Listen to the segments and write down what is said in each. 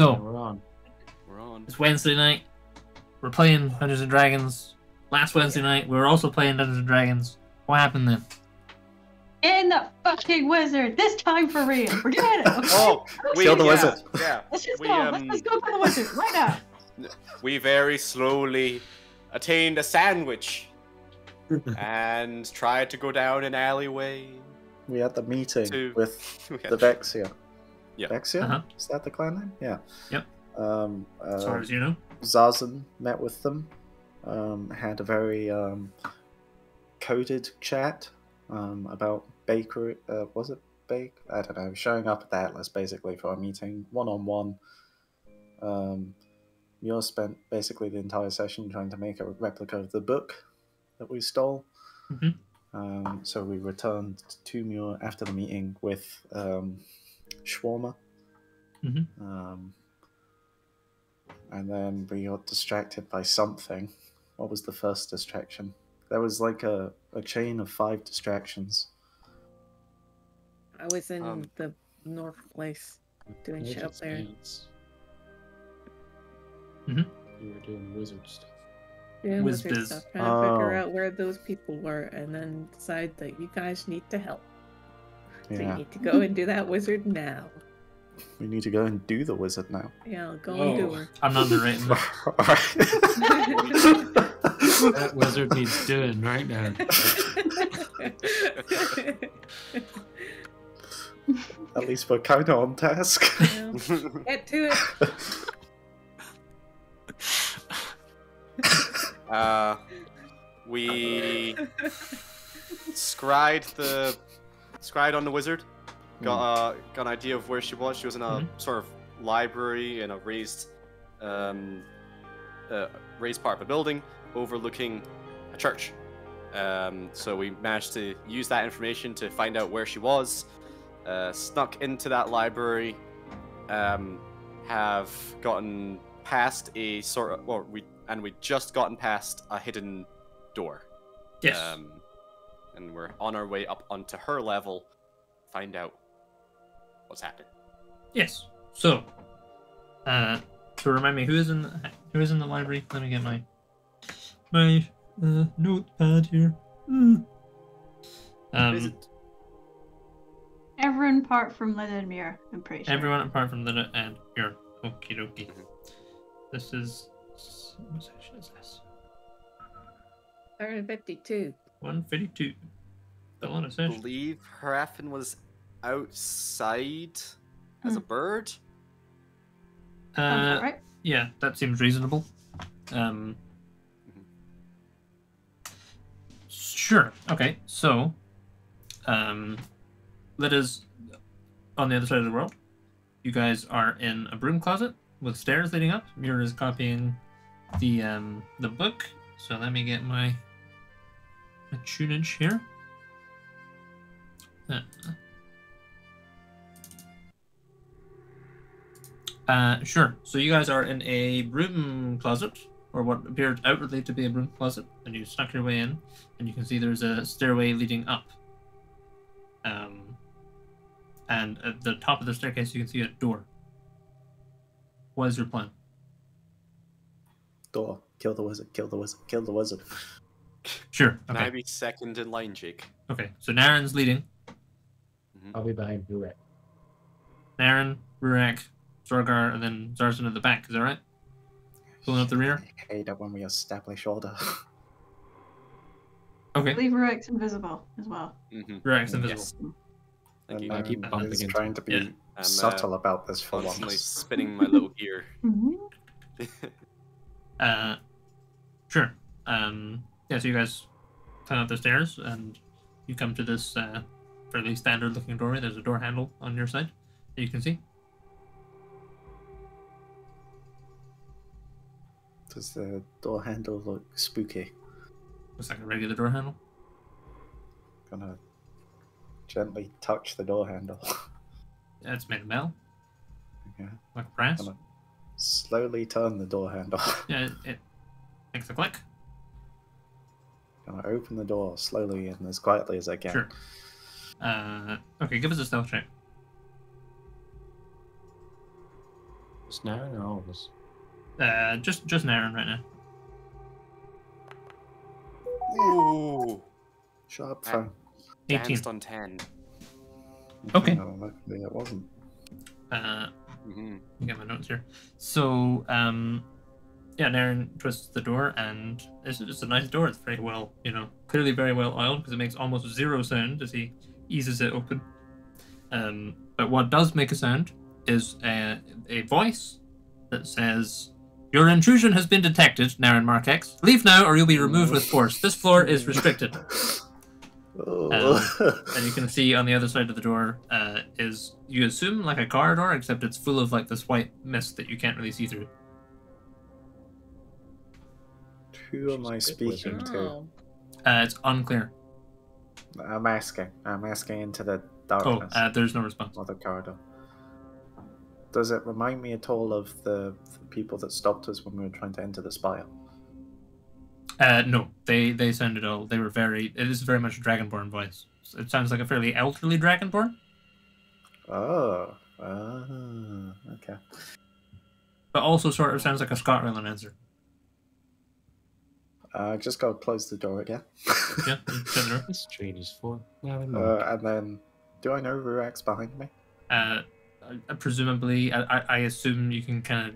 Okay, we're. So We're on. We're on. it's Wednesday night. We're playing Dungeons and Dragons. Last Wednesday night, we were also playing Dungeons and Dragons. What happened then? In the fucking wizard. This time for real. Forget it. Okay? Oh, we Kill the yeah, wizard. Yeah, Let's just we, go. um, Let's, let's go for the wizard right now. we very slowly attained a sandwich and tried to go down an alleyway. We had the meeting To- with the Vexia. Yeah. Vexia? Uh-huh. Is that the clan name? Yeah. Yep. Um, uh, As far as you know. Zarzan met with them, um, had a very um, coded chat um, about bakery. Uh, was it bake? I don't know. Showing up at the Atlas basically for a meeting, one on one. Um, Muir spent basically the entire session trying to make a replica of the book that we stole. Mhm. Um, so we returned to Muir after the meeting with um, Shawarma. Mhm. Um, and then we got distracted by something. What was the first distraction? There was like a, a chain of five distractions. I was in Um, the North Place doing shit up there. Mhm. You were doing wizard stuff. Doing Whiz wizard biz. stuff, trying to figure Oh. out where those people were, and then decide that you guys need to help. So you need to go and do that wizard now. we need to go and do the wizard now. Yeah, go and do Oh. her. I'm not narrating this. That wizard needs doing right now. At least we're kind of on task. Well, Get to it. Uh, we scried the scried on the wizard. Got uh, got an idea of where she was. She was in a Mhm. sort of library in a raised, um, uh, raised part of a building overlooking a church. Um, so we managed to use that information to find out where she was. Uh, snuck into that library. Um, have gotten past a sort of, well, we and we just gotten past a hidden door. Yes. Um, and we're on our way up onto her level, find out what's happened. Yes. So, uh, to remind me, who is in the, who is in the library? Let me get my my uh, notepad here. Mm. Is Um, it- Everyone apart from Lynn and Mira, I'm pretty sure. everyone apart from the and your okie dokie. Mhm. This is what section is this? 152. One fifty two. Still on a I session. believe Haraffin was outside as a Hmm. bird. Uh, about right? yeah, that seems reasonable. Um, sure. Okay. So, um, let us on the other side of the world. You guys are in a broom closet with stairs leading up. Mira is copying the um the book. So let me get my my tunage here. Uh, sure. So you guys are in a broom closet, or what appeared outwardly to be a broom closet, and you snuck your way in, and you can see there's a stairway leading up. Um, and at the top of the staircase, you can see a door. What is your plan? Door. Kill the wizard. Kill the wizard. Kill the wizard. Sure. Can Okay. I be second in line, Jake? Okay. So Naren's leading. I'll be behind Rurak. Naren, Rurak, Zorgar, and then Zarzan at the back. Is that right? Pulling up the rear. I hate it when we establish order. Okay. Leave Ruix invisible as well. Mm-hmm. Rurak's invisible. Yes. Thank and you. I keep um, bumping is into trying to be Yeah. I'm, uh, subtle about this for Constantly once. spinning my little gear. Mm-hmm. Uh, sure. Um, yeah, so you guys climb up the stairs and you come to this uh, fairly standard looking doorway. There's a door handle on your side that you can see. Does the door handle look spooky? Looks like a regular door handle. Gonna gently touch the door handle. Yeah, it's made of metal, yeah. like brass. Hello. Slowly turn the door handle. Yeah, it, it makes a click. Gonna open the door slowly and as quietly as I can. Sure. Uh, okay, give us a stealth check. Just now or all of us? Uh, just just Naren right now. Ooh. Shut up, Uh, phone. 18. Danced on 10. Okay. No, luckily it wasn't. Uh, mm -hmm. Let me get my notes here. So, um, yeah, Naren twists the door, and it's just a nice door. It's very well, you know, clearly very well oiled because it makes almost zero sound as he eases it open. Um, but what does make a sound is a, a voice that says, "Your intrusion has been detected, Naren Markex. Leave now, or you'll be removed with force. This floor is restricted." Oh. And you can see on the other side of the door uh, is, you assume, like a corridor, except it's full of like this white mist that you can't really see through. Who am I She's a good speaking to? Oh. Uh, it's unclear. I'm asking. I'm asking into the Oh, darkness uh, there's no response. of the corridor. Does it remind me at all of the, the people that stopped us when we were trying to enter the spire? Uh, no, they they sounded all. They were very. It is very much a dragonborn voice. It sounds like a fairly elderly dragonborn, Oh. Oh. Okay. but also sort of sounds like a Scott Raylan answer. Uh, just gotta close the door again. Yeah, you shut. This train is for. Now uh, and then, do I know Rurak's behind me? Uh, uh, presumably, I, I- I assume you can kind of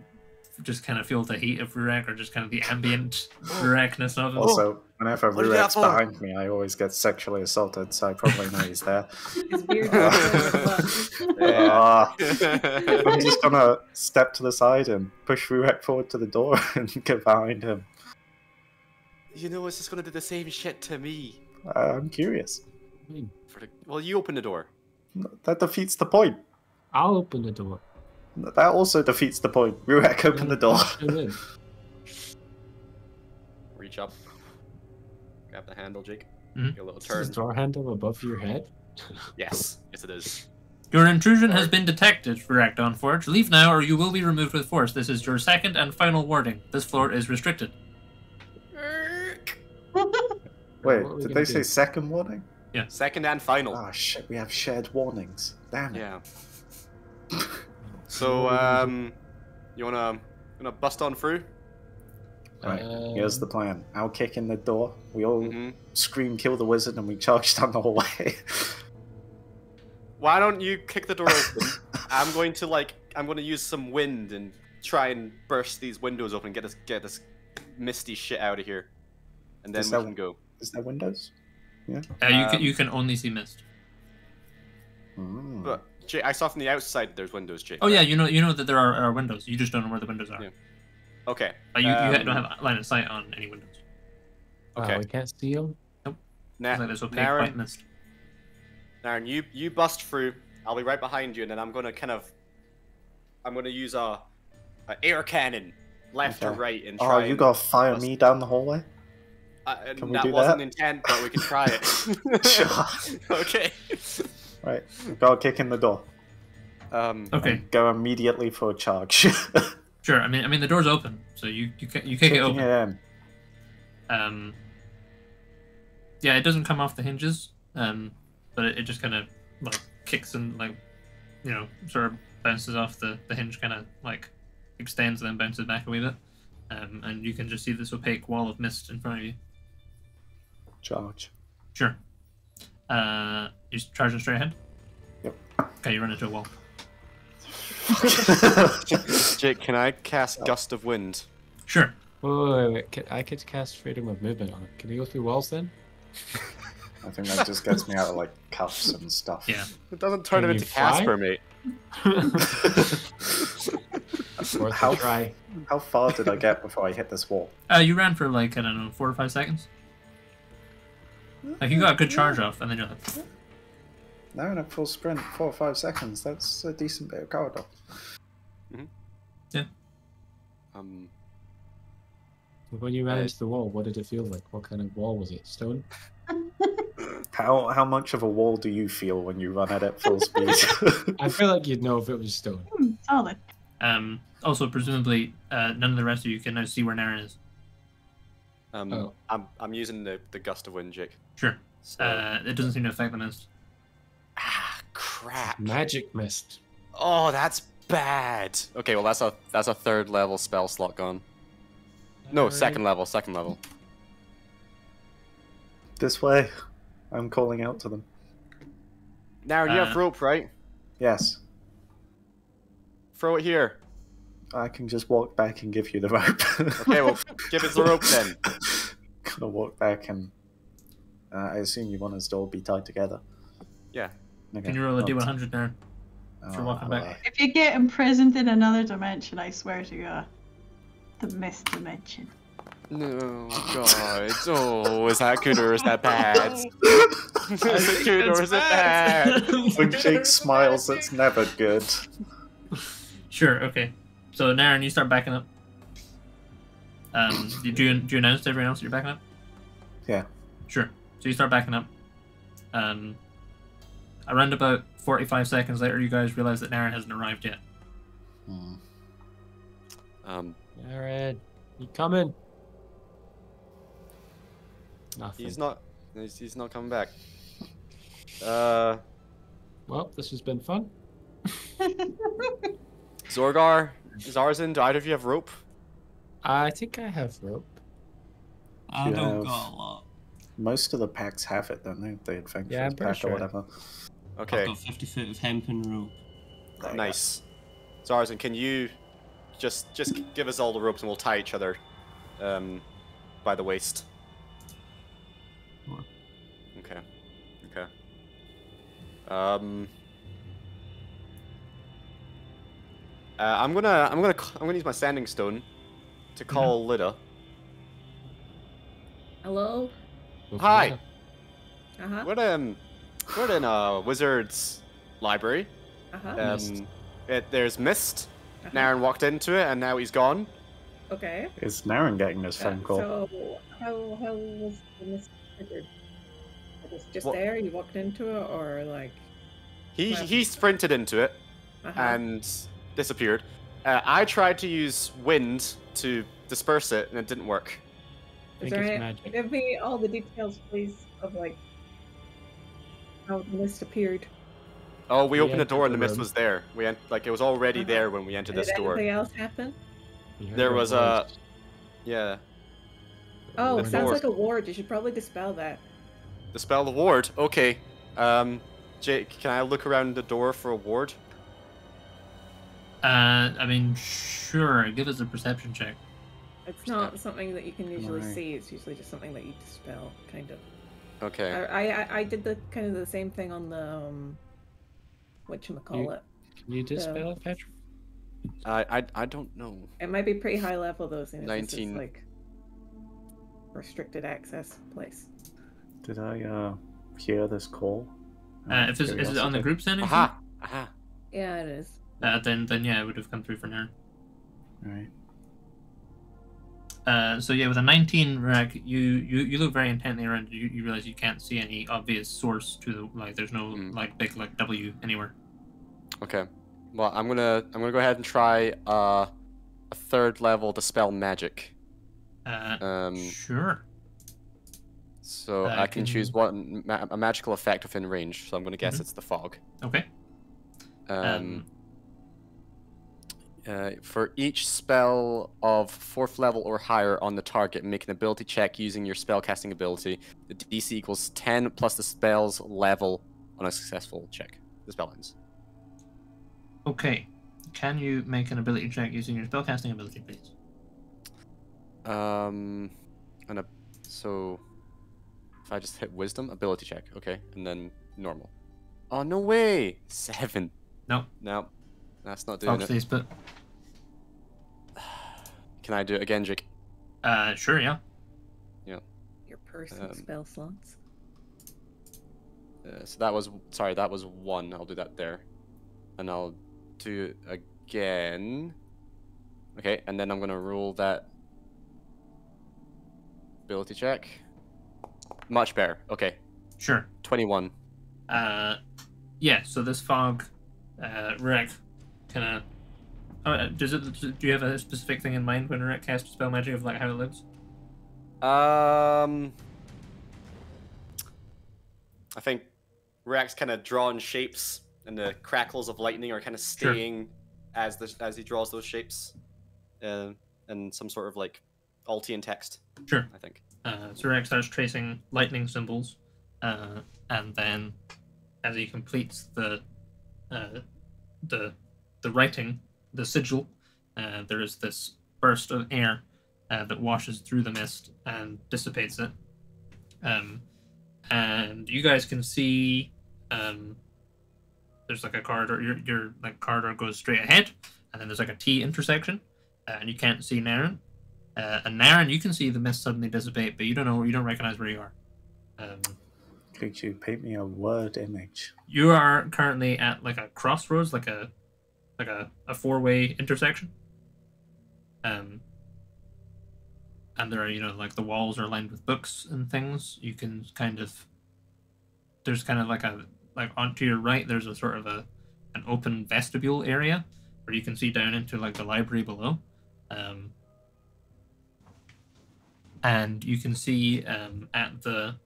just kind of feel the heat of Rurak or just kind of the ambient Rurakness of it. Also, whenever What Rurak's behind me, I always get sexually assaulted, so I probably know he's there. His beard is Yeah. Ah, I'm just gonna step to the side and push Rurak forward to the door and get behind him. You know, it's just gonna do the same shit to me. Uh, I'm curious. For the well, you open the door. That defeats the point. I'll open the door. That also defeats the point. Rurak, open the door. Push him in. Reach up, grab the handle, Jake. Make a little Is turn. the door handle above your head? Yes, yes, it is. Your intrusion has been detected, Rurak Dawnforge. Leave now, or you will be removed with force. This is your second and final warning. This floor is restricted. Wait, What are we did they do? say second warning? Yeah. Second and final. Oh shit, we have shared warnings. Damn it. Yeah. So, um, you wanna wanna bust on through? Right, Um, here's the plan. I'll kick in the door. We all hmm scream, kill the wizard, and we charge down the hallway. Why don't you kick the door open? I'm going to like I'm going to use some wind and try and burst these windows open and get this get this misty shit out of here, and then Is we that- can go. Is there windows? Uh, you can Um, you can only see mist. Mm. But Jay, I saw from the outside there's windows, Jay. Oh yeah, you know you know that there are, are windows. You just don't know where the windows are. Yeah. Okay. Uh, you, you um, don't have line of sight on any windows. wow, Okay. we can't see him. Na- It's like this opaque Naren, white mist. Naren, you you bust through. I'll be right behind you, and then I'm gonna kind of I'm gonna use a, a air cannon left or right and try. oh, you and- gotta fire bust- me down the hallway? Uh, Can we that do wasn't that? intent, but we can try it. Sure. okay. Right, gotta kick in the door. Um, Okay, go immediately for a charge. sure. I mean I mean the door's open, so you you, ca- you kick it open. it in. Um, yeah, it doesn't come off the hinges, um, but it, it just kind of like kicks and like, you know, sort of bounces off the, the hinge, kind of like extends and then bounces back a wee bit. Um, and you can just see this opaque wall of mist in front of you. Charge. Sure. Uh, you s- charging straight ahead. Yep. Okay, you run into a wall. Jake, can I cast Gust of Wind? Sure. Wait, wait, wait, wait. Can, I could cast freedom of movement on it. Can you go through walls then? I think that just gets me out of like cuffs and stuff. Yeah. It doesn't turn Can him into fly? Casper, mate. How- How far did I get before I hit this wall? Uh, you ran for like I don't know four or five seconds. Like you got a good charge off, and then you're like, Now in a full sprint, four or five seconds. That's a decent bit of corridor. Um, When you ran into the wall, what did it feel like? What kind of wall was it? Stone? How how much of a wall do you feel when you run at it full speed? I feel like you'd know if it was stone. Hmm, Solid. um. Also, presumably, uh, none of the rest of you can now see where Naren is. um, Oh. I'm I'm using the, the Gust of Wind, Jake. Sure. So, Uh, it doesn't seem to affect the mist. ah, crap. Magic mist. Oh, that's bad. Okay, well that's a that's a third level spell slot gone. No, second level, second level. This way. I'm calling out to them. Now you have Uh, rope, right? Yes. Throw it here. I can just walk back and give you the rope. Okay, well, give us the rope then. Gonna walk back and. Uh, I assume you want us to all be tied together. Yeah. Okay. Can you roll a I'll- d100 there? oh, for walking back? If you get imprisoned in another dimension, I swear to God. The mist dimension. No, God. Oh, is that good or is that bad? is it good or is it bad? When Jake smiles, it's never good. Sure, okay. So, Naren, you start backing up. Um, do you, do you announce to everyone else that you're backing up? Yeah. Sure. So you start backing up. Um, around about 45 seconds later, you guys realize that Naren hasn't arrived yet. Hmm. Um, Naren, you coming? Nothing. he's not. He's, he's not coming back. Uh, Well, this has been fun. Zorgar, Zarzan, do either of you have rope? I think I have rope. I You don't have- got a lot. Most of the packs have it, don't they? The adventurers Yeah, I'm pack sure. or whatever. Okay, I've got 50 foot of hempen rope. There you go. nice. Zarzan, can you just just give us all the ropes and we'll tie each other um, by the waist? Sure. Okay. Okay. Um. Uh, I'm gonna I'm gonna c- I'm gonna use my sending stone to call Lida. Hello? Go for Hi. Uh huh. We're um we're in a wizard's library. Uh huh. Um, it, there's mist. uh-huh. Naren walked into it and now he's gone. Okay. Is Naren getting this Yeah, phone call? So, how, how was the mist triggered? It was just What- there, you walked into it, or like. He Well- he sprinted into it Uh-huh. and disappeared. Uh, I tried to use wind to disperse it and it didn't work. I Is think it's any- magic. Give me all the details, please, of like how the mist appeared. Oh, we We opened the door and the the mist was there. We en- like it was already Uh-huh. there when we entered Did this door. anything else happen? There was a- voice. Yeah. Oh, The sounds door. like a ward. You should probably dispel that. Dispel the ward. Okay. Um, Jake, can I look around the door for a ward? Uh, I mean, sure. Give us a perception check. It's not something that you can usually Right. see. It's usually just something that you dispel, kind of. Okay. I, I I did the kind of the same thing on the um, what you call it. Can you dispel it, Patrick? I, I I don't know. It might be pretty high level though, since this is 19. like restricted access place. Did I uh, hear this call? Uh, if it's, is it on the curiosity? group sending? Aha. Aha. Yeah, it is. Uh, then, then yeah, it would have come through for Naren. Right. Uh, so yeah, with a 19 rack, you, you you look very intently around. You, you realize you can't see any obvious source to the like. There's no Mm. like big like W anywhere. Okay. Well, I'm gonna I'm gonna go ahead and try uh, a third level dispel magic. Uh, Um, sure. so Uh, I can choose can- one ma- a magical effect within range. So I'm gonna guess Mhm. it's the fog. Okay. Um, Um, uh, for each spell of fourth level or higher on the target, make an ability check using your spell casting ability. The DC equals 10 plus the spell's level on a successful check. The spell ends. okay. Can you make an ability check using your spellcasting ability, please? Um, and a, so if I just hit wisdom, ability check, okay, and then normal. Oh no way! Seven. No. No, that's not doing Fog it. stays put. Can I do it again, Jake? Uh, sure. Yeah. Your personal Um, spell slots. Uh, so that was sorry, that was one. I'll do that there, and I'll do it again. Okay, and then I'm gonna roll that ability check. Much better. Okay, Sure. twenty-one. Uh, yeah. So this fog, uh, Rick, kind of. Uh, does it? Do you have a specific thing in mind when Rick casts spell magic of like how it looks? Um, I think Rex kind of drawn shapes, and the crackles of lightning are kind of Sure. staying as the as he draws those shapes, uh, and some sort of like Altian text. Sure. I think. Uh, Zurek starts tracing lightning symbols, uh, and then as he completes the uh, the the writing, the sigil, uh, there is this burst of air uh, that washes through the mist and dissipates it. Um, and you guys can see um, there's like a corridor. Your your like corridor goes straight ahead, and then there's like a T intersection, uh, and you can't see Naren. Uh, and Naren, you can see the mist suddenly dissipate, but you don't know, you don't recognize where you are. Um, Could you paint me a word image? you are currently at like a crossroads, like a like a, a four way intersection. Um, and there are you know like the walls are lined with books and things. You can kind of there's kind of like a like onto your right. There's a sort of a an open vestibule area where you can see down into like the library below. Um, and you can see um, at the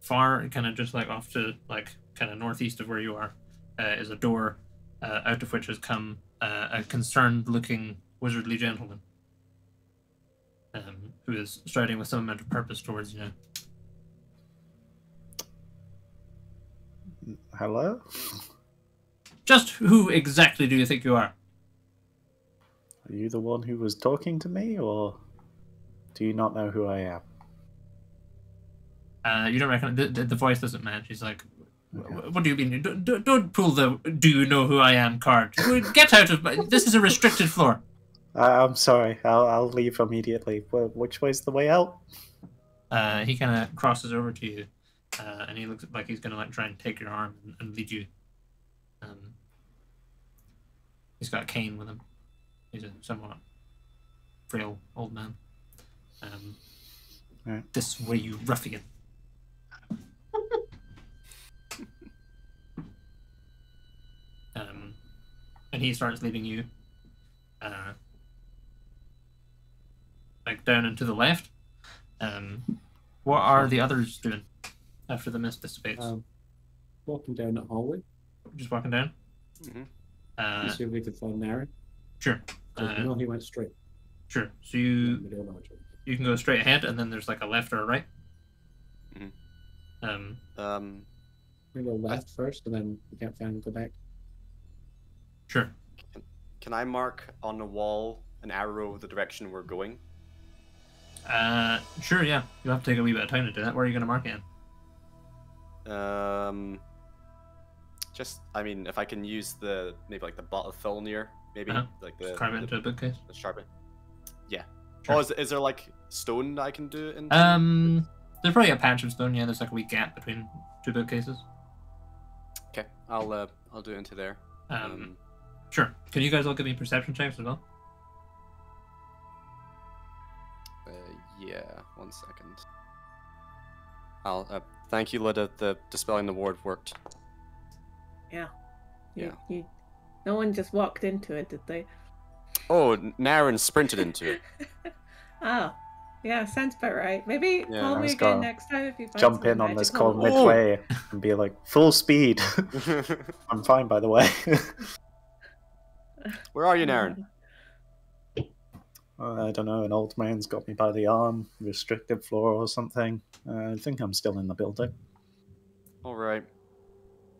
far, kind of just like off to like kind of northeast of where you are, uh, is a door uh, out of which has come uh, a concerned-looking wizardly gentleman um, who is striding with some amount of purpose towards you. Now. Hello? Just who exactly do you think you are? Are you the one who was talking to me, or do you not know who I am? Uh, you don't reckon the, the, the voice doesn't match. He's like, Okay. "What do you mean? Don't, don't- don't pull the "Do you know who I am?" card. Get out of my. This is a restricted floor. I- I'm sorry. I'll, I'll leave immediately. Wh- Which way's the way out? Uh, he kind of crosses over to you, uh, and he looks like he's gonna like try and take your arm and, and lead you. Um, he's got a cane with him. He's a somewhat frail old man. Um, Right. This way, you ruffian. um, and he starts leading you, uh, like down and to the left. Um, what are the others doing after the mist dissipates? Um, walking down the hallway, Just walking down. Mhm. Uh, to see if we could find Naren. sure, 'Cause Uh, we know he went straight. sure. So you We don't know which way. you can go straight ahead, and then there's like a left or a right. Mhm. Um, Um, We go left first, and then we can't find him. Go back. Sure. can I mark on the wall an arrow the direction we're going? Uh, sure. Yeah, you'll have to take a wee bit of time to do that. Where are you going to mark it? in? Um, just I mean, if I can use the maybe like the butt of Thulnir, maybe Uh-huh. like the, carve it into a bookcase. the sharpen. Yeah. Sure. Oh, is, is there like stone that I can do it in? Um, there's probably a patch of stone. Yeah, there's like a wee gap between two bookcases. Okay, I'll uh, I'll do it into there. Um, sure. Can you guys all give me perception checks as well? Uh, yeah, one second. I'll uh, thank you, Lida. The dispelling the ward worked. You, Yeah. You, no one just walked into it, did they? Oh, Naren sprinted into it. Oh, yeah, sounds about right. Maybe Yeah, call me was again next time if you find Jump in on this call midway and be like, full speed. I'm fine, by the way. Where are you, Naren? Uh, I don't know, an old man's got me by the arm, restricted floor or something. Uh, I think I'm still in the building. All right.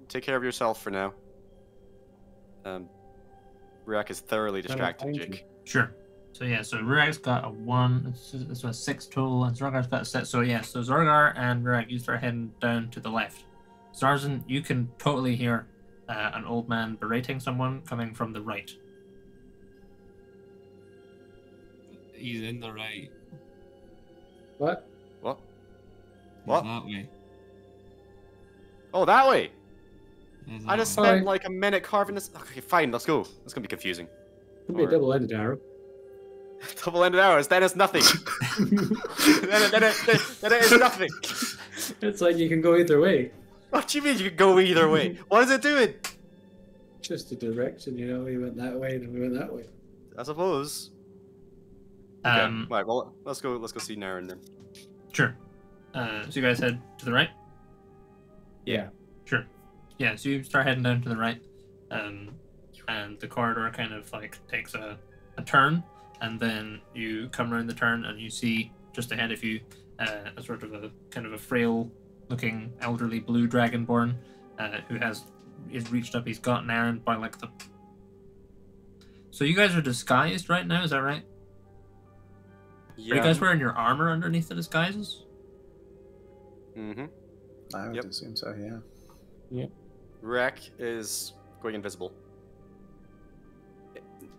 Take care of yourself for now. Um, Riak is thoroughly distracted, Jake. Sure. So yeah, so Rurak's got a one. It's, it's a six total, and Zorgar's got a set. So yeah, so Zorgar and Rurak, you start heading down to the left. Zarzan, you can totally hear uh, an old man berating someone coming from the right. He's in the right. What? What? He's What? That way. Oh, that way. He's I just spent Alright. like a minute carving this. Okay, fine. Let's go. It's gonna be confusing. Could be a double-ended arrow. Double-ended arrows. Then it's nothing. then, it, then, it, then, then it is nothing. it's like you can go either way. What do you mean you could go either way? What is it doing? Just the direction, you know. We went that way, and we went that way. I suppose. Okay. Um, right. Well, let's go. Let's go see Naren then. Sure. Uh, so you guys head to the right. Yeah. Sure. Yeah. So you start heading down to the right. Um, and the corridor kind of like takes a, a turn, and then you come around the turn and you see just ahead of you uh, a sort of a kind of a frail looking elderly blue dragonborn uh, who has is reached up. He's gotten got Naren by like the. So you guys are disguised right now, is that right? Yeah. Are you guys wearing your armor underneath the disguises? Mm-hmm. I would Yep. assume so, yeah. Yeah. Rek is going invisible.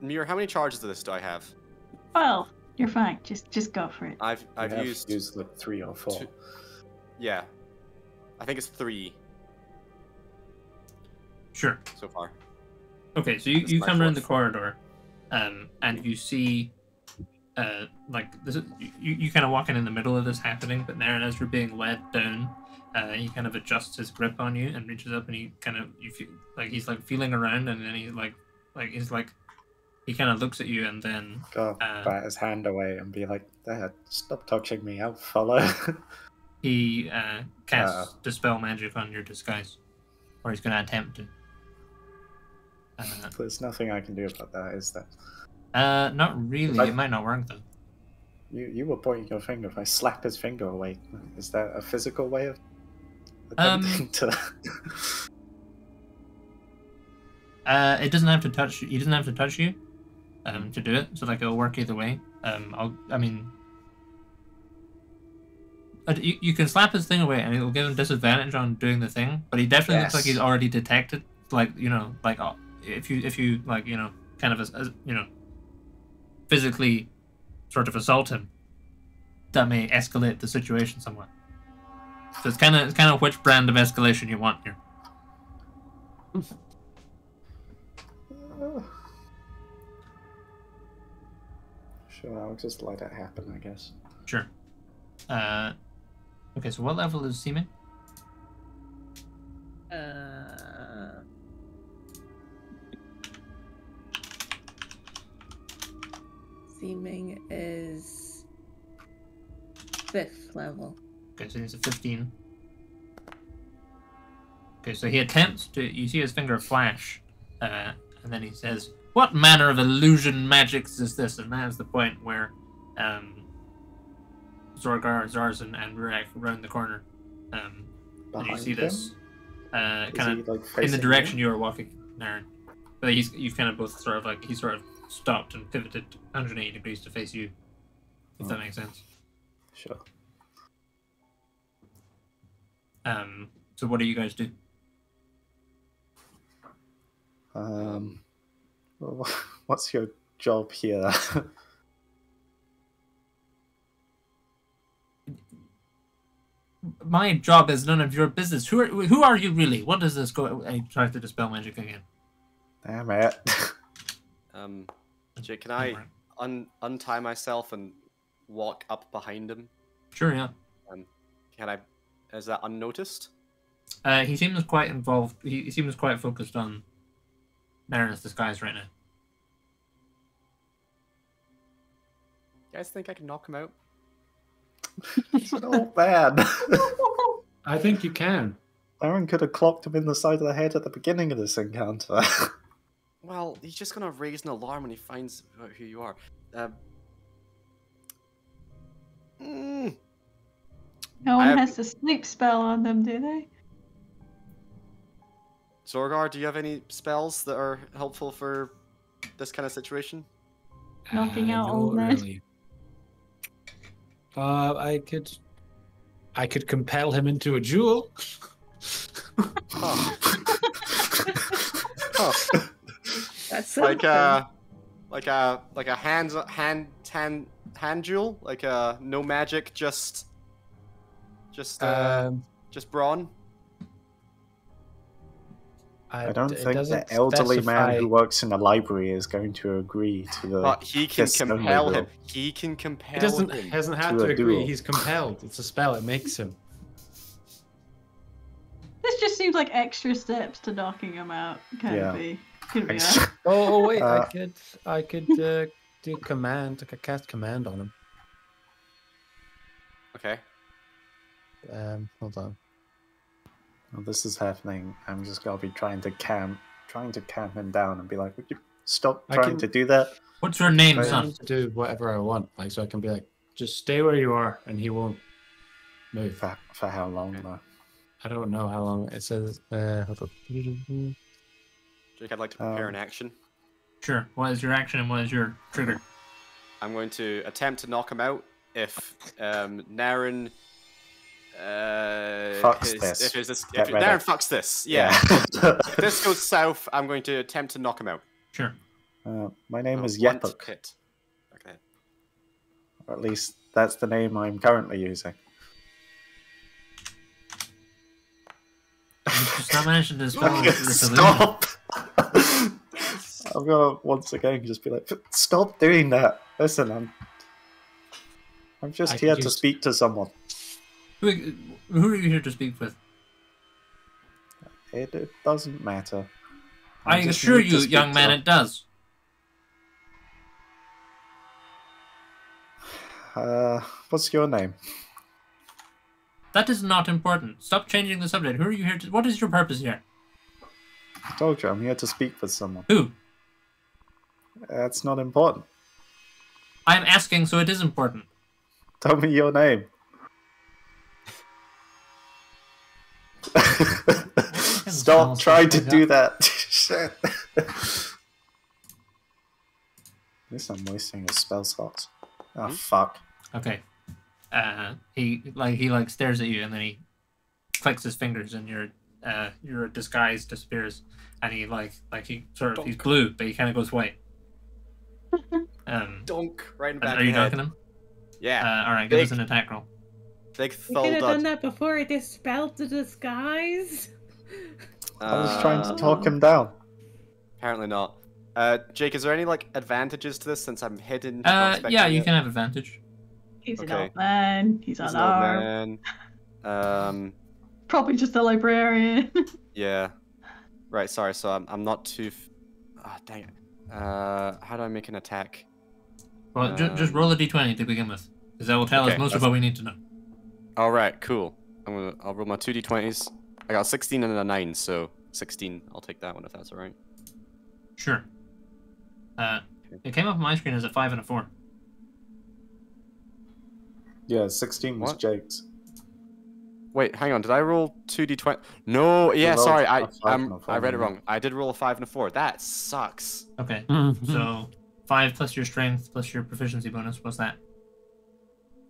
Mir, how many charges of this do I have? Well, you're fine. Just just go for it. I've I've have used, used like three or four. two- yeah. I think it's three Sure. so far. Okay, so you, you is my come around the corridor, um, and you see, uh, like this is you, you kind of walking in the middle of this happening, but Naren, as you're being led down, uh, he kind of adjusts his grip on you and reaches up and he kind of you feel like he's like feeling around and then he like like he's like he kind of looks at you and then Go Uh, bat his hand away and be like, Dad, stop touching me, I'll follow. he uh, casts Uh. dispel magic on your disguise, or he's going to attempt to. Uh, There's nothing I can do about that, is there? uh, not really. Like- It might not work though. You you were pointing your finger. If I slap his finger away, is that a physical way of Um, attempting to? Uh, it doesn't have to touch. He doesn't have to touch you, um, to do it. So like it'll work either way. Um, I'll. I mean, you, you can slap his thing away, and it'll give him disadvantage on doing the thing. But he definitely looks like he's already detected. Like you know, like uh, if you if you like you know, kind of as, as you know, physically, sort of assault him, that may escalate the situation somewhat. So it's kind of it's kind of which brand of escalation you want here. Sure, I'll just let it happen, I guess. Sure. Uh, okay, so what level is Seeming? Uh, Seeming is fifth level. Okay, so he's a 15. Okay, so he attempts to. You see his finger flash, uh, and then he says, What manner of illusion magics is this? And that is the point where um, Zorgar, Zarzan, and Rurak round the corner. Um, and you see him? this uh, kind of like, in the direction you? you are walking, Naren. But he's you've kind of both sort of like he sort of stopped and pivoted 180 degrees to face you. If that Oh. makes sense. Sure. Um. So what do you guys do? Um, what's your job here? My job is none of your business. Who are who are you really? What does this go? I try to dispel magic again. Damn it. Um, Jake, can I un- untie myself and walk up behind him? Sure, yeah. Can I? Is that unnoticed? Uh, he seems quite involved. He, he seems quite focused on Naren's disguise right now. You guys think I can knock him out? So bad. I think you can. Naren could have clocked him in the side of the head at the beginning of this encounter. Well, he's just gonna raise an alarm when he finds out who you are. Um, mm, No one I have- has the sleep spell on them, do they? Zorgar, do you have any spells that are helpful for this kind of situation? Knocking Uh, out no, old men. really. Uh, I could, I could compel him into a duel. Huh. Huh. That's like something. uh like a like a hands hand hand hand duel like uh no magic just just uh Um, just brawn I don't it think the doesn't elderly man who works in a library is going to agree to the. but he can compel him he can compel him. He doesn't him hasn't had to to agree. duel. He's compelled. It's a spell. It makes him. This just seems like extra steps to knocking him out. Can Yeah. be? Could be. Oh, oh wait, Uh, I could I could uh, do command. I could cast command on him. okay Um, hold on. While this is happening, I'm just gonna be trying to calm trying to calm him down and be like, "Would you stop I trying can- to do that?" What's your name, I I son? To do whatever I want, like so I can be like, just stay where you are, and he won't move. For, for how long Okay. though? I don't know how long it says. Uh, hold on. Jake, I'd like to prepare Um, an action. Sure. What is your action and what is your trigger? I'm going to attempt to knock him out if um, Naren. Uh, Fucks his- this. If, his, if Get ready. Naren fucks this, yeah. if this goes south, I'm going to attempt to knock him out. Sure. uh, my name Oh, is one Yepuk. hit. Okay. Or at least that's the name I'm currently using. Just not mentioned this spell. this illusion. Stop! I'm gonna once again just be like, stop doing that. Listen, I'm, I'm just I here to use- speak to someone. Who, who are you here to speak with? It, it doesn't matter. I just assure you, young man, it does. Uh, what's your name? That is not important. Stop changing the subject. Who are you here to? What is your purpose here? I told you I'm here to speak with someone. Who? That's not important. I'm asking, so it is important. Tell me your name. Stop spells trying to like do that. Shit. At least I'm wasting a spell slot. Oh Hmm? fuck. Okay. Uh, he like he like stares at you and then he clicks his fingers and your uh your disguise disappears and he like like he sort of he's blue but he kind of goes white. Um, Dunk right in the are back are you of the head. knocking him? Yeah. Uh, all right, give us an attack roll. Big We could have done that before I dispelled the disguise. I was trying to talk Uh, him down. Apparently not. Uh, Jake, is there any like advantages to this since I'm hidden? Uh, yeah, you it? can have advantage. He's an old man. He's, He's an old unarmed. man. Um, Probably just a librarian. yeah. Right. Sorry. So I'm I'm not too. F- ah, dang it. Uh, how do I make an attack? Well, ju- just Um, roll a d20 to begin with, because that will tell okay, us most of what we need to know. All right. Cool. I'm gonna I'll roll my two d20s. I got 16 and a nine, so 16. I'll take that one if that's all right. Sure. Uh, it came up on my screen as a five and a four. Yeah, 16 was What? Jake's. Wait, hang on. Did I roll two d20? No. Yeah. Sorry. I five um, and a four, I read it wrong. I did roll a five and a four. That sucks. Okay, so five plus your strength plus your proficiency bonus. What's that?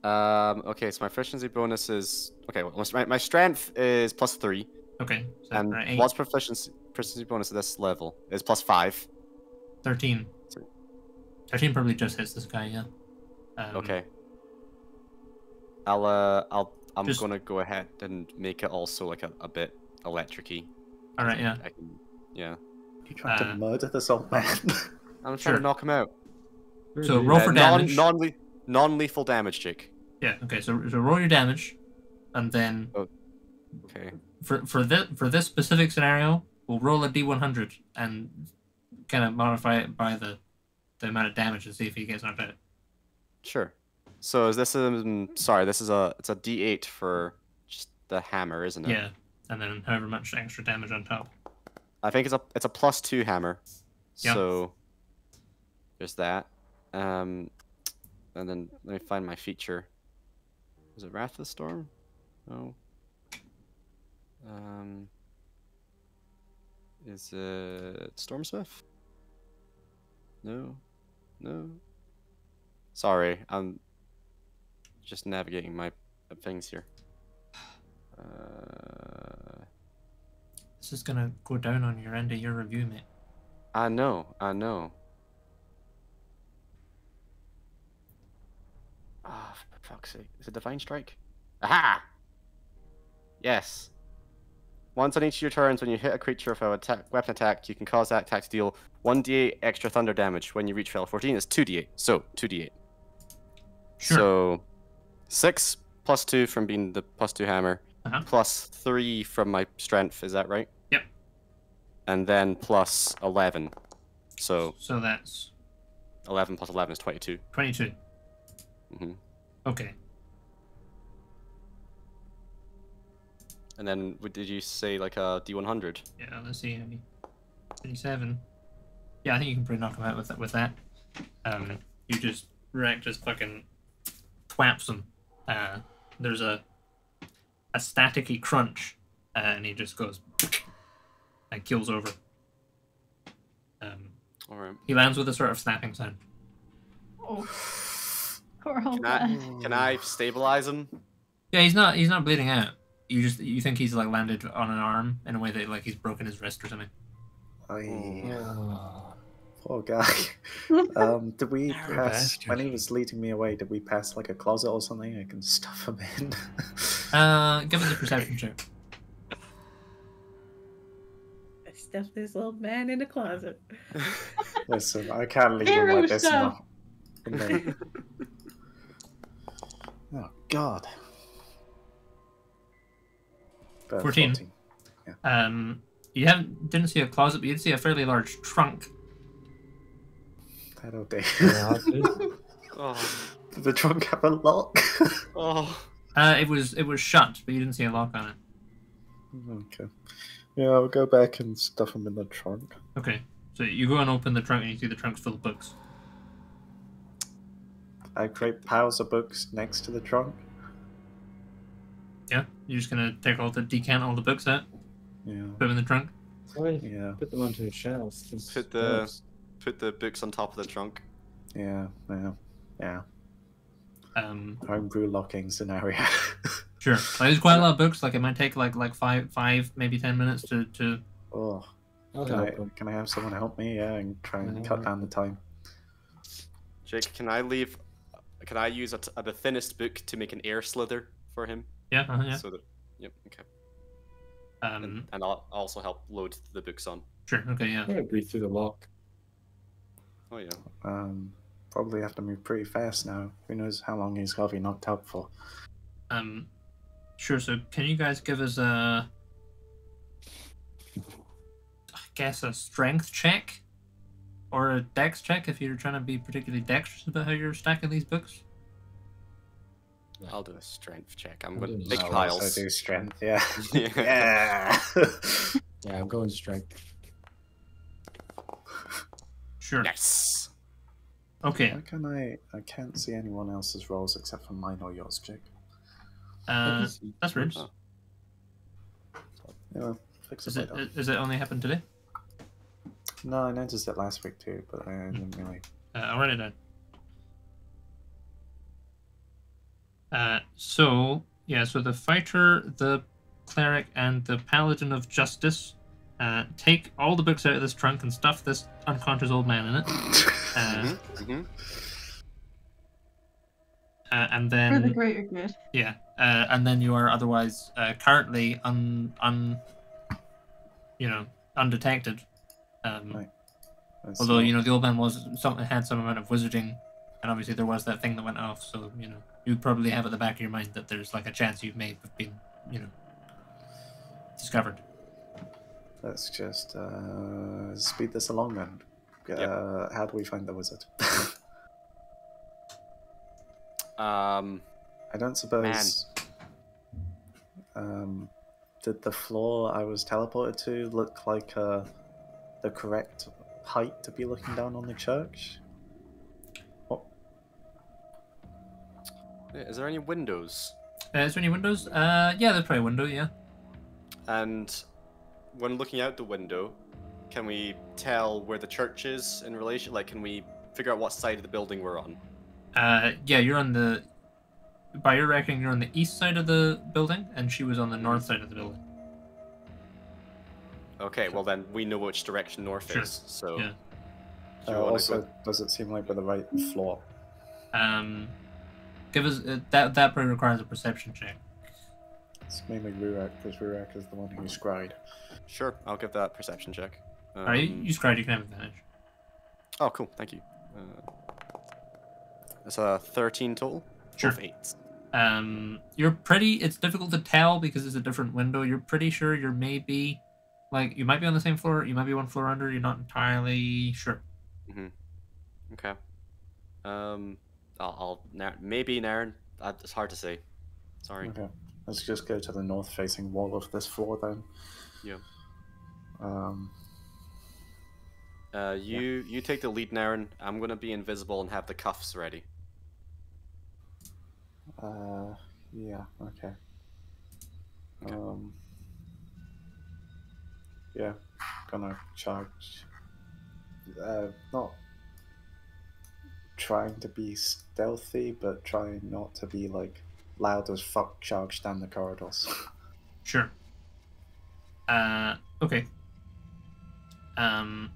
Um. Okay. So my proficiency bonus is okay. Well, my my strength is plus three. Okay, so And eight, what's proficiency proficiency bonus at this level? Is plus five. 13. Sorry. 13 probably just hits this guy, yeah. Um, Okay. I'll uh I'll I'm Just- gonna go ahead and make it also like a, a bit electricy. All right, yeah. I can yeah. You trying Uh, to murder this old man? I'm trying Sure. to knock him out. So roll Uh, for non damage. non non lethal damage, Jake. Yeah. Okay. So, so roll your damage, and then Okay. for for this for this specific scenario, we'll roll a d100 and kind of modify it by the the amount of damage and see if he gets knocked out. Sure. So is this a sorry, this is a it's a D eight for just the hammer, isn't it? Yeah. And then however much extra damage on top. I think it's a it's a plus two hammer. Yeah. So there's that. Um and then let me find my feature. Was it Wrath of the Storm? No. Um is it Stormsmith? No. No. Sorry, I'm just navigating my things here. Uh This is gonna go down on your end of your review, mate. I know, I know. Ah, for fuck's sake. Is it Divine Strike? Aha! Yes. Once on each of your turns, when you hit a creature with a attack, weapon attack, you can cause that attack to deal 1d8 extra thunder damage. When you reach level 14, it's 2d8. So, 2d8. Sure. So, 6 plus 2 from being the plus 2 hammer, Uh-huh. plus 3 from my strength, is that right? Yep. And then plus 11. So, So that's 11 plus 11 is 22. 22. hmm Okay. And then, did you say, like a D100? Yeah, let's see. how many- 27. Yeah, I think you can pretty knock him out with that. With that, um, you just Rurak just fucking thwaps him. Uh, there's a a staticky crunch, uh, and he just goes and kills over. Um, All right. he lands with a sort of snapping sound. Oh. Poor old Can I, can I stabilize him? Yeah, he's not he's not bleeding out. You just you think he's like landed on an arm in a way that like he's broken his wrist or something. I, Oh. poor guy. um, did we Poor pass when he was leading me away? Did we pass like a closet or something? I can stuff him in. Uh, give us a perception check. I stuffed this little man in a closet. Listen, I can't leave him like this stuff. now. No. God. Uh, 14. Um, you haven't didn't see a closet, but you did see a fairly large trunk. That'll do. Yeah, dude. oh, Did the trunk have a lock? oh. Uh, it was it was shut, but you didn't see a lock on it. okay. Yeah, I'll go back and stuff them in the trunk. Okay, so you go and open the trunk, and you see the trunk's full of books. I create piles of books next to the trunk. Yeah, you're just gonna take all the decant all the books out, Yeah. put them in the trunk. Why Yeah. put them onto the shelves? There's Put the- shelves. Put the books on top of the trunk. Yeah. Yeah. Yeah. Um, Homebrew locking scenario. sure. Like, there's quite a lot of books. Like it might take like like five five maybe ten minutes to to. oh. Can I, can I have someone help me? Yeah, and try and Yeah. cut down the time. Jake, can I leave? Can I use a t- the thinnest book to make an air slither for him? Yeah, uh, yeah. So that. Yep. Okay. Um, And, and I'll also help load the books on. sure. Okay, yeah. I'm breathe through the lock. Oh yeah. Um, probably have to move pretty fast now. Who knows how long he's got to be knocked out for? Um, sure. So, can you guys give us a, I guess, a strength check, or a dex check if you're trying to be particularly dexterous about how you're stacking these books? I'll do a strength check. I'm going to big a Oh, piles. So do strength. Yeah. Yeah. yeah. Yeah, I'm going strength. Sure. Yes. Okay. Why can I? I can't see anyone else's rolls except for mine or yours, Jake. Uh, that's weird. Oh. Yeah, fix Is it it it only happened today? No, I noticed it last week too, but I didn't really. Uh, I'll write it down. Uh, so yeah, so the fighter, the cleric, and the paladin of justice uh, take all the books out of this trunk and stuff this unconscious old man in it, uh, hmm uh, and For the then greater good. yeah, uh, and then you are otherwise uh, currently un un, you know, undetected. Um, Right. Although you know the old man was something had some amount of wizarding, and obviously there was that thing that went off. So you know you probably have at the back of your mind that there's like a chance you may have been you know discovered. Let's just uh, speed this along then. Uh, Yep. How do we find the wizard? Um. I don't suppose. Um, did the floor I was teleported to look like uh, the correct height to be looking down on the church? yeah, Is there any windows? Uh, is there any windows? Uh, yeah, there's probably a window. Yeah. And when looking out the window, can we tell where the church is in relation? Like, can we figure out what side of the building we're on? Uh, yeah, you're on the. By your reckoning, you're on the east side of the building, and she was on the north side of the building. Okay, well then we know which direction north Sure. is. So, Yeah. do Uh, also, go- does it seem like we're the right floor? Um, give us uh, that. That probably requires a perception check. It's mainly Rurak, because Rurak is the one who scried. Sure, I'll give that perception check. Um, All right, you, you scried. You can have advantage. Oh, cool. Thank you. Uh, that's a 13 total. Sure. Both eights. Um, you're pretty. It's difficult to tell because it's a different window. You're pretty sure you're maybe, like, you might be on the same floor. You might be one floor under. You're not entirely sure. Okay. Um, I'll, I'll na- maybe Naren. It's hard to say. Sorry. Okay. Let's just go to the north facing wall of this floor then. Yeah. Um, Uh, you you take the lead, Naren. I'm gonna be invisible and have the cuffs ready. Uh, yeah, okay. Okay. Um, yeah, gonna charge. Uh, not trying to be stealthy, but trying not to be like loud as fuck. Charge down the corridors. Sure. Uh, okay. Um,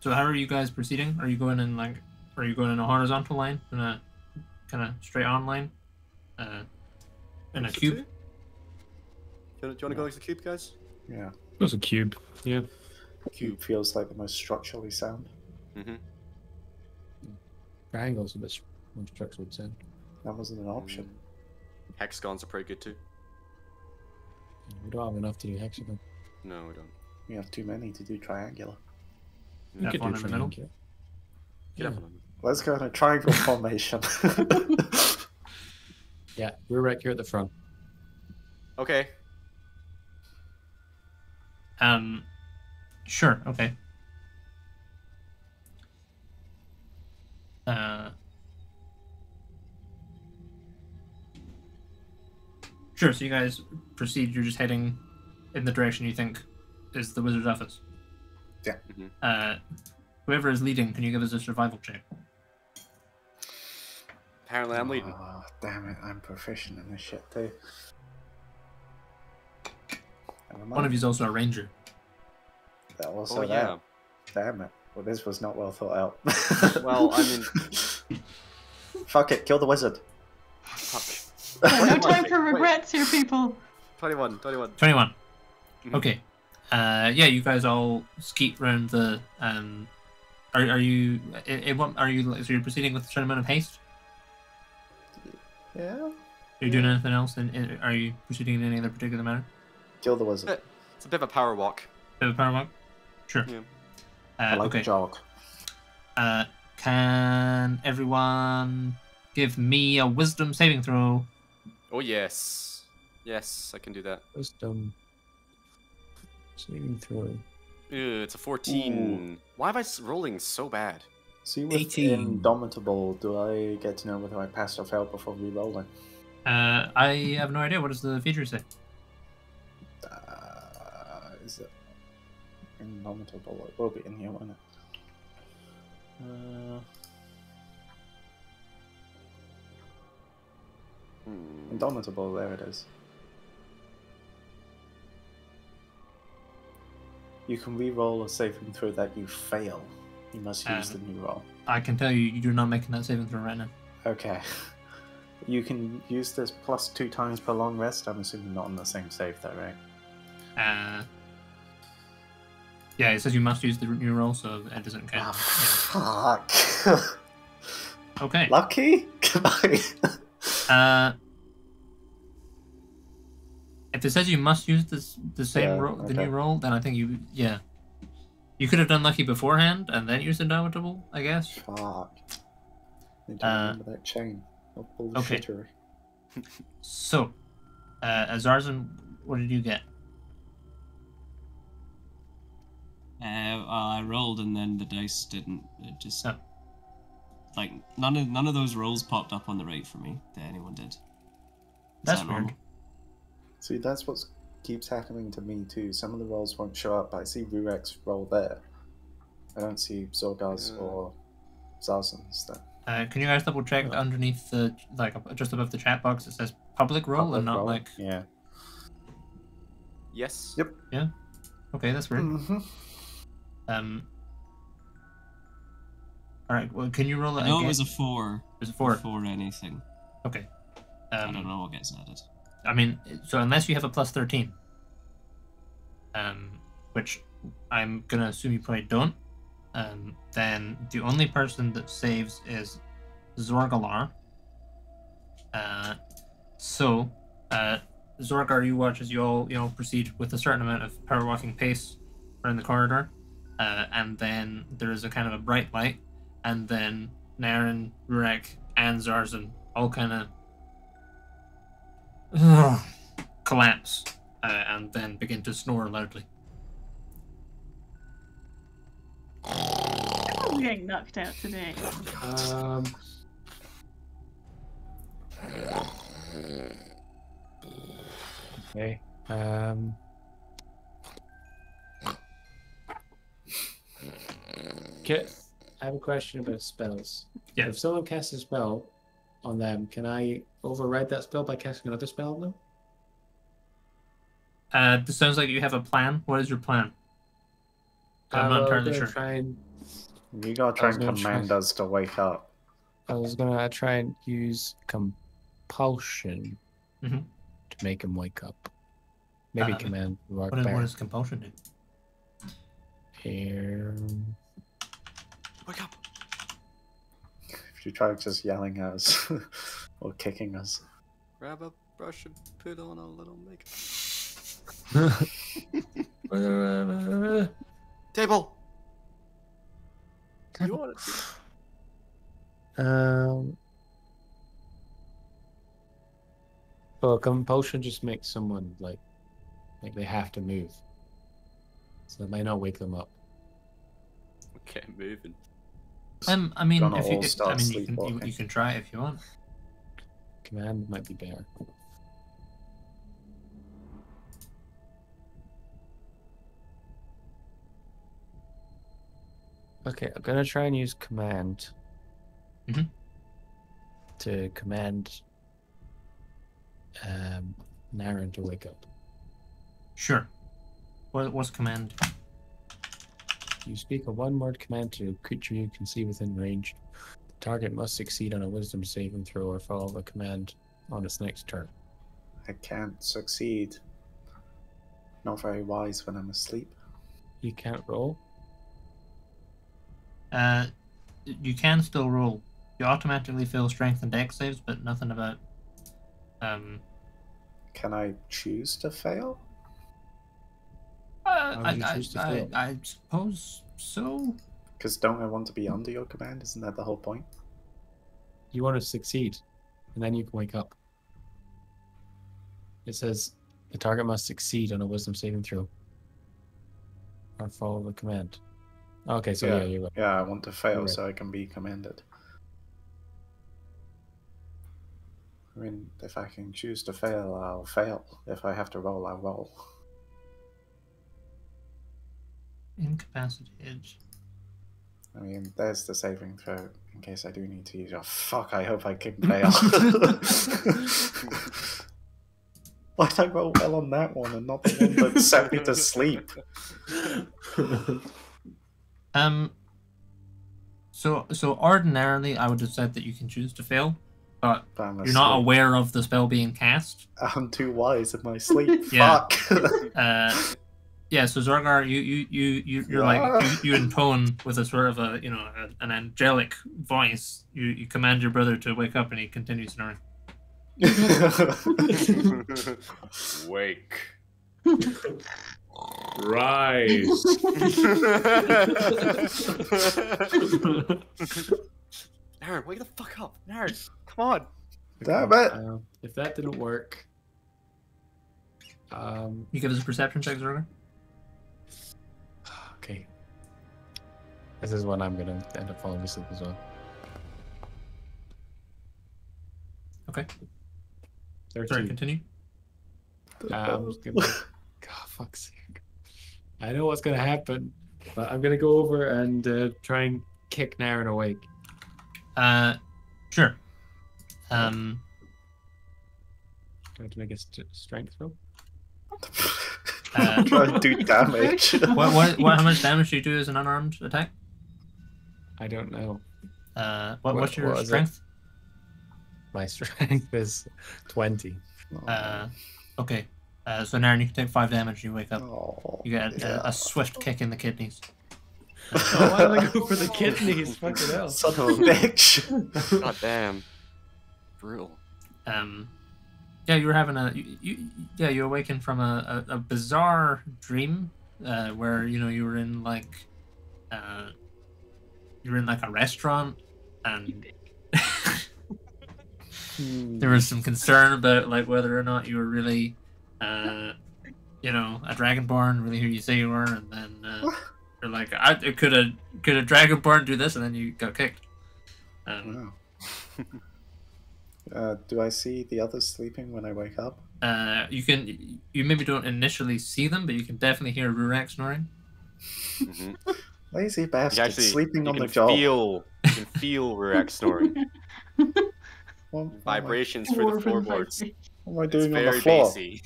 so how are you guys proceeding? Are you going in like, are you going in a horizontal line, in a kind of straight on line, uh, in a cube? Do you, want to go like the cube, guys? yeah, That's a cube. Yeah. cube feels like the most structurally sound. Mm-hmm. Triangle's are the most structurally sound. That wasn't an option. Hexagons are pretty good too. We don't have enough to do hexagon. No, we don't. We have too many to do triangular. You could one do in the middle. triangular. Get Yeah. up on them. Let's go in a triangle formation. Yeah, we're right here at the front. Okay. Um, sure. Okay. Uh, sure. So you guys proceed. You're just heading in the direction you think is the wizard's office. Yeah. Mhm. Uh, whoever is leading, can you give us a survival check? Apparently, I'm leading. Oh, damn it, I'm proficient in this shit too. Never One of you's also a ranger. That also Oh that. yeah. Damn it. Well, this was not well thought out. Well, I mean- Fuck it, kill the wizard. Fuck. Yeah, no time Wait, for wait. regrets here, people. 21, 21. Twenty-one. Mhm. Okay. Uh, yeah, you guys all skeet round the. Um, are are you? In, in what are you? So you're proceeding with a certain amount of haste. Yeah. Are you doing anything else? In, in, are you proceeding in any other particular manner? Kill the wizard. It's a bit of a power walk. Bit of a power walk? Sure. Yeah. I Uh, like okay. a jog. Uh, can everyone give me a wisdom saving throw? Oh yes. Yes, I can do that. Wisdom. Saving throw. Ew, it's a 14. Why am I rolling so bad? See, with 18. Indomitable, do I get to know whether I passed or failed before re-rolling? Uh, I have no idea. What does the feature say? Is it Indomitable? It will be in here, won't it? Uh, Hmm. Indomitable, there it is. You can re-roll a saving throw that you fail. You must use Uh. the new roll. I can tell you, you're not making that saving throw right now. Okay. You can use this plus two times per long rest. I'm assuming not on the same save though, right? Uh, yeah, it says you must use the new roll, so it doesn't count. Ah, Yeah. fuck. Okay. Lucky? Goodbye. Uh, if it says you must use this the same Yeah, roll, the okay. new roll, then I think you yeah, you could have done lucky beforehand and then used indomitable, I guess. Fuck. I don't Uh, remember that chain. okay. So, uh, Azarzan, what did you get? Uh, well, I rolled and then the dice didn't. It just Oh. like none of none of those rolls popped up on the right for me that anyone did. Is That's that weird. normal? See, that's what keeps happening to me too. Some of the rolls won't show up, I see Rurak's roll there. I don't see Zorgar's Yeah. or Zarzan's then. Uh, can you guys double check Oh. underneath the like just above the chat box? It says public roll Public and not roll? like Yeah. Yes. Yep. Yeah. Okay, that's weird. hmm Um. All right. Well, can you roll it I know again? it was a four. It was a four. Four anything. Okay. I Um, don't know what gets added. I mean, so unless you have a plus 13, um, which I'm gonna assume you probably don't, um, then the only person that saves is Zorgalar. Uh, so, uh, Zorgar, you watch as you all you know proceed with a certain amount of power walking pace around the corridor, uh, and then there is a kind of a bright light, and then Naren, Rurak, and Zarzan all kind of collapse uh, and then begin to snore loudly. I'm getting knocked out today. Um. Okay. Um. Okay. I have a question about spells. Yeah. If someone casts a spell on them, can I override that spell by casting another spell on them? Uh, this sounds like you have a plan. What is your plan? I'm Uh, not entirely gonna sure. Try and, You gotta try and gonna try- command us to wake up. I was gonna try and use compulsion Mhm. to make him wake up. Maybe Uh, command would work What, is, what does compulsion do? Um, Wake up! If you try just yelling at us or kicking us. Grab a brush and put on a little makeup. Table! You want it? um, well, compulsion just makes someone like, like they have to move, so it may not wake them up. Okay, moving. Um, I mean, Gonna if you, if, I mean, you can, you, you can try if you want. Command might be better. Okay, I'm gonna try and use command Mhm. to command um, Naren to wake up. Sure. What, what's command? You speak a one-word command to a creature you can see within range. The target must succeed on a Wisdom saving throw or follow the command on its next turn. I can't succeed. Not very wise when I'm asleep. You can't roll. Uh, you can still roll. You automatically fail strength and dex saves, but nothing about. Um, Can I choose to fail? How I, would you I, to I, fail? I suppose so. Because don't I want to be under your command? Isn't that the whole point? You want to succeed, and then you can wake up. It says the target must succeed on a wisdom saving throw. Or follow the command. Okay, so yeah, Yeah. you're right. Yeah, I want to fail Alright. so I can be commanded. I mean, if I can choose to fail, I'll fail. If I have to roll, I'll roll. Incapacitated. I mean, there's the saving throw in case I do need to use. Oh, fuck, I hope I can fail. Why'd I roll well on that one and not the one that sent me to sleep? Um. So so ordinarily, I would have said that you can choose to fail, but But you're not aware of the spell being cast. I'm too wise in my sleep. Yeah. Fuck. Uh, yeah. So Zorgar, you you you you you're like you, you intone with a sort of a you know a, an angelic voice. You you command your brother to wake up, and he continues snoring. Wake. Rise. Aaron, wake the fuck up. Aaron, come on. Damn it. Um, if that didn't work, um, You give us a perception check, Zorgar. This is when I'm gonna end up falling asleep as well. Okay. Sorry, Thirteen. continue. Uh, I'm just gonna. God, fuck's sake. I know what's gonna happen, but I'm gonna go over and uh, try and kick Naren awake. Uh, sure. Um, Try to make a st- strength roll. Uh, Try and do damage. what, what, what, how much damage do you do as an unarmed attack? I don't know. Uh, what, What- what's your what is it? strength? My strength is twenty. Uh, okay. Uh, so Naren, you can take five damage. You wake up. Oh, You get a, yeah. a, a swift kick in the kidneys. oh, why did I go for the kidneys? Fucking hell. Son of a bitch. God damn. Brutal. Um, yeah, you were having a you, you yeah you awakened from a, a, a bizarre dream uh, where you know you were in like uh, you were in like a restaurant and there was some concern about like whether or not you were really uh, you know a dragonborn really who you say you were and then uh, You're like, I could have could a dragonborn do this, and then you got kicked. Um, Wow. uh, do I see the others sleeping when I wake up? uh, you can you maybe don't initially see them, but you can definitely hear Rurak snoring. Mhm. Lazy You bastard, actually sleeping you on the job. feel you can feel Rurak snoring. What, what am Vibrations through the Dwarven floorboards. what am I It's doing on the floor? bassy.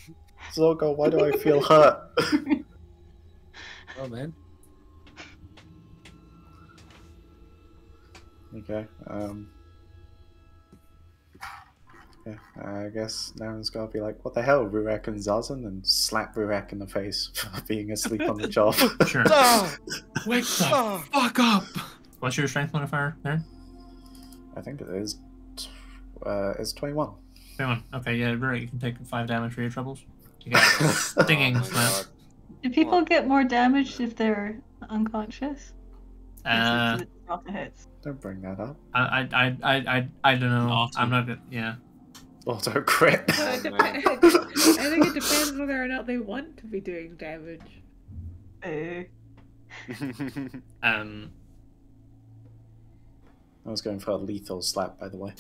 Zorgo, why do I feel hurt? Oh man. okay. Um. Yeah, I guess Naren's gotta be like, what the hell, Rurak and Zarzan, and slap Rurak in the face for being asleep on the job. Sure. Ah! Wake the Ah! fuck up. What's your strength modifier there? I think it is. t- Uh, it's 21. Twenty-one. Okay, yeah, Rurak, you can take five damage for your troubles. You get stinging Oh my slap. Do people What? get more damage if they're unconscious? Uh, Is it not the hits? Don't bring that up. I, I, I, I, I, I don't know. Auto. I'm not good. Yeah. Auto crit. So dep- I think it depends whether or not they want to be doing damage. Uh, Um. I was going for a lethal slap, by the way.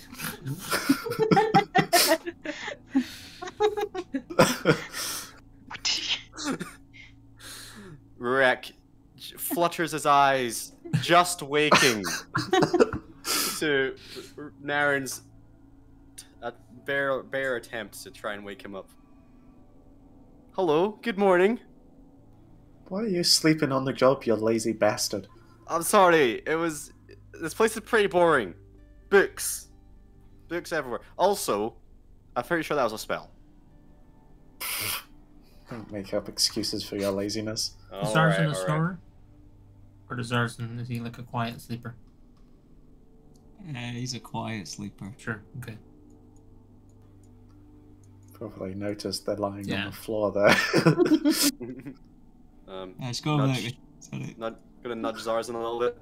Rurak j- flutters his eyes, just waking, to Naren's t- a bare, bare attempt to try and wake him up. Hello, good morning. Why are you sleeping on the job, you lazy bastard? I'm sorry, it was. This place is pretty boring. Books. Books everywhere. Also, I'm pretty sure that was a spell. Don't make up excuses for your laziness. Is All Zarzan right, a all right. snorer? Or does Zarzan, is he like a quiet sleeper? Uh, he's a quiet sleeper. Sure, okay. Probably noticed they're lying Yeah. on the floor there. um, let's go over Nudge. there. Sorry. nud- gonna nudge Zarzan a little bit.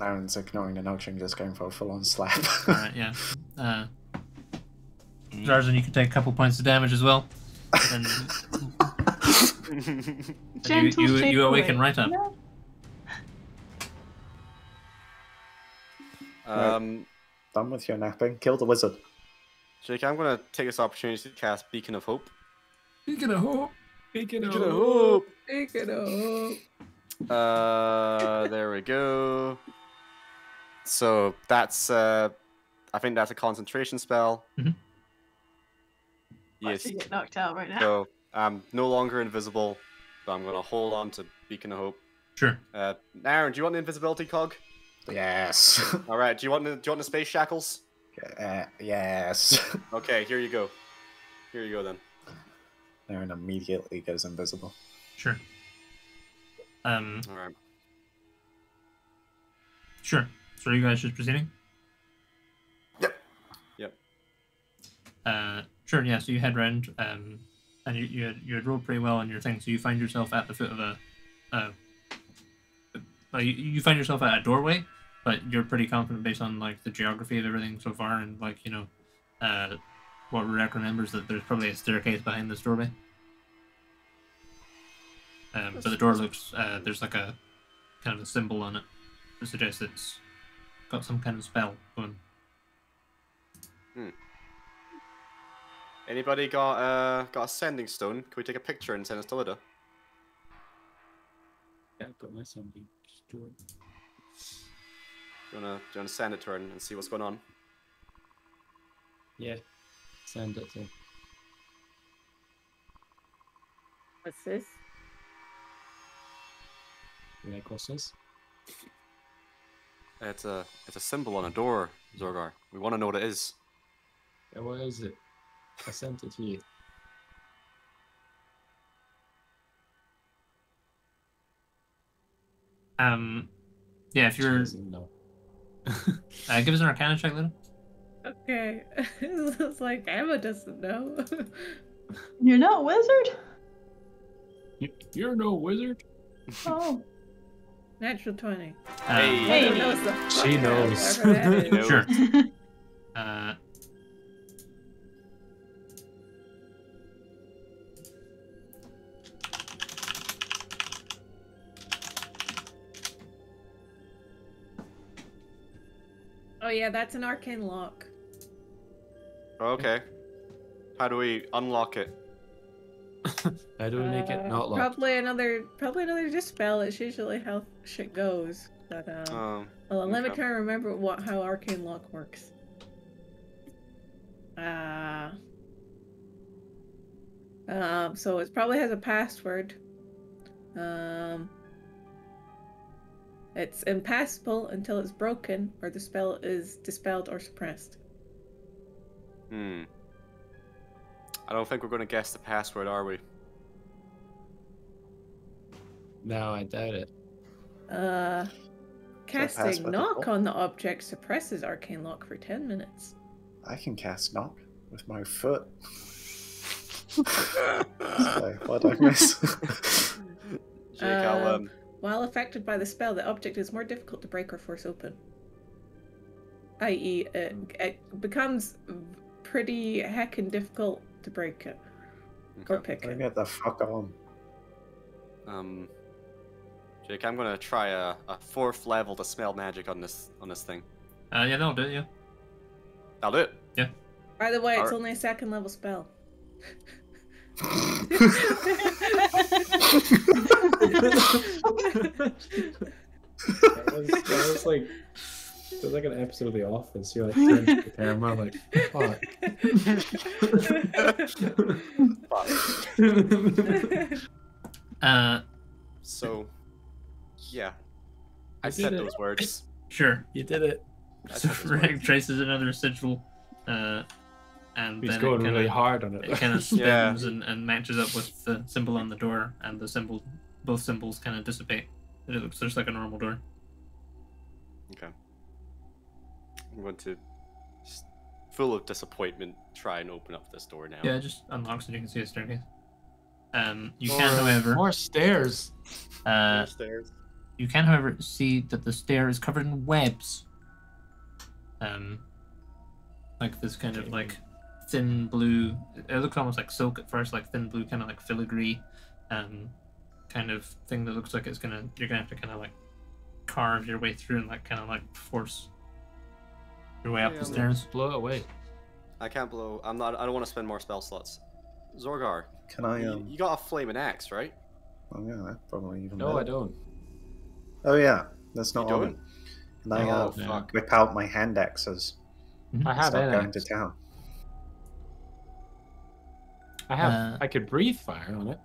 Aaron's ignoring the nudging, just going for a full on slap. Alright, yeah. Uh, Zarzan, you can take a couple points of damage as well. And gentle you- you shake awaken right up. No. um, Done with your napping. Kill the wizard. Jake, I'm gonna take this opportunity to cast Beacon of Hope. Beacon of hope. Speaking Beacon of Hope. Pick it up. Uh, there we go. So that's uh, I think that's a concentration spell. Mhm. Yes. Watch you get knocked out right now. So I'm no longer invisible, so I'm gonna hold on to Beacon of Hope. Sure. Uh, Aaron, do you want the invisibility cog? Yes. All right. Do you want the do you want the space shackles? Uh, yes. Okay, here you go. Here you go then. Aaron immediately goes invisible. Sure. Um, All right. sure. So are you guys just proceeding? Yep. Yep. Uh, sure. Yeah. So you head round, um, and you you had, you had rolled pretty well on your thing, so you find yourself at the foot of a, uh, you, you find yourself at a doorway, but you're pretty confident based on like the geography of everything so far, and like you know, uh, what Rurak remembers that there's probably a staircase behind this doorway. Um, but the door looks uh, there's like a kind of a symbol on it that suggests it's got some kind of spell going. Hmm. Anybody got uh got a sending stone? Can we take a picture and send it to Lida? Yeah, I've got my zombie. Stuart. Do you wanna do you wanna send it to her and and see what's going on? Yeah. Send it to. What's this? You like what's this? It's a it's a symbol on a door, Zorgar. We want to know what it is. Yeah, what is it? I sent it to you. Um, yeah, if you're doesn't know. Uh, give us an Arcana check, Lida. Okay. it's like Emma doesn't know. You're not a wizard? You, you're no wizard. Oh. Natural 20. Uh, Hey. Emma knows the She knows. whatever that You know. is. Sure. Uh, Oh yeah, that's an arcane lock. Okay. How do we unlock it? How do we make it Uh, not locked? Probably another, probably another dispel. It's usually how shit goes. But um, Um, well, let me try to remember what how arcane lock works. Uh, um, so it probably has a password. Um, it's impassable until it's broken or the spell is dispelled or suppressed. hmm. I don't think we're going to guess the password, are we? No, I doubt it. Uh, casting knock on the object suppresses arcane lock for 10 minutes. I can cast knock with my foot. so, what I miss? Jake, I'll, um, While affected by the spell, the object is more difficult to break or force open. I.e., it, it becomes pretty heckin' difficult to break it or pick Bring it. it the fuck on. Um, Jake, I'm gonna try a, a fourth level dispel magic on this on this thing. Uh, yeah, that'll do it. Yeah. I'll do it. Yeah. By the way, it's Alright. only a second level spell. That was, that was like it was like an episode of The Office. You like turn to the camera like fuck. Uh, So, yeah, I I said it. those words. sure. You did it. I So said those traces another sigil, uh, and He's then going it kinda, really hard on It it. kind of spins Yeah. and, and matches up with the symbol on the door, and the symbol, both symbols kind of dissipate. And it looks just like a normal door. Okay. I'm going to, just full of disappointment, try and open up this door now. Yeah, it just unlocks and you can see a staircase. Um, you More- can, however, more stairs. uh, Upstairs. you can, however, see that the stair is covered in webs. Um, like this kind of like thin blue. It looks almost like silk at first, like thin blue, kind of like filigree, um, kind of thing that looks like it's gonna. You're gonna have to kind of like carve your way through and like kind of like force your way up Yeah, the stairs. Blow it away. I can't blow. I'm not. I don't want to spend more spell slots. Zorgar, Can I, you, um. you got a flaming axe, right? Oh, yeah, that's probably even No, I don't. Oh, yeah, that's not You on don't? And I oh uh, fuck. whip out my hand axes I have start an going axe. to town. I have. Uh, I could breathe fire on it.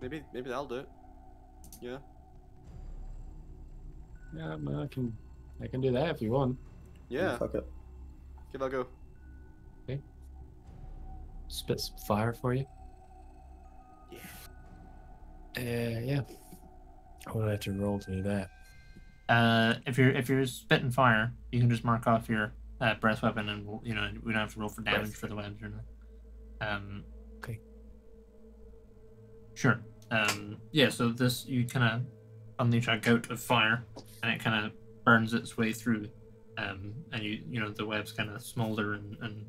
Maybe maybe that'll do it. Yeah. Yeah, man, I can. I can do that if you want. Yeah. Fuck it. Give it a go. Spit some fire for you. Yeah. Uh, yeah. I would have to roll to do that. Uh, if you're if you're spitting fire, you can just mark off your uh, breath weapon, and we'll, you know we don't have to roll for damage Breath. for the webs or anything. Um, Okay. Sure. Um, yeah. So this you kind of unleash a gout of fire, and it kind of burns its way through, um, and you you know the webs kind of smolder and, and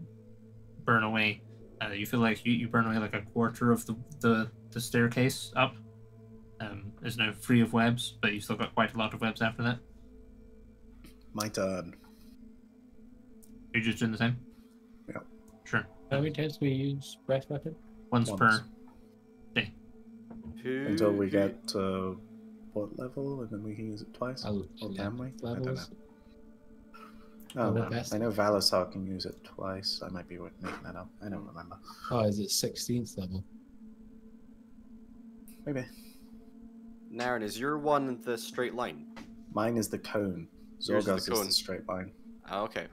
burn away. Uh, you feel like you, you burn away like a quarter of the the, the staircase up. Um, is now free of webs, but you still got quite a lot of webs after that. My turn. You're just doing the same? Yeah. Sure. How many times do we use breath weapon? Once, Once. per. Who, Until we get to what level, and then we can use it twice? I'll Or can we? I don't know. levels. Oh, no. I know Valasar can use it twice. I might be making that up. I don't remember. Oh, is it 16th level? Maybe. Naren, is your one the straight line? Mine is the cone. Yours is the Zorgar's is the straight line. Ah, okay.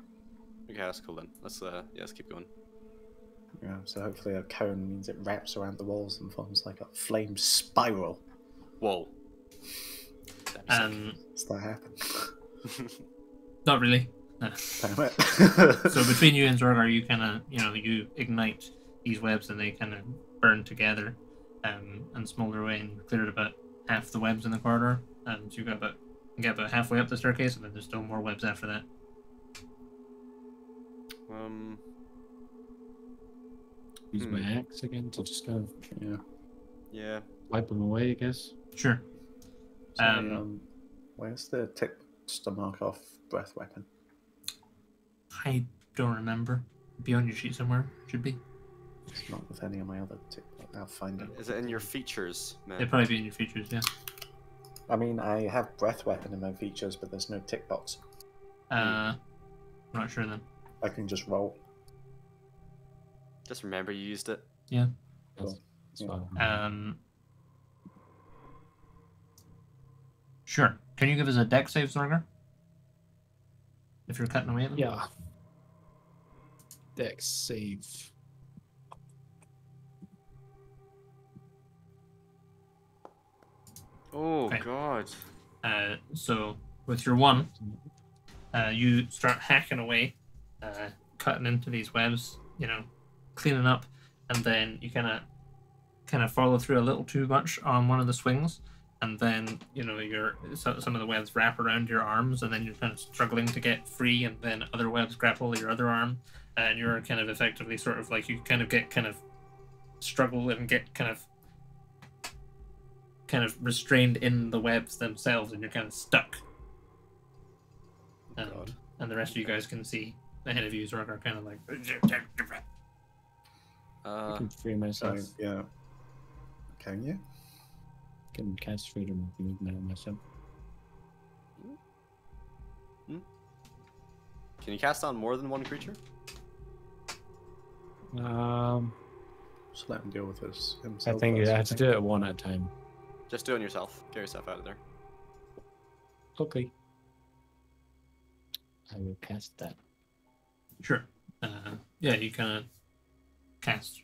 Okay, that's cool then. Let's uh, yeah, let's keep going. Yeah, so hopefully a cone means it wraps around the walls and forms like a flame spiral. Whoa. Um, Does that happen? not really. No. Damn it. So between you and Zorgar, you kind of, you know, you ignite these webs and they kind of burn together um, and smolder away and cleared about half the webs in the corridor. And so you got about, you get about halfway up the staircase and then there's still more webs after that. um, Use my Hmm. axe again to just kind of yeah. yeah. wipe them away, I guess. Sure. So, Um, um, where's the tick just to mark off breath weapon? I don't remember. Be on your sheet somewhere. Should be. It's not with any of my other tick. I'll find it. Is it in your features, man? It'd probably be in your features. Yeah. I mean, I have breath weapon in my features, but there's no tick box. Uh, I'm not sure then. I can just roll. Just remember you used it. That's, that's Yeah. fine. Um. Sure. Can you give us a deck save, Zorgar? If you're cutting away at them? yeah. Dex save. Oh Okay. god. Uh, so with your one, uh, you start hacking away, uh, cutting into these webs, you know, cleaning up, and then you kind of, kind of follow through a little too much on one of the swings, and then you know your so, some of the webs wrap around your arms, and then you're kind of struggling to get free, and then other webs grapple your other arm, and you're mm-hmm. kind of effectively sort of like you kind of get kind of struggle and get kind of kind of restrained in the webs themselves, and you're kind of stuck. Oh, And, God. and the rest of you guys can see ahead of you, Zorgar kind of like. I Uh, can free So, myself. yeah. Can you? can cast freedom of movement on myself. can you cast on more than one creature? Um, Just let him deal with this himself. I think first, I have to do it one at a time. Just do it on yourself. Get yourself out of there. Okay. I will cast that. Sure. Uh, yeah, you kind of cast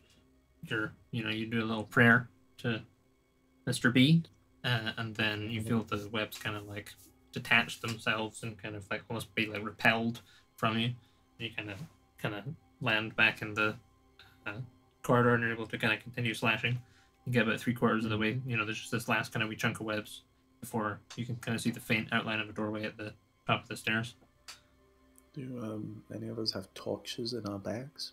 your, you know, you do a little prayer to Mr. B, uh, and then you feel the webs kind of like detach themselves and kind of like almost be like repelled from you. And you kind of kind of land back in the uh, corridor and you're able to kind of continue slashing. You get about three quarters of the way. You know, there's just this last kind of wee chunk of webs before you can kind of see the faint outline of a doorway at the top of the stairs. Do um, any of us have torches in our bags?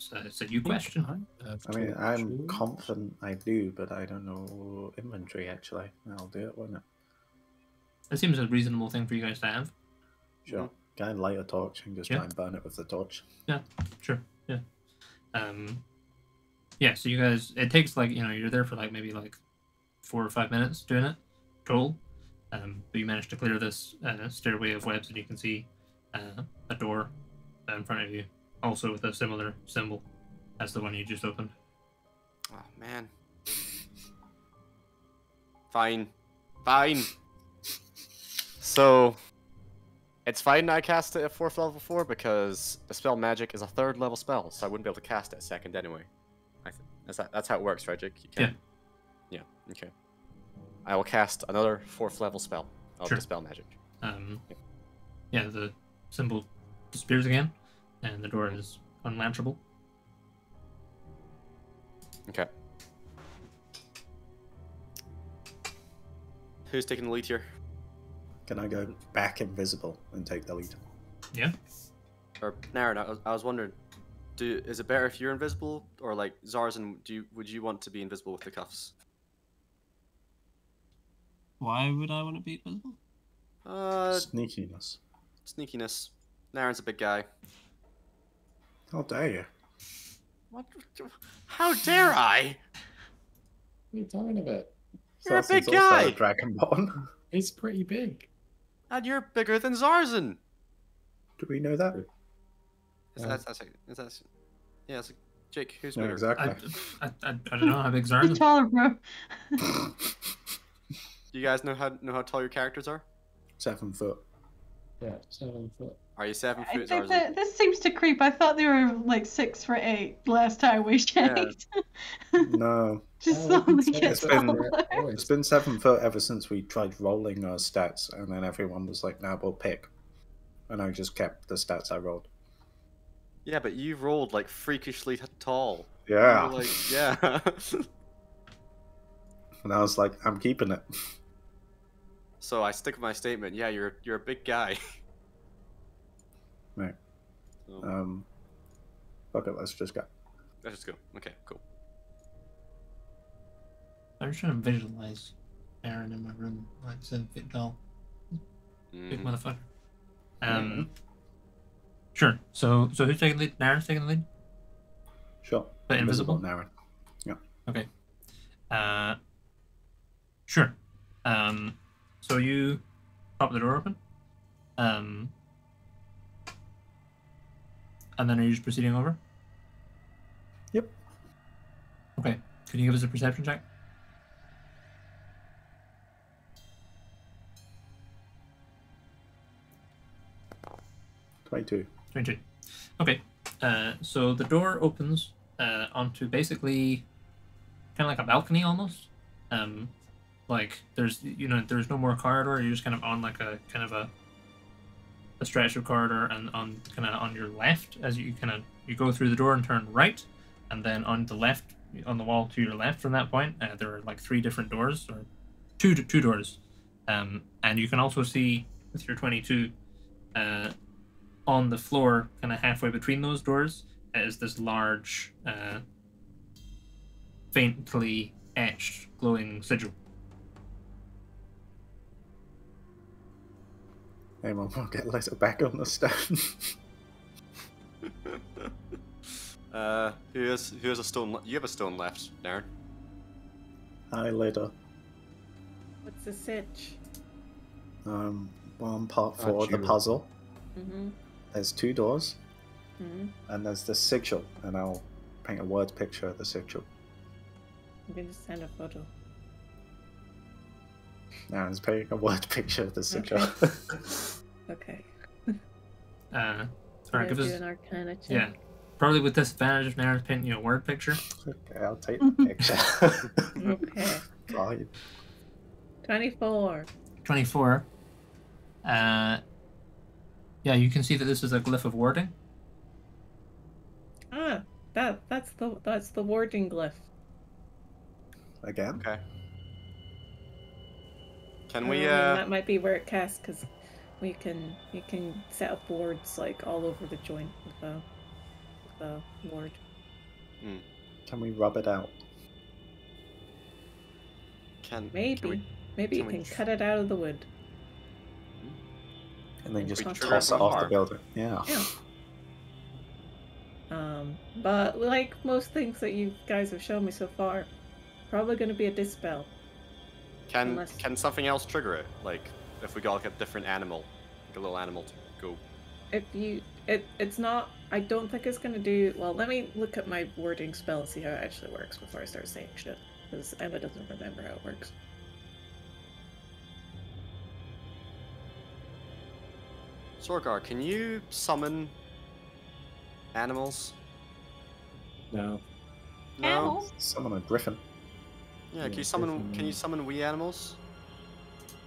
So it's a you question. Have I mean, I'm torches. confident I do, but I don't know inventory actually. I'll do it, won't it? It seems a reasonable thing for you guys to have. Sure. Can I light a torch and just Yeah. try and burn it with the torch? Yeah, sure. Yeah. Um. Yeah. So you guys, it takes like you know you're there for like maybe like four or five minutes doing it total. Um, but you manage to clear this uh, stairway of webs, and you can see uh, a door in front of you, also with a similar symbol as the one you just opened. Oh man. Fine. Fine. So it's fine I cast it at fourth level four because dispel magic is a third level spell, so I wouldn't be able to cast it at second anyway. That's that, that's how it works, right, Jake? You can Yeah. Okay. I will cast another fourth level spell of Sure. dispel magic. Um, yeah, the symbol disappears again, and the door is unlatchable. Okay. Who's taking the lead here? Can I go back invisible and take the lead? Yeah. Or Naren, I was, I was wondering, do is it better if you're invisible or like Zarzan? Do you would you want to be invisible with the cuffs? Why would I want to be invisible? Uh, Sneakiness. sneakiness. Naren's a big guy. How dare you? What? How dare I? What are you talking about? You're a big guy. a Dragonborn. He's pretty big. And you're bigger than Zarzan. Do we know that? Is that, that's, is that, yeah, it's Jake, who's No, bigger? exactly. I, I, I, I don't know how big He's Zardan. taller, bro. Do you guys know how know how tall your characters are? Seven foot. Yeah, seven foot. Are you seven I foot, think Zarzan? that this seems to creep. I thought they were like six for eight last time we checked. No, Just Oh, slowly it's gets been- taller. Oh, it's been seven foot ever since we tried rolling our stats, and then everyone was like, "Now we'll pick," and I just kept the stats I rolled. Yeah, but you rolled like freakishly tall. Yeah, like, yeah. and I was like, "I'm keeping it." so I stick with my statement. Yeah, you're you're a big guy. Right. Um, fuck it, let's just go. let's just go. Okay, cool. I was trying to visualize Aaron in my room, like seven feet tall, big Mhm. motherfucker. Um, Sure. So so who's taking the lead? Naren's taking the lead. Sure. But invisible? Naren. Yeah. Okay. Uh, sure. Um, so you pop the door open. Um, and then are you just proceeding over? Yep. Okay. Can you give us a perception check? Twenty-two. 22. Okay. Uh, so the door opens uh, onto basically kind of like a balcony almost. Um, like there's you know there's no more corridor. You're just kind of on like a kind of a a stretch of corridor, and on kind of on your left as you kind of you go through the door and turn right, and then on the left on the wall to your left from that point uh, there are like three different doors or two two doors, um, and you can also see with your 22 uh, on the floor, kind of halfway between those doors, is this large, uh, faintly etched, glowing sigil. Anyone will get later back on the stone. Uh, who has who has a stone? Le- you have a stone left, Darren. Hi, later. What's the sitch? Um, one part Ah, for the puzzle. Mm-hmm. There's two doors, Mm-hmm. and there's the sigil, and I'll paint a word picture of the sigil. I'm gonna send a photo. Aaron's painting a word picture of the sigil. Okay. Uh, I'm alright, give us, an arcana check. yeah, probably with disadvantage if Naren's painting you a word picture. okay, I'll take the picture. Okay. Fine. 24. 24. Uh, yeah, you can see that this is a glyph of warding. Ah, that that's the that's the warding glyph. Again. Okay. Can we? mean, Uh, that might be where it casts because we can you can set up wards like all over the joint with a with a ward. Can we rub it out? can Maybe Can we, maybe you can we can tr- cut it out of the wood. And then Can just toss it it from off the far? building. Yeah. Yeah. Um, but like most things that you guys have shown me so far, probably going to be a dispel. Can Unless- can something else trigger it? Like if we got like a different animal, like a little animal to go. If you, it, it's not. I don't think it's going to do. Well, let me look at my warding spell and see how it actually works before I start saying shit, because Emma doesn't remember how it works. Zorgar, can you summon animals? No. No. Animals? Summon a griffin. Yeah, can you summon? griffin, Can you summon wee animals?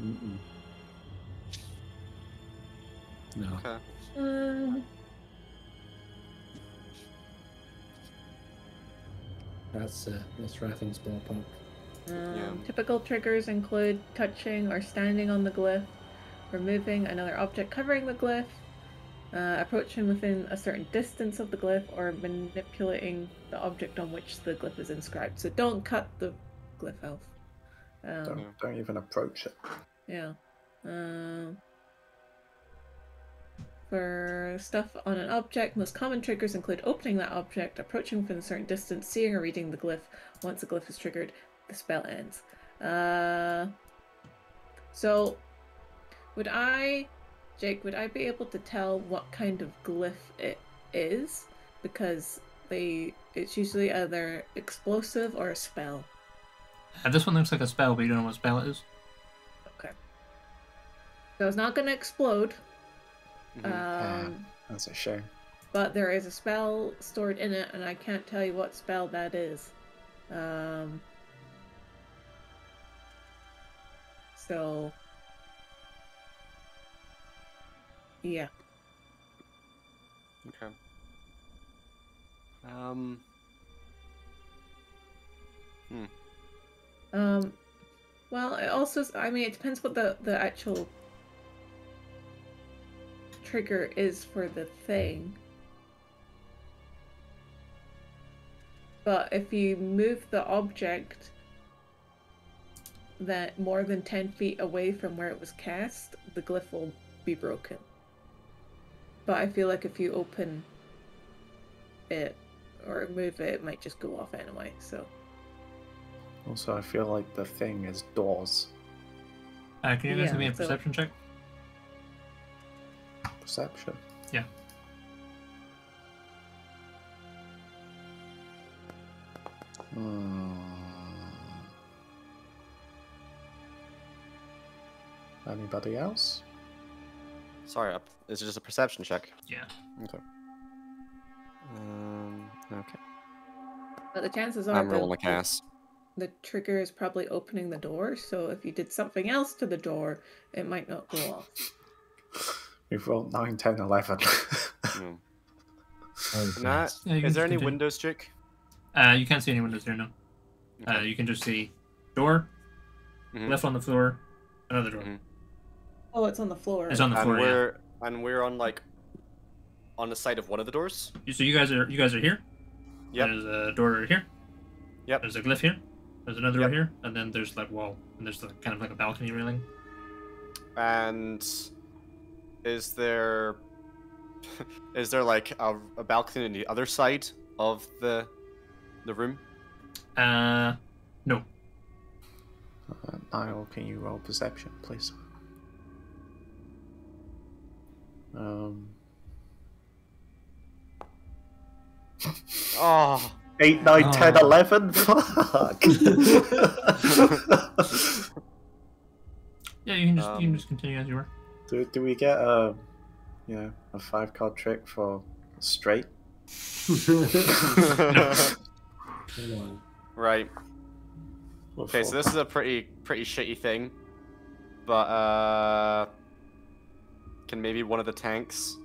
Mm-mm. No. Okay. Um, That's uh, that's Rathan's ballpark. Um, Yeah. Typical triggers include touching or standing on the glyph, removing another object covering the glyph, uh, approaching within a certain distance of the glyph, or manipulating the object on which the glyph is inscribed. So don't cut the glyph elf. Um, Don't, don't even approach it. yeah. Um, for stuff on an object, most common triggers include opening that object, approaching within a certain distance, seeing or reading the glyph. Once the glyph is triggered, the spell ends. Uh, so, would I, Jake, would I be able to tell what kind of glyph it is? Because they, it's usually either explosive or a spell. Uh, this one looks like a spell, but you don't know what spell it is. Okay. So it's not going to explode. Mhm. Um, That's a shame. but there is a spell stored in it, and I can't tell you what spell that is. Um, so, yeah. Okay. Um. Um, well, it also, I mean, it depends what the the actual trigger is for the thing. But if you move the object that more than 10 feet away from where it was cast, the glyph will be broken. but I feel like if you open it or move it, it might just go off anyway. So Also, I feel like the thing is doors. Uh, can you guys Yeah, give me a so- perception check? Perception. Yeah. Hmm. Anybody else? Sorry, uh, is just a perception check? Yeah. Okay. Um, okay. but the chances are I'm rolling a cast. The trigger is probably opening the door. So if you did something else to the door, it might not go off. We've rolled 9, 10, 11. Hmm. Oh, Nah. Yeah, is there any continue. windows, Jake? Uh, you can't see any windows there, no. Uh, you can just see door, Mhm. left on the floor, another door. Mhm. Oh, it's on the floor. It's on the and floor. Yeah. we're and we're on like on the side of one of the doors. So you guys are you guys are here. Yep. There's a door right here. Yep. There's a glyph here. There's another Yep. door here, and then there's that wall, and there's like, kind of like a balcony railing. And is there is there like a, a balcony on the other side of the the room? Uh, no. Uh, Niall, can you roll perception, please? Um, Oh, 8, 9, 10, Oh. 11? Fuck! Yeah, you can just you can Um, just continue as you were. do, do we get a, you know, a five card trick for straight? Come right. Or Okay, so this is a pretty pretty shitty thing, but uh, can maybe one of the tanks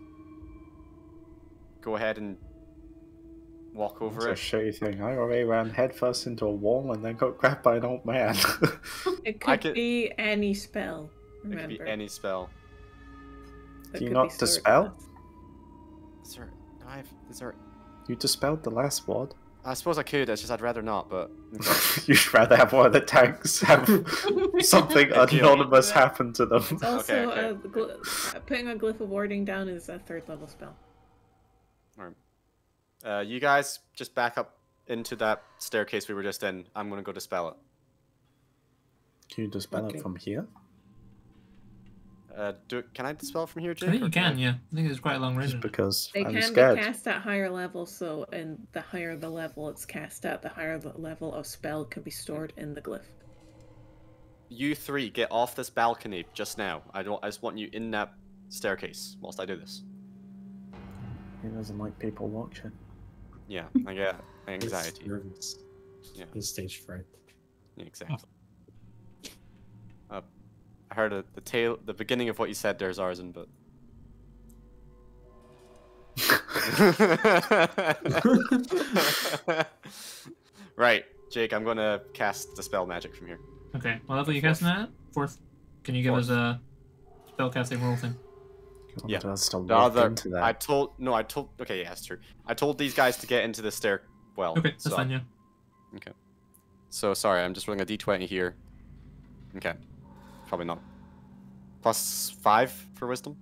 go ahead and walk It's over a it? shitty thing. I already ran headfirst into a wall and then got grabbed by an old man. It could could- be any spell. It could be any spell. It Do you not be sword dispel? spells. Is there? no, I've, is there? you dispelled the last ward. I suppose I could. It's just I'd rather not. But okay. You'd rather have one of the tanks have something anonymous happen to them. It's also okay. A gl- uh, putting a glyph of warding down is a third level spell. Uh, you guys just back up into that staircase we were just in. I'm gonna go dispel it. Can you dispel Okay. it from here? Uh, do can I dispel from here, Jake? I think or you can. Yeah, I think it's quite a long range. Just because They I'm can scared. be cast at higher levels, so and the higher the level it's cast at, the higher the level of spell can be stored in the glyph. You three get off this balcony just now. I don't. I just want you in that staircase whilst I do this. He doesn't like people watching. Yeah, I get He's anxiety. nervous. Yeah. He's stage fright. Yeah, exactly. Uh, I heard a, the tail, the beginning of what you said there, Zarzan, but. right, Jake. I'm gonna cast dispel magic from here. Okay, what level are you casting that at? Fourth. Can you give Fourth. us a spellcasting roll thing? God, Yeah. to The other, into that. I told no, I told. Okay, yeah, that's true. I told these guys to get into the stair. Well, Okay, that's so, fine. Yeah. So sorry, I'm just rolling a d20 here. Okay, probably not. Plus five for wisdom.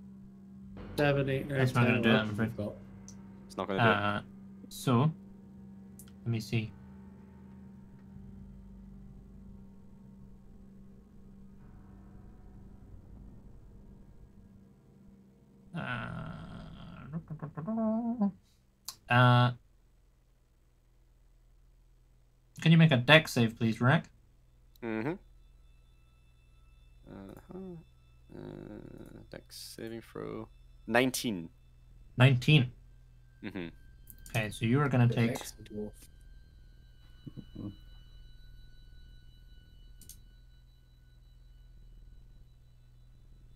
Seven, eight, nine, That's not gonna do it, I'm afraid. Well, It's not gonna do it. Uh, so let me see. Uh, uh, can you make a dex save, please, Rack? Mm-hmm. Uh-huh. Uh, dex saving throw. 19. 19. Mm-hmm. Okay, so you are going to take next dwarf.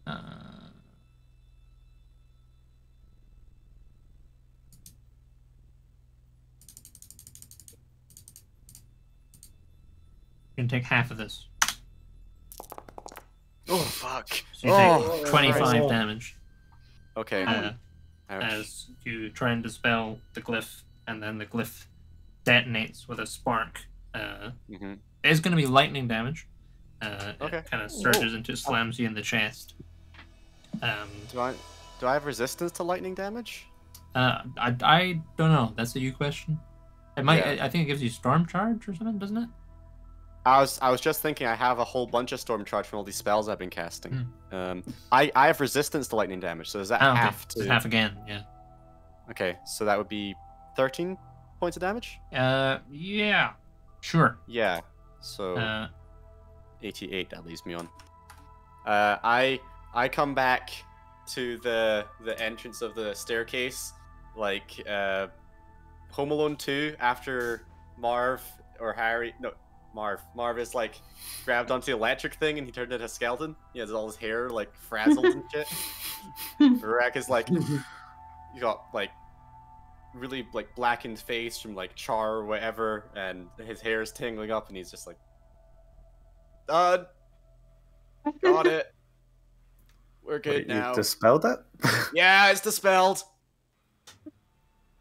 Uh, you can take half of this. Oh, fuck. So you Oh, take 25 Christ. damage Okay. uh, as you try and dispel the glyph, and then the glyph detonates with a spark. Uh, Mhm. it's going to be lightning damage. Uh, Okay. It kind of surges into slams you in the chest. Um, Do I, Do I have resistance to lightning damage? Uh, I, I don't know. That's a you question. It might. Yeah. I, I think it gives you storm charge or something, doesn't it? I was I was just thinking I have a whole bunch of storm charge from all these spells I've been casting. Hmm. Um, I I have resistance to lightning damage, so does that okay. half It's to? half again. Yeah. Okay, so that would be thirteen points of damage. Uh, yeah. Sure. Yeah. So Uh, 88 that leaves me on. Uh, I I come back to the the entrance of the staircase, like uh, Home Alone 2 after Marv or Harry. No, Marv. Marv is like grabbed onto the electric thing and he turned into a skeleton. He has all his hair like frazzled and shit. Rack is like you got like really like blackened face from like char or whatever, and his hair is tingling up, and he's just like, "Done, got it, we're good Wait, now." You dispelled it? Yeah, it's dispelled.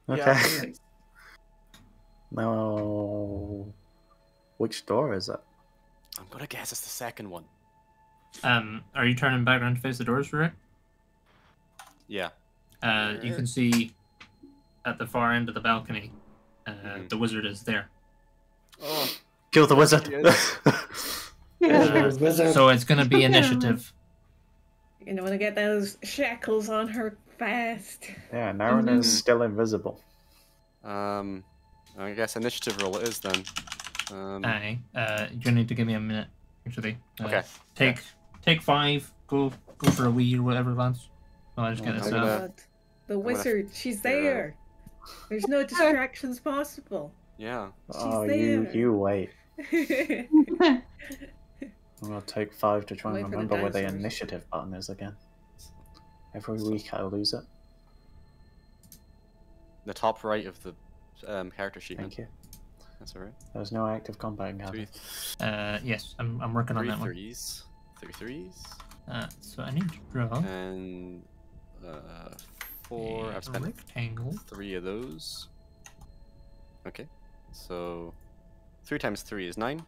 okay. Yeah. Now, which door is it? I'm gonna guess it's the second one. um, are you turning back around to face the doors, Rick? Yeah. Uh, you can see at the far end of the balcony, uh, Mhm. the wizard is there. Oh, Kill the wizard. Yes. Uh, wizard. so it's gonna be initiative. You know, want to get those shackles on her fast. yeah, Naren Mhm. is still invisible. um, I guess initiative roll it is then. Um, Aye. Uh, you need to give me a minute, actually. Uh, Okay. Take take five. Go go for a wee or whatever, lads. Well, I just get I'm this gonna- out. God, the gonna wizard, she's figure out- there. There's no distractions possible. yeah. oh, you there. you wait. Wait I'm gonna take five to try Wait and for the remember where the initiative button is again. Every week I lose it. The top right of the um, character sheet. man. Thank you. That's alright. There's no active combat Three, gathered. Uh, yes, I'm I'm working on three that one. threes. Three threes. Uh, so I need to draw And uh, four. a I've spent rectangle. three of those. Okay, so three times three is nine,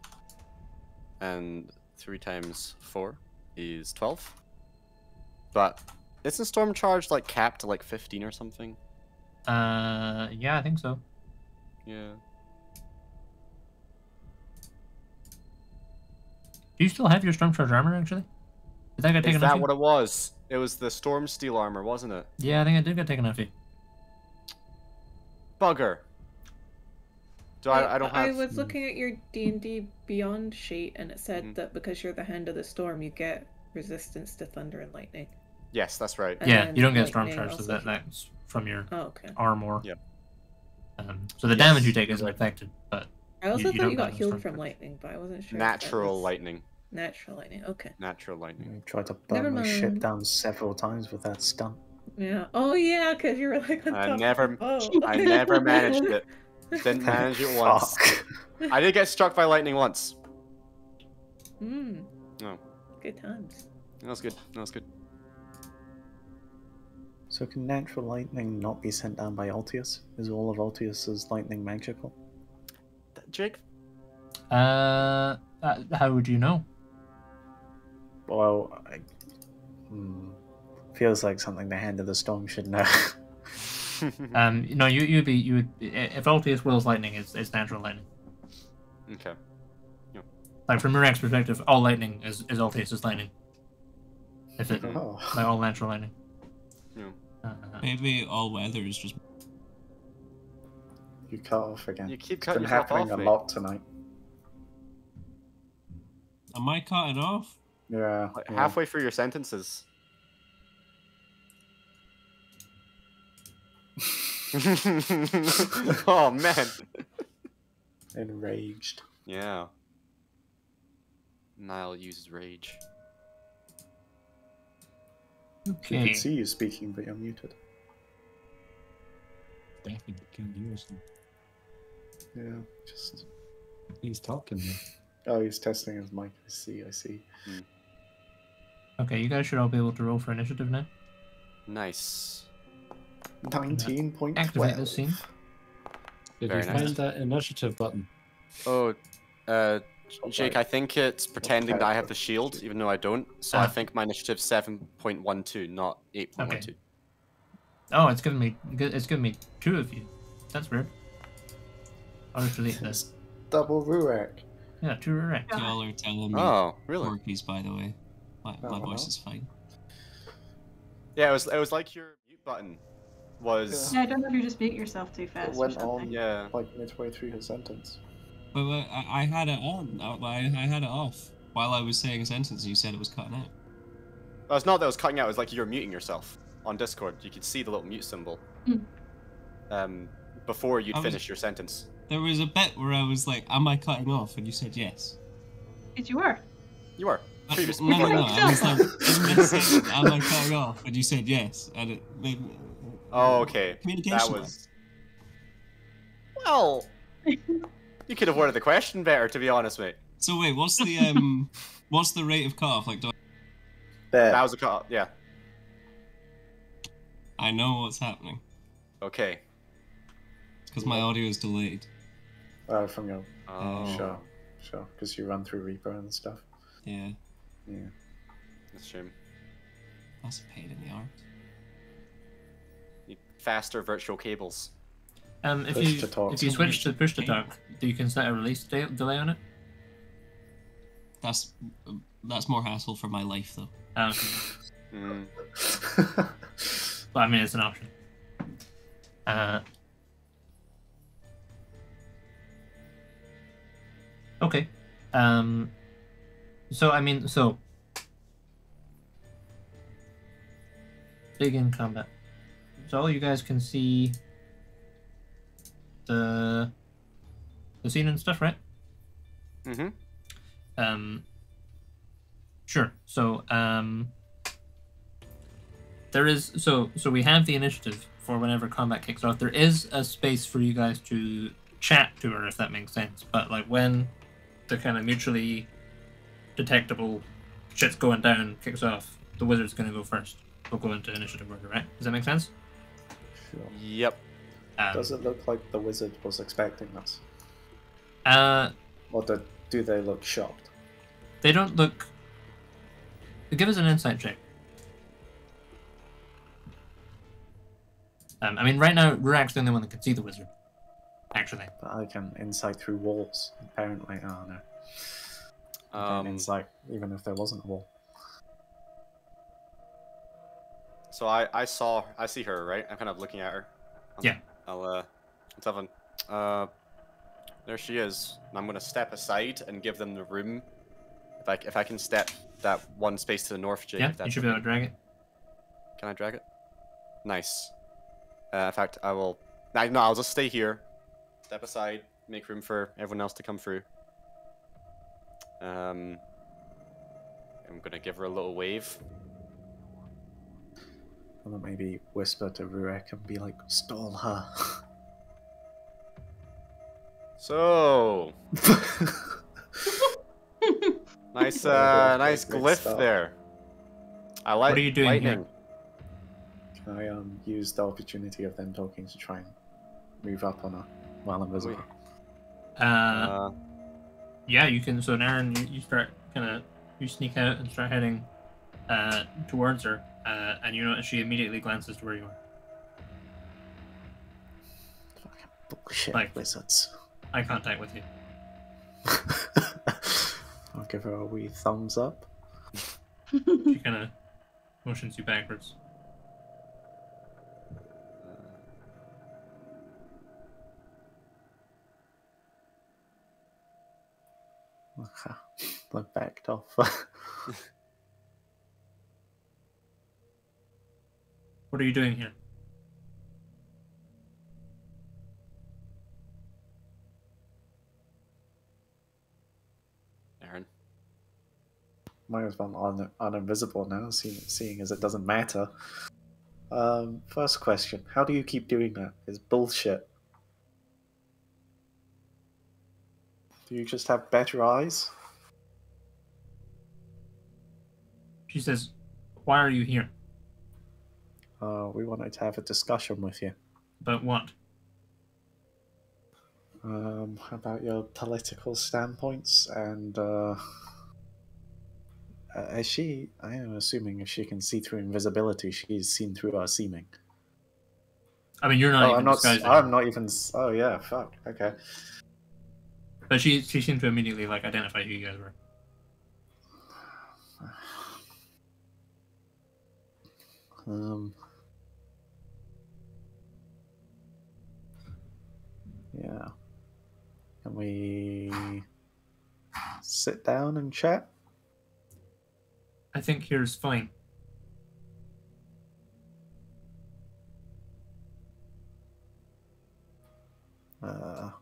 and three times four is twelve. But isn't storm charge like capped to like fifteen or something? Uh, yeah, I think so. Yeah. Do you still have your storm charge armor actually? Did that get Is taken off that what it was? It was the storm steel armor, wasn't it? Yeah, I think it did get taken off you. Bugger. Do I? I don't have... I was looking at your D and D Beyond sheet, and it said Mhm. that because you're the hand of the storm, you get resistance to thunder and lightning. Yes, that's right. And yeah, you don't get storm lightning charge, so that that's from your Oh, okay. armor. Yep. Um, so the Yes, damage you take isn't affected, but I also you thought don't you got healed from charge. lightning, but I wasn't sure. Natural was- lightning. Natural lightning. Okay. Natural lightning. You tried to Never burn my ship down several times with that stunt. Yeah. Oh yeah, because you were like on I top never- Of the boat. I never managed it. Didn't manage it once. Fuck. I did get struck by lightning once. Mm. Oh. Good times. That was good. That was good. So can natural lightning not be sent down by Altius? Is all of Altius's lightning magical? Th- Jake, uh, uh, how would you know? Well, I, hmm, feels like something the Hand of the Storm should know. Um, no, you you'd be you would if Altius wills lightning, it's it's natural lightning. okay. Like from Rurak's perspective, all lightning is is Altius's lightning. If it oh, like all natural lightning. Yeah. Uh, Maybe all weather is just you cut off again. You keep it's cutting been happening off, a lot tonight. Am I cutting off? Yeah. Like, yeah. Halfway through your sentences. oh man. Enraged. Yeah. Niall uses rage. You okay. can see you speaking, but you're muted. Definitely can use him. Yeah, just. He's talking. There. Oh, he's testing his mic. I see, I see. Okay, you guys should all be able to roll for initiative now. Nice. 19.12. Activate this scene. Did Very you nice. find that initiative button? Oh, uh, Jake. I think it's pretending that I have the shield, even though I don't. So I Ah. think my initiative's 7.12, not 8.12. Oh, it's giving me it's giving me two of you. That's weird. I'll just delete this. Double Rurak. Yeah, two Rurak. Yeah. Y'all are telling me Oh, really? Porkies, by the way. My, my Oh, voice is fine. Yeah, it was. It was like your mute button was. Yeah, I don't know if you're just beating yourself too fast. It went something. on Yeah. like midway through his sentence. But, but I, I had it on. I, I I had it off while I was saying a sentence. You said it was cutting out. Well, it's not that it was cutting out. It was like you're muting yourself on Discord. You could see the little mute symbol. Hmm. Um, before you'd was- finish your sentence. There was a bit where I was like, "Am I cutting off?" And you said yes. Because you were. You were. Uh, Previous- no, no, no. I was like, in "Am I cutting off?" And you said yes, and it made. me- Oh, okay. Communication. That was. Well, you could have worded the question better, to be honest, mate. So wait, what's the um, what's the rate of cutoff? Like, do I, That was a cut. Yeah. I know what's happening Okay. Because my audio is delayed. Oh, from your Oh, sure, sure, because you run through Reaper and stuff. Yeah, Yeah. That's a shame. that's a pain in the arse. Need faster virtual cables. Um, if Push you to talk. if you switch to push to talk, you can set a release de- delay on it. That's that's more hassle for my life though. Um, Mm. but I mean, it's an option. Uh, okay. Um, so I mean, so begin combat. So all you guys can see the the scene and stuff, right? Mm-hmm. Um, sure. So, um, there is so so we have the initiative for whenever combat kicks off. There is a space for you guys to chat to her, if that makes sense. But like when the kind of mutually detectable shit's going down kicks off, the wizard's gonna go first. We'll go into initiative order, right? Does that make sense? Sure. Yep. Um, Does it look like the wizard was expecting us? uh, Or do, do they look shocked? they don't look. Give us an insight check. Um, I mean, right now, Rurak's the only one that can see the wizard. Actually. But I can insight through walls, apparently. Oh no. I can Um, insight even if there wasn't a wall. so I, I saw I see her right. I'm kind of looking at her. I'll- Yeah. I'll uh, Tevin. Uh, there she is. And I'm gonna step aside and give them the room. If I if I can step that one space to the north, Jake. yeah, you should be able to drag it. Can I drag it? Nice. Uh, in fact, I will. No, no, I'll just stay here. Step aside, make room for everyone else to come through. Um, I'm gonna give her a little wave. And then maybe whisper to Rurak and be like, stall her. So nice, uh, nice glyph stuff. there. I like. What are you doing here? lightning. Can I um, use the opportunity of them talking to try and move up on her while invisible? Uh, Uh, yeah, you can. So, Aaron, you, you start kind of you sneak out and start heading uh, towards her, uh, and you notice she immediately glances to where you are. Fucking bullshit Like- wizards. Eye contact with you. I'll give her a wee thumbs up. She kind of motions you backwards. Okay. Look backed off. What are you doing here? Aaron. Might as well un- invisible now, seeing, seeing as it doesn't matter. Um, first question: How do you keep doing that? It's bullshit. Do you just have better eyes? She says, "Why are you here? Uh, we wanted to have a discussion with you About what?" um, about your political standpoints and. Uh, uh, is she? I am assuming if she can see through invisibility, she's seen through our seeming. I mean, you're not oh, even I'm not. I'm not even. Oh yeah, fuck. Okay. But she she seemed to immediately like identify who you guys were. Um. Yeah. Can we sit down and chat? I think here's fine. Uh,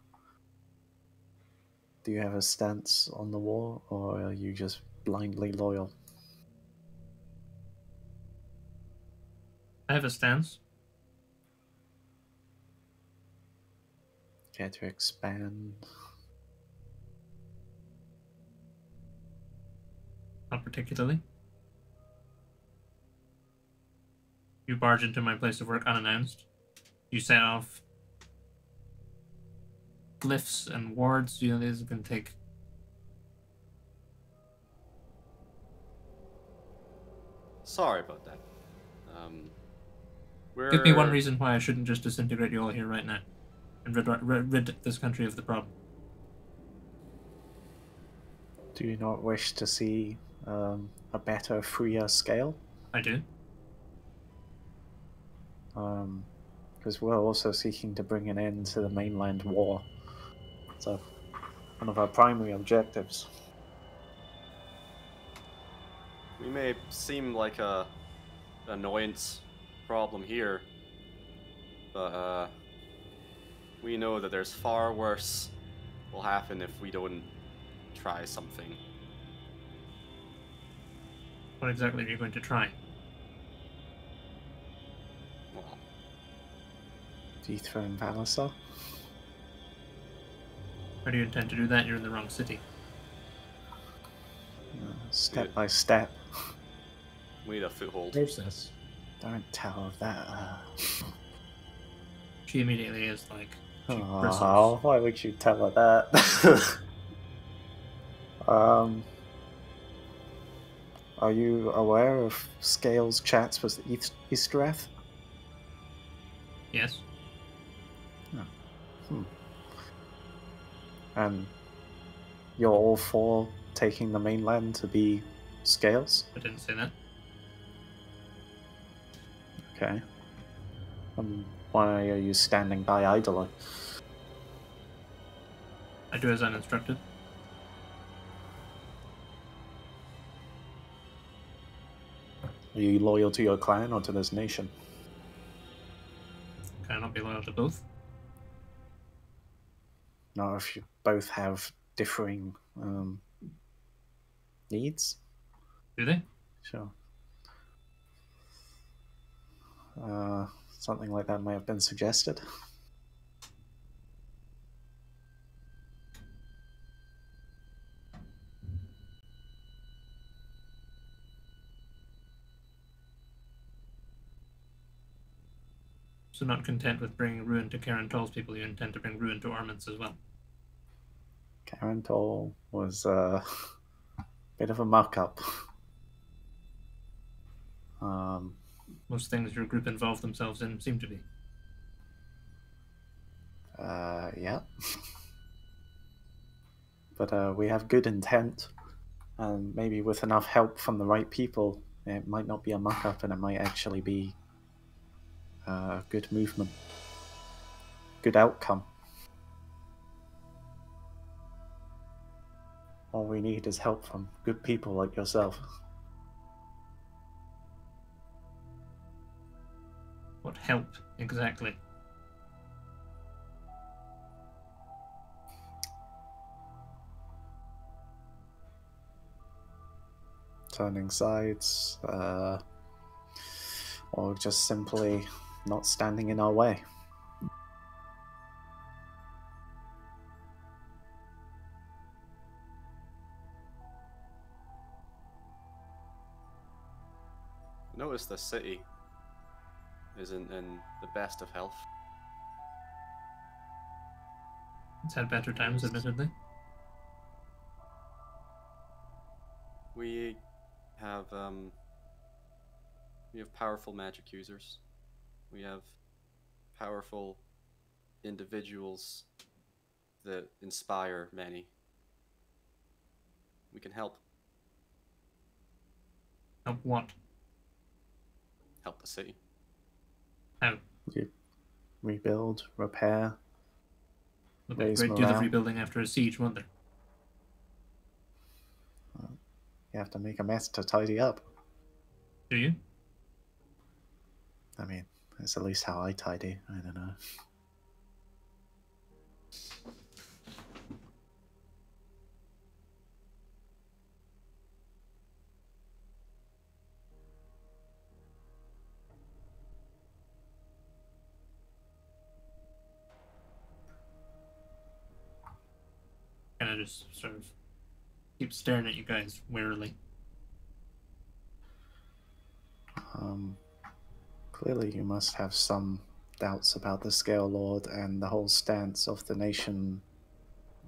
do you have a stance on the war, or are you just blindly loyal? I have a stance. Care to expand? Not particularly. You barge into my place of work unannounced. You set off glyphs and wards. You know, these can take. Sorry about that. Um, we're... Give me one reason why I shouldn't just disintegrate you all here right now and rid, rid, rid this country of the problem. Do you not wish to see um, a better, freer scale? I do. Because we're also seeking to bring an end to the mainland war. So, one of our primary objectives. We may seem like a annoyance problem here, but uh, we know that there's far worse will happen if we don't try something. What exactly are you going to try? Well, Dethrone Valasar? How do you intend to do that? You're in the wrong city. Uh, step by step. we need a foothold. Process. Don't tell that. Uh... She immediately is like, she Oh, bristles. why would you tell her that? um, are you aware of Scales' chats with East- Eastereth? Yes. And you're all for taking the mainland to be Scales? I didn't say that. Okay. Um, why are you standing by idly? I do as I'm instructed. Are you loyal to your clan or to this nation? Can I not be loyal to both? If you both have differing um, needs. Do they? Sure. Uh, something like that may have been suggested. So not content with bringing ruin to Carantol's people, you intend to bring ruin to Ormond's as well. Carantol was uh, a bit of a muck up. Um, Most things your group involved themselves in seem to be. uh, yeah. but uh, we have good intent, and maybe with enough help from the right people, it might not be a muck up and it might actually be a good movement, good outcome. All we need is help from good people like yourself. What help exactly? turning sides, uh, or just simply not standing in our way. Notice the city isn't in the best of health. It's had better times, admittedly. We have um we have powerful magic users. We have powerful individuals that inspire many. We can help Help what? Help the city. How? Rebuild, repair. There'll Raise great deal of morale. rebuilding after a siege, won't there? You have to make a mess to tidy up. Do you? I mean, that's at least how I tidy. I don't know. Just sort of keep staring at you guys warily. Um, clearly, you must have some doubts about the Scale Lord and the whole stance of the nation.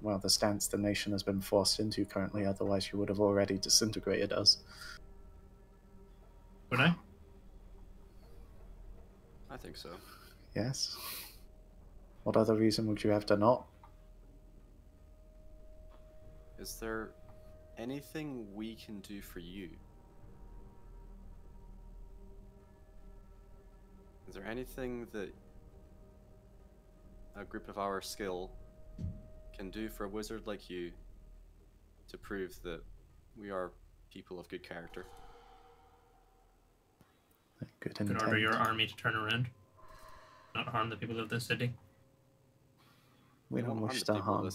Well, the stance the nation has been forced into currently, otherwise, you would have already disintegrated us. Would I? I think so. Yes? What other reason would you have to not? Is there anything we can do for you? Is there anything that a group of our skill can do for a wizard like you to prove that we are people of good character? Good Could intent. order your army to turn around, not harm the people of this city. We don't won't wish the to people of harm.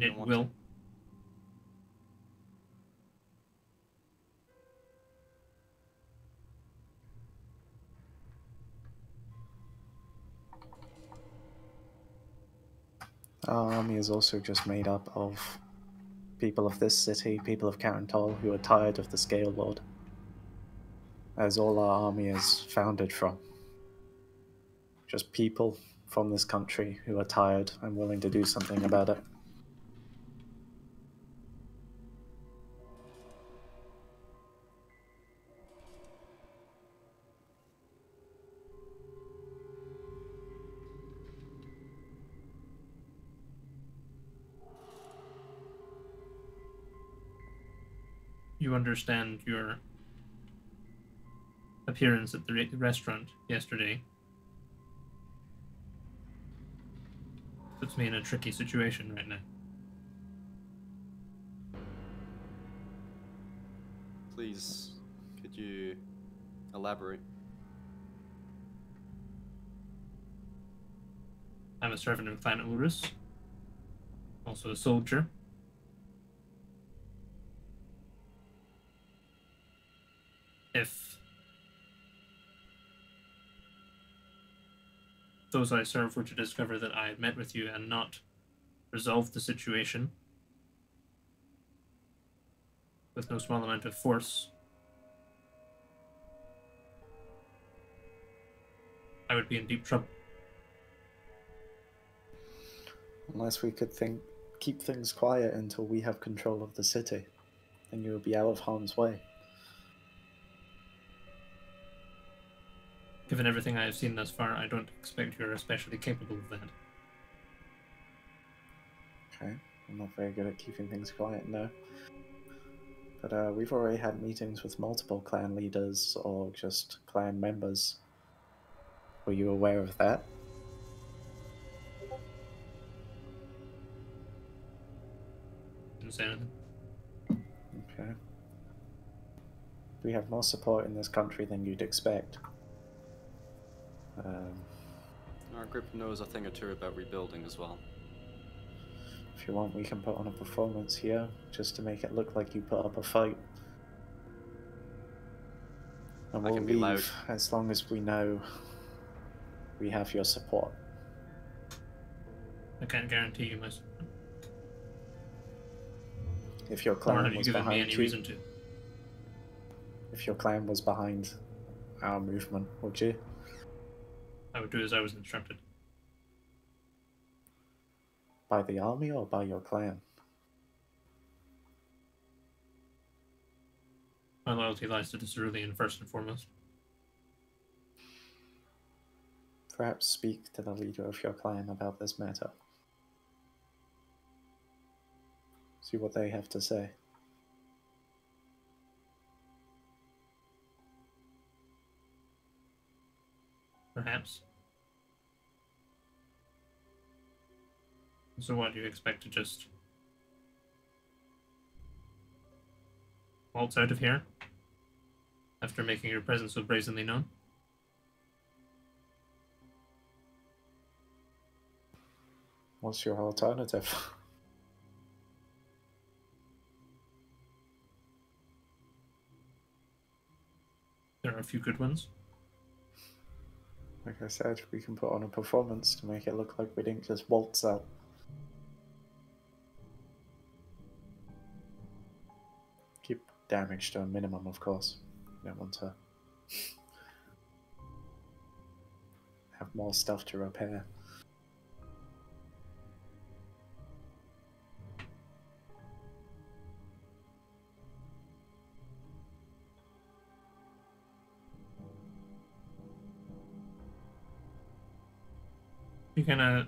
This city. And You it will. to. Our army is also just made up of people of this city, people of Carantol, who are tired of the Scale Lord. As all our army is founded from. Just people from this country who are tired and willing to do something about it. Understand your appearance at the re- restaurant yesterday puts me in a tricky situation right now. Please, could you elaborate? I'm a servant of Clan Urus, also a soldier. If those I serve were to discover that I had met with you and not resolved the situation with no small amount of force, I would be in deep trouble. Unless we could think keep things quiet until we have control of the city, then you will be out of harm's way. Given everything I have seen thus far, I don't expect you're especially capable of that. Okay, I'm not very good at keeping things quiet, no. But uh, we've already had meetings with multiple clan leaders or just clan members. Were you aware of that? Didn't say anything. Okay. We have more support in this country than you'd expect. Um, Our group knows a thing or two about rebuilding as well. if you want, we can put on a performance here just to make it look like you put up a fight. And I we'll can be leave loud. as long as we know we have your support. I can't guarantee you my support, If your clan have you was me behind any you, reason to. if your clan was behind our movement, would you? I would do as I was instructed. By the army or by your clan? My loyalty lies to the Cerulean first and foremost. perhaps speak to the leader of your clan about this matter. See what they have to say. Perhaps. So what do you expect to just waltz out of here after making your presence so brazenly known? What's your alternative? There are a few good ones. Like I said, we can put on a performance to make it look like we didn't just waltz out. Keep damage to a minimum, of course. Don't want to have more stuff to repair. Kind of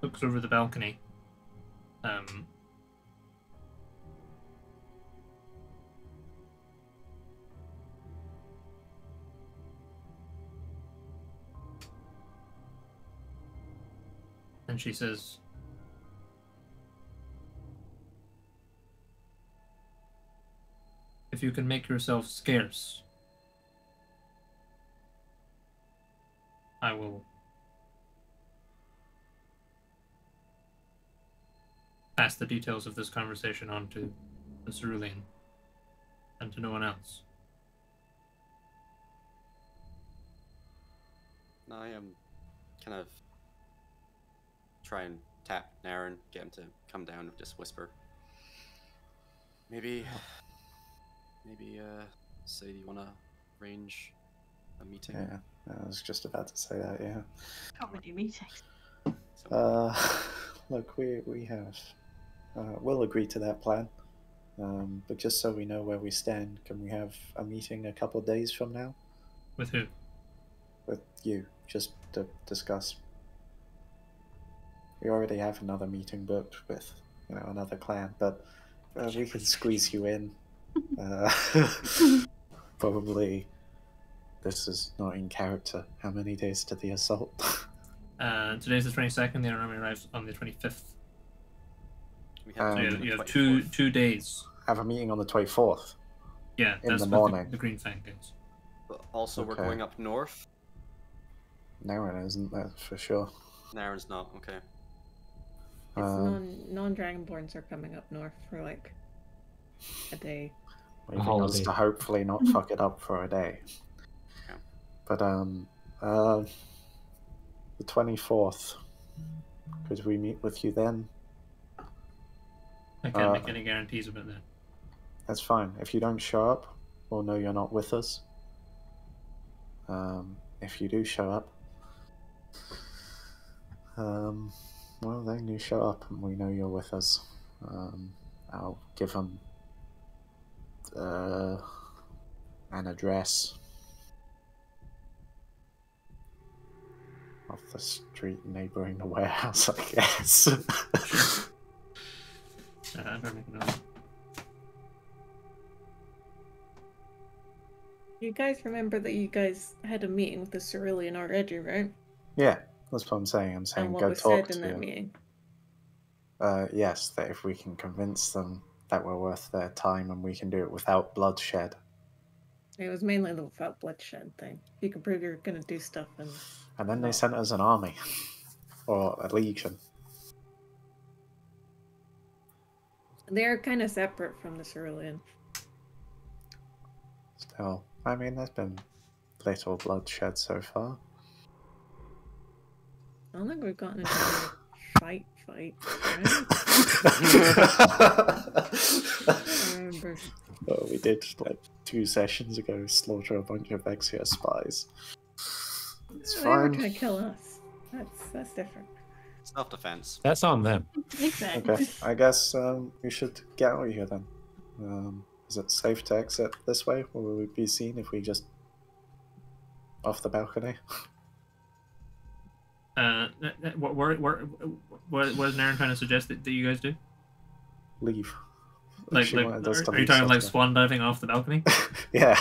looks over the balcony. Um, and she says, If you can make yourself scarce, I will pass the details of this conversation on to the Cerulean and to no one else. I am kind of try and tap Naren, get him to come down, and just whisper. Maybe, maybe, uh, say, do you want to arrange a meeting? Yeah, I was just about to say that, yeah. Comedy meetings. So, Uh, look, we we have. Uh, we'll agree to that plan. Um, but just so we know where we stand, can we have a meeting a couple of days from now With who? with you, just to discuss? We already have another meeting booked with, you know, another clan, but uh, we can squeeze you in. Uh, probably. This is not in character. How many days to the assault? Uh, today's the 22nd, the army arrives on the 25th. We have Um, you, meeting you have two two days. have a meeting on the twenty fourth. Yeah, In that's the morning. The, the Green Fang is. But also, we're going up north. Naren isn't that for sure. Naren's not, okay. It's Um, non non dragonborns are coming up north for like a day. leaving us to hopefully not fuck it up for a day. Yeah. But um, uh, the twenty fourth. Could we meet with you then? I can't Uh, make any guarantees about that. That's fine. If you don't show up, we'll know you're not with us. Um, if you do show up, um, well, then you show up and we know you're with us. Um, I'll give them uh, an address off the street neighboring the warehouse, I guess. I better make a note. You guys remember that you guys had a meeting with the Cerulean already, right? yeah, that's what I'm saying. I'm saying and what go was talk said in to that them. meeting. Uh, yes, that if we can convince them that we're worth their time and we can do it without bloodshed. It was mainly the without bloodshed thing. You can prove you're gonna do stuff and And then they sent us an army. or a legion. They're kind of separate from the Cerulean. Still, I mean, there's been little bloodshed so far. I don't think we've gotten into any fight fight. Right? Um, Remember. oh, we did, like, two sessions ago, slaughter a bunch of Exia spies. It's They were trying to kill us. That's that's different. Self defense. That's on them. Exactly. Okay, I guess um, we should get out of here then. Um, is it safe to exit this way, or will we be seen if we just off the balcony? Uh, th- th- what, what, what, what, what is Naren trying to suggest that, that you guys do? Leave. Like, like are, are you leave talking like swan diving off the balcony Yeah.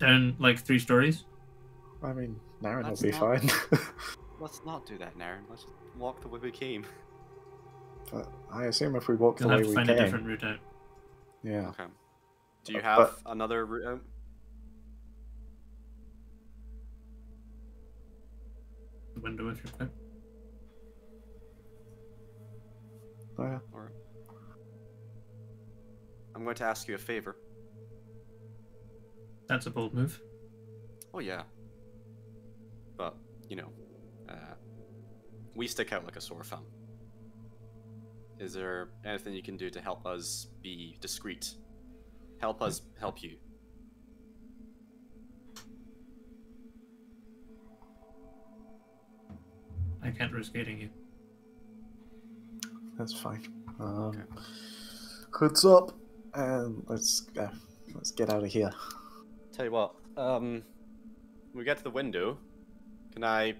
down like three stories? I mean, Naren will be not- fine. Let's not do that, Naren. Let's just walk the way we came. but I assume if we walk the You'll way have to we find came, a different route out. yeah. Okay. Do you Uh, have but- another route out? The window if you're quick. Oh, yeah. Or I'm going to ask you a favor. That's a bold move. Oh yeah. But you know, we stick out like a sore thumb. Is there anything you can do to help us be discreet? Help us help you. I can't risk hitting you. That's fine. Um, Okay. Hoods up, and let's uh, let's get out of here. Tell you what, um, we get to the window, can I?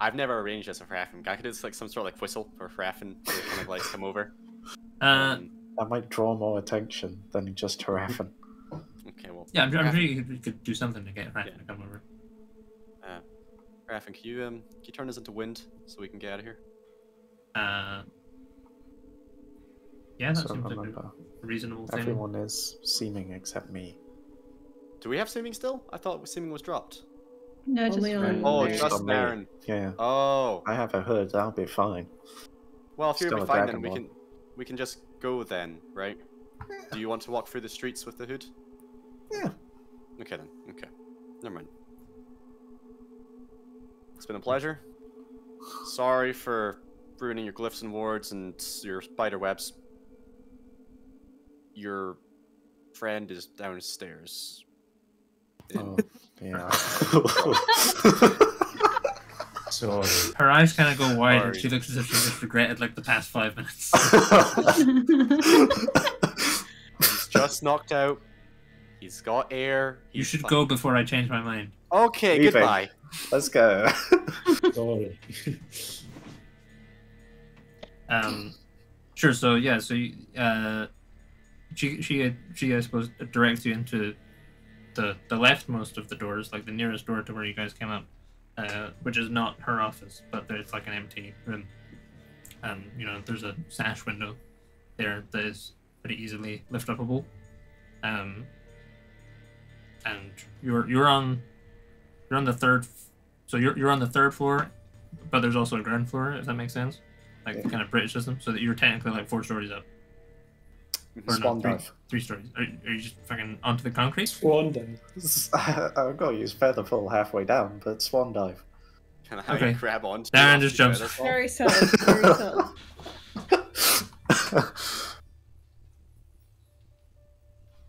I've never arranged this for Raffen. Can I do like some sort of like whistle for Raffen to kind of like come over? Uh, Um, That might draw more attention than just Haraffin. okay, well. yeah, I'm, I'm sure you could, you could do something to get Raffen Yeah. to come over. Raffen, can you um, can you turn this into wind so we can get out of here? Uh, yeah, that so seems like a reasonable thing. everyone is seeming except me. Do we have seeming still? I thought seeming was dropped. No, just Only for on- Oh, Naren. just on me. Naren. Yeah, Oh, I have a hood. I'll be fine. well, if you're Still a fine, then we Dragonborn. can we can just go then, right? Do you want to walk through the streets with the hood? Yeah. Okay then. Okay. Never mind. It's been a pleasure. Sorry for ruining your glyphs and wards and your spider webs. Your friend is downstairs. In- Oh, yeah. Sorry. Her eyes kind of go wide, and she looks as if she just regretted like the past five minutes. He's just knocked out. He's got air. you should fine. go before I change my mind. Okay, Leaving. goodbye. Let's go. Sorry. Um, sure. So yeah. So uh, she she she I suppose directs you into the the leftmost of the doors, like the nearest door to where you guys came up, uh, which is not her office, but there's like an empty room. Um, you know, there's a sash window there that is pretty easily lift upable. Um, and you're you're on you're on the third, f- so you're you're on the third floor, but there's also a ground floor. If that makes sense, like the kind of British system, so that you're technically like four stories up, or Swan no, three, dive. three stories. Are, are you just fucking onto the concrete? Swan dive. I've got to use feather Featherfall halfway down, but Swan dive. Kind of how Okay. you grab on. to Darren the just jumps. feather fall. Very subtle. Very subtle.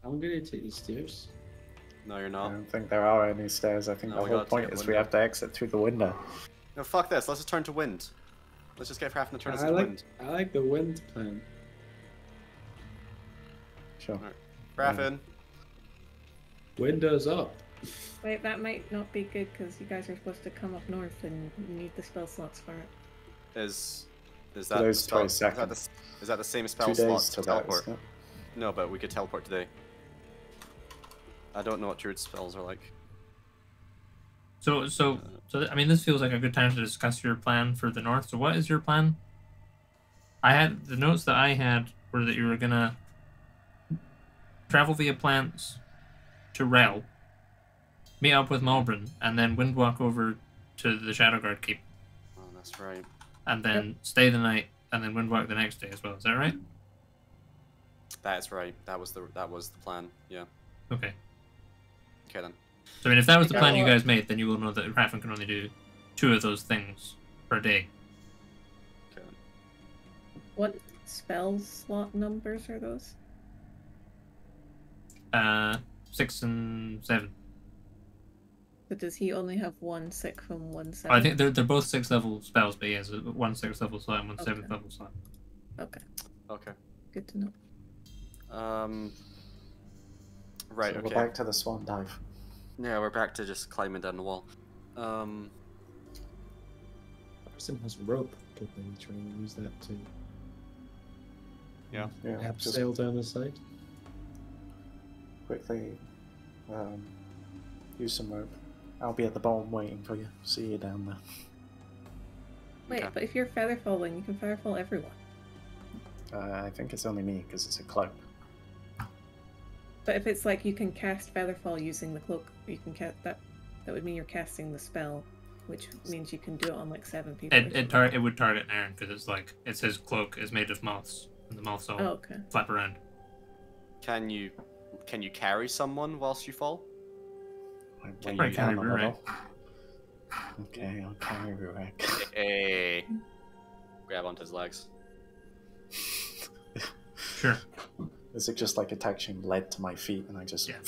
I'm gonna take these stairs. No, you're not. I don't think there are any stairs. I think No, the whole point a is we have to exit through the window. No, fuck this. Let's just turn to wind. Let's just get Raffen to turn us I into like wind. I like the wind plan. Sure. Raffen. Windows up. Wait, that might not be good because you guys are supposed to come up north and you need the spell slots for it. Is is that the days, spell, is, that the, seconds. is that the same spell Two slot days to to teleport? isn't? No, but we could teleport today. I don't know what druid spells are like. So so so I mean, this feels like a good time to discuss your plan for the north. So what is your plan? I had the notes that I had were that you were gonna travel via plants to Rel, meet up with Malbrin, and then windwalk over to the Shadowguard Keep, Oh, that's right. and then stay the night, and then windwalk the next day as well. Is that right? That's right. That was the that was the plan. Yeah. Okay. Okay then. So I mean, if that was the plan you guys made, then you will know that Raffen can only do two of those things per day. Okay. What spell slot numbers are those? Uh, six and seven. But does he only have one sick from one seven? I think they're, they're both six level spells, but he has one six level slot and one Okay. seventh level slot. Okay, Okay. good to know. Um. Right. So okay. We're back to the Swan dive. Yeah, we're back to just climbing down the wall. Um. person has rope. Could they try and use that to Yeah. Yeah, just abseil down the side? Quickly um, use some rope. I'll be at the bottom waiting for you. See you down there. Wait, Okay. but if you're feather falling, you can feather fall everyone. Uh, I think it's only me because it's a cloak. But if it's like you can cast Featherfall using the cloak, you can cast that. That would mean you're casting the spell, which means you can do it on like seven people. It it, tar- it would target Naren because it's like it's his cloak is made of moths, and the moths all Oh, okay. flap around. Can you can you carry someone whilst you fall? I Can you carry down a Rurak? little. Okay, I'll carry Rurak. Hey. Grab onto his legs. Sure. Is it just like attaching lead to my feet and I just. Yeah.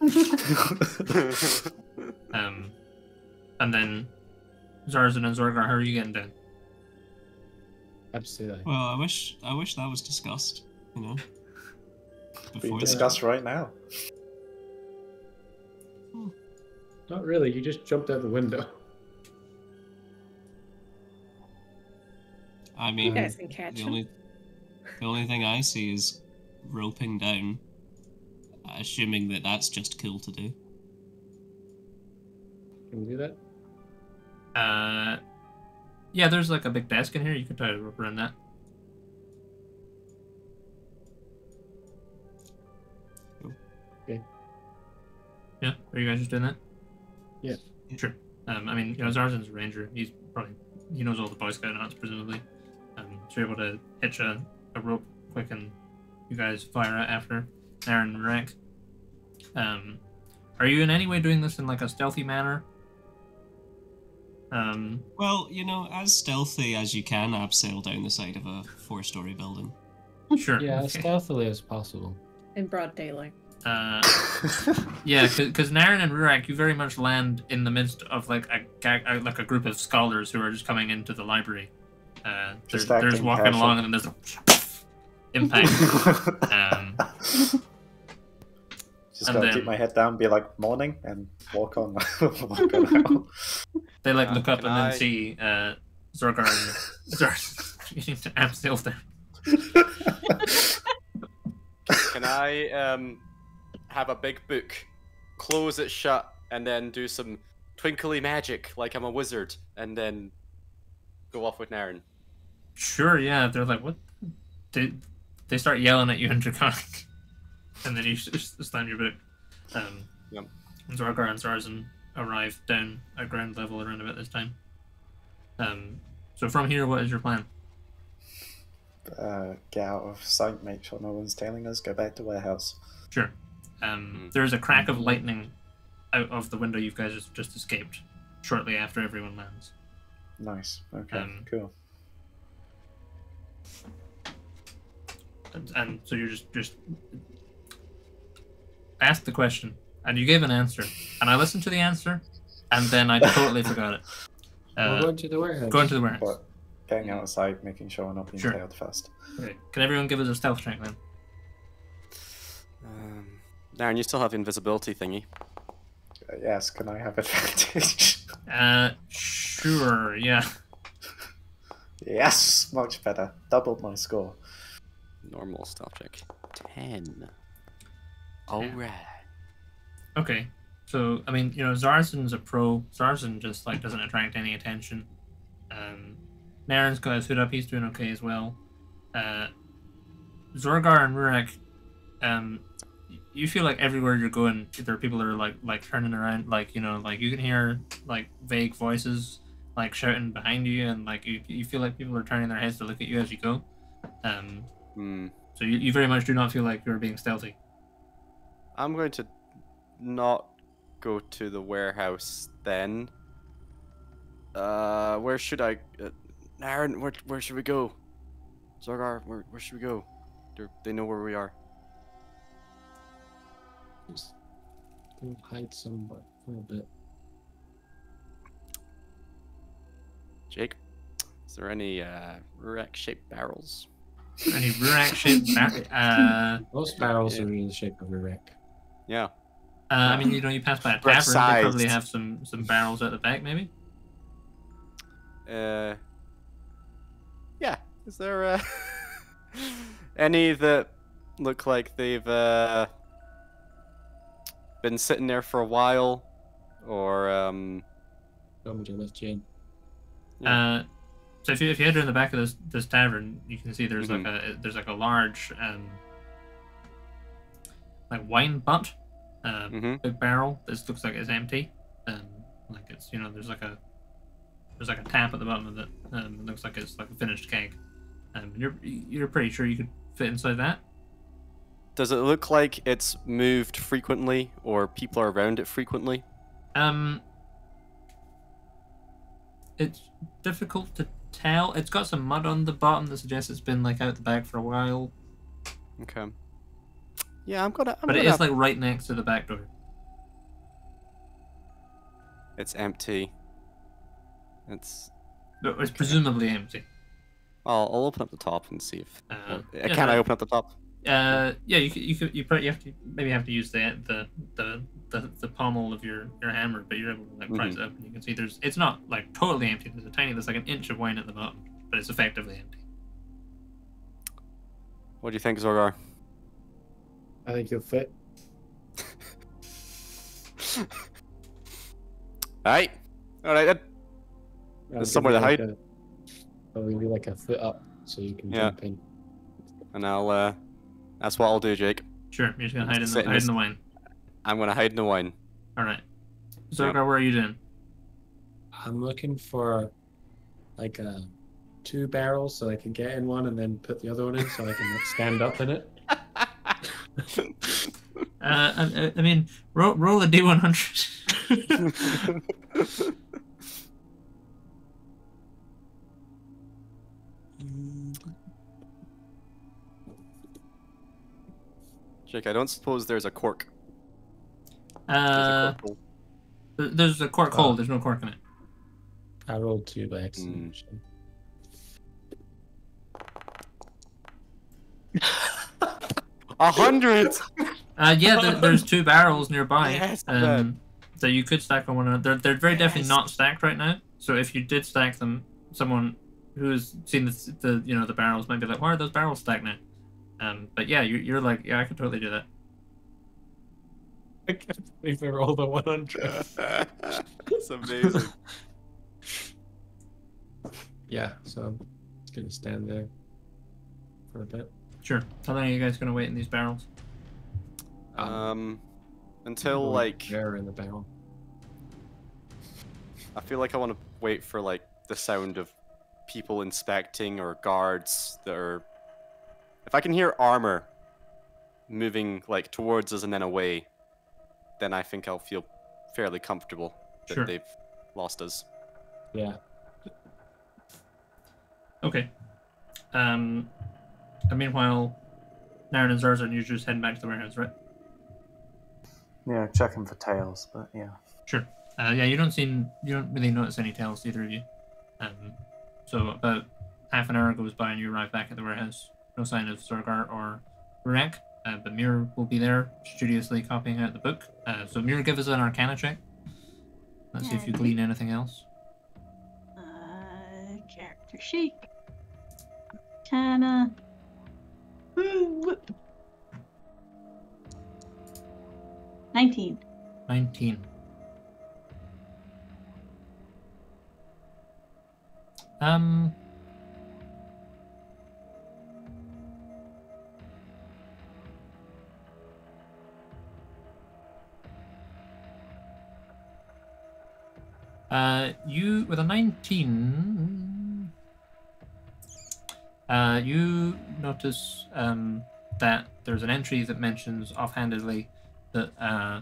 basically. Um, and then Zarzan and Zorgar, how are you getting down? Absolutely. Well, I wish I wish that was discussed. You know. Being Before discussed right now. Not really. You just jumped out the window. I You mean, guys can catch the him. only the only thing I see is roping down, assuming that that's just cool to do. Can we do that? Uh, yeah, there's like a big desk in here. You could try to rope around that. Yeah, are you guys just doing that? Yeah. Sure. Um, I mean, you know, Zarzan's a ranger. He's probably he knows all the Boy Scout knots, presumably. Um, so you're able to hitch a, a rope quick, and you guys fire out after Naren and Rank. Um, are you in any way doing this in like a stealthy manner? Um, Well, you know, as stealthy as you can abseil down the side of a four-story building. sure. Yeah, okay. as stealthily as possible. in broad daylight. Uh, yeah, because Naren and Rurak, you very much land in the midst of like a, like a group of scholars who are just coming into the library. Uh, they're, Just they're just walking casual. along, and then there's a impact. Um, Just and gotta then- keep my head down, be like morning, and walk on. walk on. They like Uh, look up can and then see uh, Zorgar and Zar you need to amp sales down. Can I um have a big book, close it shut, and then do some twinkly magic like I'm a wizard, and then go off with Naren? Sure, yeah. They're like, what? They they start yelling at you in Draconic, and then you s- s- slam your book. Um, Yep. and Zorgar and Zarzan arrive down at ground level around about this time. Um, so from here, what is your plan? uh, get out of sight, make sure no one's tailing us, go back to warehouse. Sure. Um, Mm. There's a crack of lightning out of the window you guys just, just escaped shortly after everyone lands. Nice. Okay, Um, cool. And, and so you're just just asked the question, and you gave an answer, and I listened to the answer, and then I totally forgot it. We're Uh, going to the warehouse. going to the warehouse. But getting outside, making sure we're not being Sure. tailed first. Okay. Can everyone give us a stealth check then? Naren, you still have the invisibility thingy. Uh, yes, can I have advantage? Uh, sure. Yeah. yes, much better. Doubled my score. Normal stealth check. Ten. Alright. Okay. So I mean, you know, Zarzan's a pro. Zarzan just like doesn't attract any attention. Um, Naren's got his hood up. He's doing okay as well. Uh, Zorgar and Rurak, um, y- you feel like everywhere you're going, there are people that are like like turning around. Like you know, like you can hear like vague voices like shouting behind you, and like you you feel like people are turning their heads to look at you as you go. Um, Hmm. so you, you very much do not feel like you're being stealthy. I'm going to not go to the warehouse then. Uh, where should I? Uh, Naren, where where should we go? Zorgar, where where should we go? They're, they know where we are. Just go hide somewhere for a bit. Jake, is there any uh, Rurak-shaped barrels? Any Rurak shaped bar- uh, Most barrels are in the shape of a wreck. Yeah. Uh, I mean, you know, you pass by a tavern, they probably have some some barrels at the back, maybe. Uh, yeah. Is there uh, any that look like they've uh, been sitting there for a while, or um, Come to lift you in. Uh, so if you if you enter in the back of this this tavern, you can see there's Mhm. like a there's like a large um like wine butt, uh, Mhm. big barrel. This looks like it's empty, um, like it's you know there's like a there's like a tap at the bottom of it. Um, it looks like it's like a finished keg. Um, you're you're pretty sure you could fit inside that. Does it look like it's moved frequently, or people are around it frequently? Um, it's difficult to tell. It's got some mud on the bottom that suggests it's been like out the back for a while. Okay. Yeah, I'm gonna. I'm but it gonna is like right next to the back door. It's empty. It's. No, It's presumably empty. I'll, I'll open up the top and see if. Uh, yeah, can I open up the top? Uh, yeah, you could, you could, you probably have to maybe have to use the the the the, the pommel of your your hammer, but you're able to like prise it up, and you can see there's it's not like totally empty. There's a tiny, there's like an inch of wine at the bottom, but it's effectively empty. What do you think, Zorgar? I think you'll fit. Alright. Alright then. I'll There's somewhere you to like hide. a- I'll give you like a foot up so you can Yeah. jump in. And I'll, uh. That's what I'll do, Jake. Sure, you're just gonna hide in the hide in the wine. I'm gonna hide in the wine. All right. Zorgar, where are you doing? I'm looking for like a two barrels so I can get in one and then put the other one in so I can like, stand up in it. Uh, I, I mean, roll, roll a d100. Jake, I don't suppose there's a cork. There's a uh, cork hole. there's a cork Oh. There's no cork in it. I rolled two by accident. Mm. A hundred! Uh, yeah, there, there's two barrels nearby. Yes, um, man. so you could stack on one another. They're, they're very definitely not stacked right now. So if you did stack them, someone who has seen the, the you know the barrels might be like, why are those barrels stacked now? Um, but yeah, you're, you're like, yeah, I could totally do that. I can't believe I rolled a 100. That's amazing. yeah, so I'm just gonna stand there for a bit. Sure. How long are you guys gonna wait in these barrels? Um, until Going like air in the barrel. I feel like I want to wait for like the sound of people inspecting or guards that are. If I can hear armor moving like towards us and then away, then I think I'll feel fairly comfortable that Sure. they've lost us. Yeah. Okay. Um, and meanwhile, Naren and Zarzan, you're just heading back to the warehouse, right? Yeah, checking for tails, but yeah. Sure. Uh, yeah, you don't seem you don't really notice any tails either of you. Um, so about half an hour goes by and you arrive back at the warehouse. No sign of Zorgar or Rurak, uh, but Mir will be there studiously copying out the book. Uh, so Mir, give us an Arcana check. Let's see if you glean anything else. Uh, character sheet. Arcana. Woo, 19. Nineteen. Um. Uh, you with a nineteen. Uh, you notice um, that there's an entry that mentions offhandedly that uh,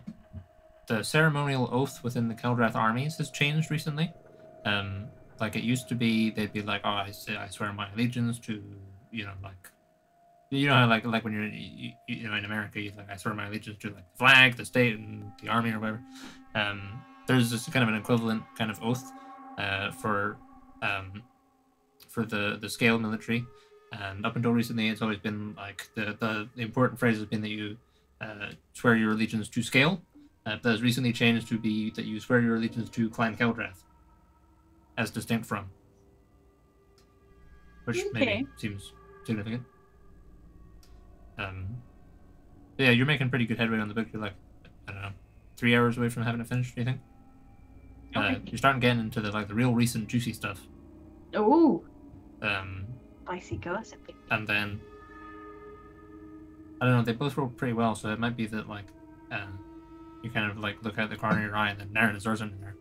the ceremonial oath within the Keldrath armies has changed recently. Um, like it used to be, they'd be like, "Oh, I say, I swear my allegiance to," you know, like, you know, like like when you're you, you know in America, you like, "I swear my allegiance to like the flag, the state, and the army or whatever." Um, there's this kind of an equivalent kind of oath uh, for um, for the the scale military, and up until recently, it's always been like the the, the important phrase has been that you uh, swear your allegiance to scale. Uh, that has recently changed to be that you swear your allegiance to Clan Keldrath, as distinct from. which Okay. maybe seems significant. Um, yeah, you're making pretty good headway on the book. You're like, I don't know, three hours away from having it finished. Do you think? Uh, you're starting getting into the like the real recent juicy stuff. Oh, Um, spicy gossip. and then I don't know. They both roll pretty well, so it might be that like, um, you kind of like look out the corner of your eye, and then Naren and Zarzan in there.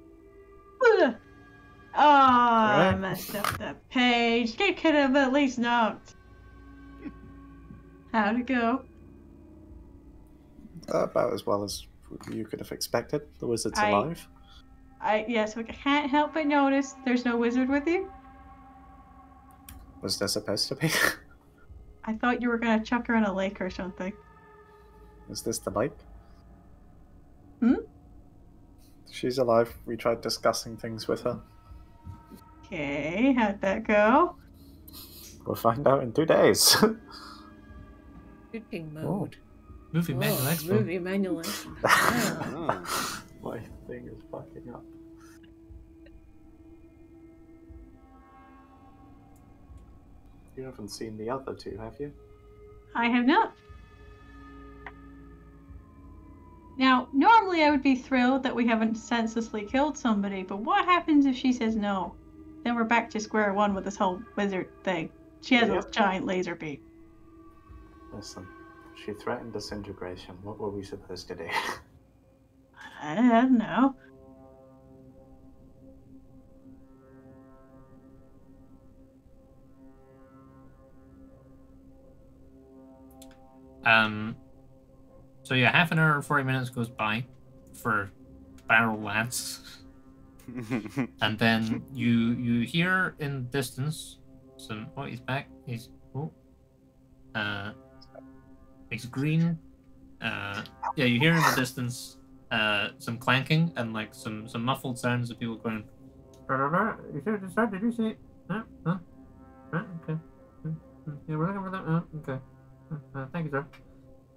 Ugh. Oh, I messed up that page. They could have at least knocked. How'd it go? Uh, about as well as you could have expected. The wizard's I- alive. I yes, I can't help but notice there's no wizard with you. Was there supposed to be? I thought you were gonna chuck her in a lake or something. Is this the lake? Hmm? She's alive. We tried discussing things with her. Okay, how'd that go? We'll find out in two days. Shooting Oh. mode. Movie Oh, Manual Expo. movie manual. Expo. Oh. My thing is fucking up. You haven't seen the other two, have you? I have not. Now, normally I would be thrilled that we haven't senselessly killed somebody, but what happens if she says no? Then we're back to square one with this whole wizard thing. She has a giant laser beam. Listen, she threatened disintegration. What were we supposed to do? I don't know. Um, so yeah, half an hour and forty minutes goes by for barrel lance, and then you you hear in the distance some. Oh, he's back. He's oh, uh, he's green. Uh, yeah, you hear in the distance uh some clanking and like some some muffled sounds of people going. You heard this? Did you see it? Okay. Hmm, hmm. Yeah, we're looking for that. Okay. Uh, thank you, sir.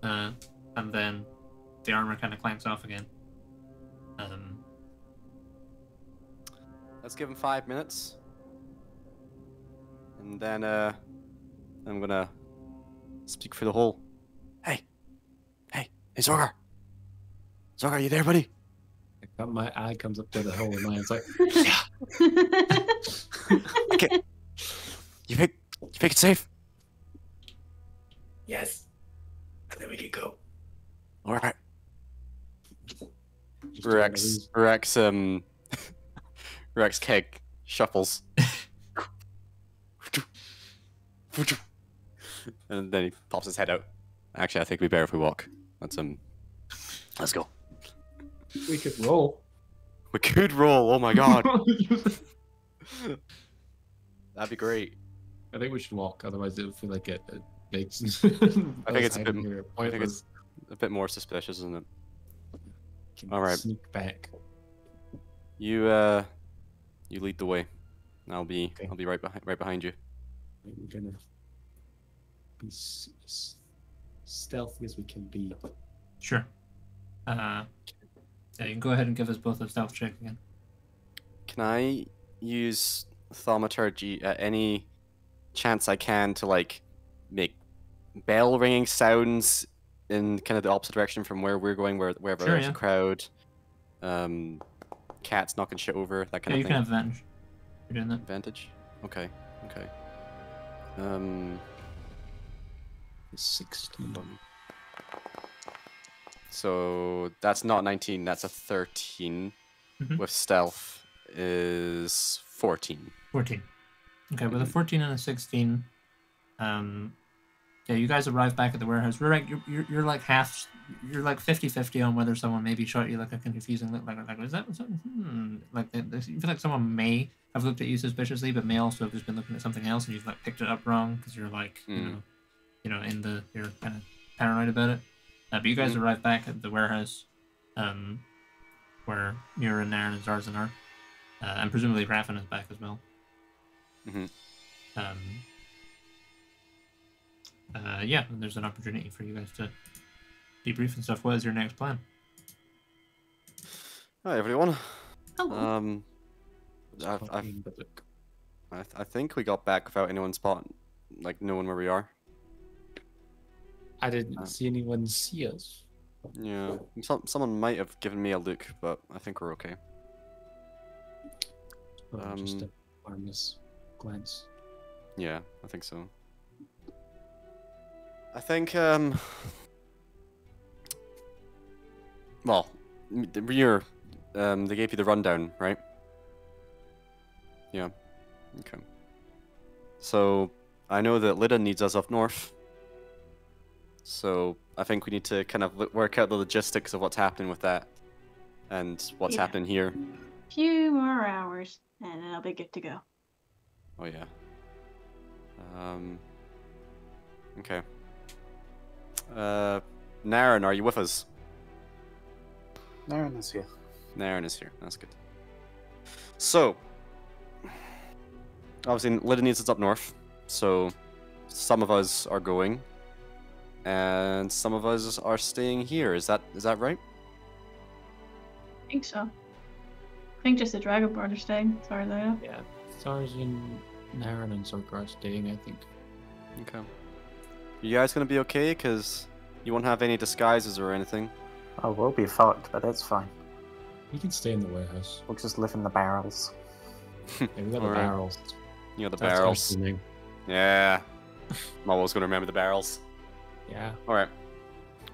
Uh, and then the armor kind of clanks off again. Um, Let's give him five minutes. And then uh I'm gonna speak for the whole. Hey! Hey! Hey Zorgar! Zorgar, you there, buddy? My eye comes up to the hole in mine. It's like, yeah. Okay. You pick you pick it safe? yes. And then we can go. Alright. Just trying to Rex. Rex um Rex keg shuffles. and then he pops his head out. Actually I think it'd be better if we walk. Let's um let's go. We could roll. We could roll, oh my god. That'd be great. I think we should walk, otherwise it'll feel like it, it makes. I think it's a bit- I think pointless. A bit more suspicious, isn't it? Can alright. Sneak back. You uh you lead the way. I'll be Okay. I'll be right behind right behind you. We're gonna be s- s- stealthy as we can be. sure. Uh, yeah, you can go ahead and give us both a stealth check again. Can I use thaumaturgy at any chance I can to like make bell ringing sounds in kind of the opposite direction from where we're going, where wherever Sure, there's yeah. a crowd, um, cats knocking shit over, that kind Yeah, you of can thing. have advantage. You're doing that. Advantage. Okay. Okay. Um. Sixteen. So that's not 19. That's a 13. Mhm. With stealth is 14. 14. Okay, with a 14 and a 16, um, yeah, you guys arrive back at the warehouse. You're like, you're, you're, you're like half, you're like 50 50 on whether someone maybe shot you like a confusing look. Like, like is that something? Hmm. Like, you feel like someone may have looked at you suspiciously, but may also have just been looking at something else and you've like picked it up wrong because you're like, you Mm. know, you know, in the, you're kind of paranoid about it. Uh, but you guys Mhm. arrive back at the warehouse, um, where Mira and Naren and Zarzan are, uh, and presumably Raffen is back as well. Mm-hmm. Um, uh, yeah, and there's an opportunity for you guys to debrief and stuff. What is your next plan? Hi everyone. Hello. Um, I've, I've Fucking, but look, I, th- I think we got back without anyone spot, like knowing where we are. I didn't see anyone see us. Yeah, some, someone might have given me a look, but I think we're okay. Well, just a Um, harmless glance. Yeah, I think so. I think, um. Well, rear, um, they gave you the rundown, right? Yeah. Okay. So, I know that Lida needs us up north. So, I think we need to kind of work out the logistics of what's happening with that and what's Yeah. happening here. Few more hours, and then I'll be good to go. Oh yeah. Um. Okay. Uh, Naren, are you with us? Naren is here. Naren is here. That's good. So, obviously, Lida needs us up north. So, some of us are going, and some of us are staying here. Is that is that right? I think so. I think just the Dragonborn are staying, as far as Yeah. Stars and Naren and Zorgar are staying, I think. Okay. You guys gonna be okay? Cause you won't have any disguises or anything. Oh, we'll be fucked, but that's fine. You can stay in the warehouse. We'll just live in the barrels. Yeah, we got the Alright. barrels. You know the That's barrels. Yeah. I'm always gonna remember the barrels. Yeah. All right.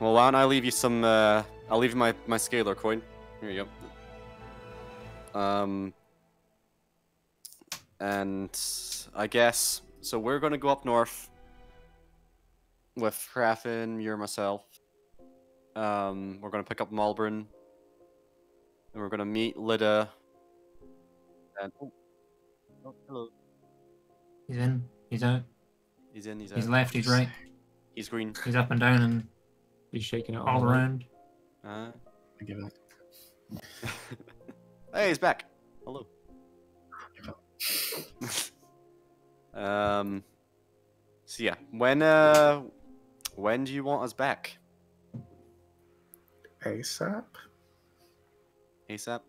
Well, why don't I leave you some? Uh, I'll leave you my my scalar coin. Here you go. Um. And I guess so. We're gonna go up north with Raffen, you, myself. Um, we're gonna pick up Malbrin, and we're gonna meet Lida. And oh, oh hello. He's in. He's out. He's in. He's out. He's left. He's right. He's green. He's up and down and He's shaking it all around. Uh, I give it. hey, he's back. Hello. um. So yeah, when uh, when do you want us back? ASAP? ASAP.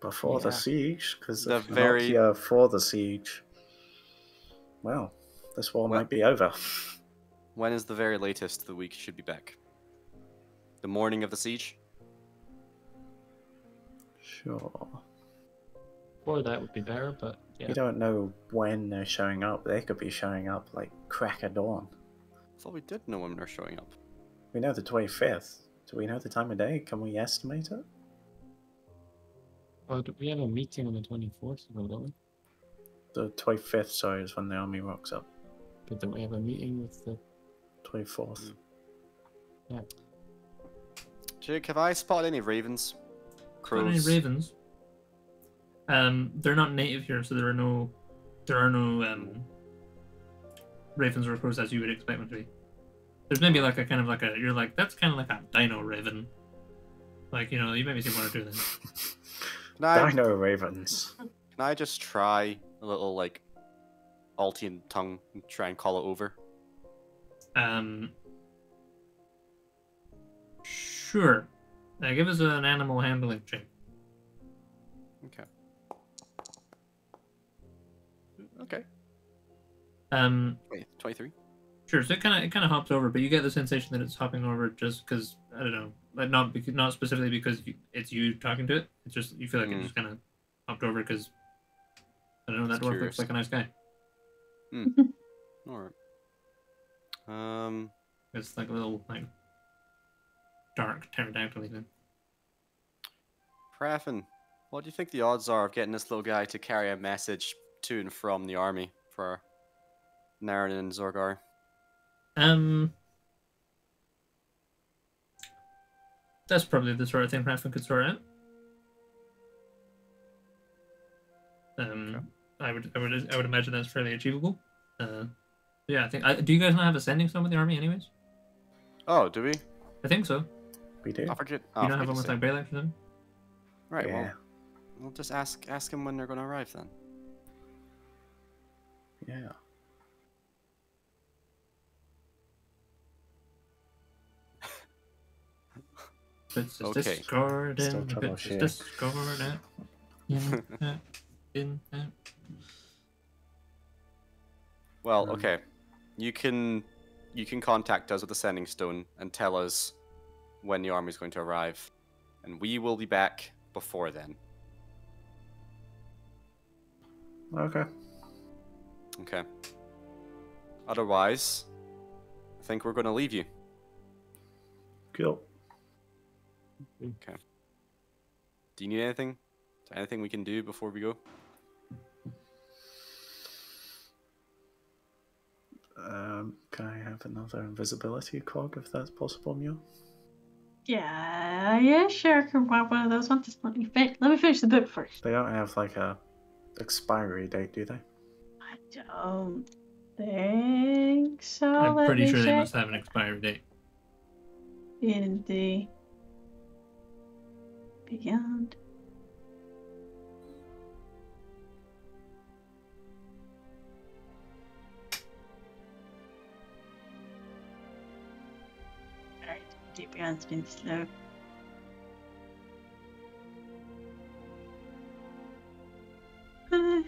Before the siege? Because The very- not here for the siege, well, this war Well- might be over. When is the very latest the week should be back? The morning of the siege. Sure. Before that would be better, but yeah. We don't know when they're showing up. They could be showing up like crack of dawn. I thought we did know when they're showing up. We know the 25th. Do we know the time of day? Can we estimate it? Well, we have a meeting on the 24th, though, don't we? The 25th, sorry, is when the army rocks up. But don't we have a meeting with the 24th. Jake, have I spotted any ravens? Got any ravens? Um, they're not native here, so there are no, there are no um, ravens or crows as you would expect them to be. There's maybe like a kind of like a you're like that's kind of like a dino raven, like you know you maybe see one or two of them. I, Dino ravens. can I just try a little like Altian tongue and try and call it over? Um, sure. Now give us an animal handling check. Okay. Okay. Um, 23? Sure. So it kind of it kind of hops over, but you get the sensation that it's hopping over just because I don't know, like not because not specifically because you, it's you talking to it. It's just you feel like it Mm. just kind of hopped over because I don't know that Just dwarf curious. looks like a nice guy. Mm. Alright. Um, It's like a little like dark pterodactyl even. Raffen, what do you think the odds are of getting this little guy to carry a message to and from the army for Naren and Zorgar? Um, that's probably the sort of thing Rafa could sort out. Um, I would, I would, I would imagine that's fairly achievable. Uh, yeah, I think. I, do you guys not have a sending stone with the army, anyways? Oh, do we? I think so. We do. I forget. You Oh, don't have one with say. like Balak or something? Right, yeah. well, we'll just ask ask him when they're going to arrive then. Yeah. It's Okay. Discord Still in, it's share. Discord out. In, out, in. Well, Um, okay. You can you can contact us with the sending stone and tell us when the army is going to arrive, and we will be back before then. Okay. Okay. Otherwise, I think we're going to leave you. Cool. Okay. Do you need anything? Is there anything we can do before we go? Um, can I have another invisibility cog if that's possible, Mew? Yeah, yeah, sure. I can grab one of those ones. Just let me fin- let me finish the book first. They don't have like a expiry date, do they? I don't think so. I'm Let pretty me sure they must have an expiry date. in the beyond. Deep beyond's been slow. Uh.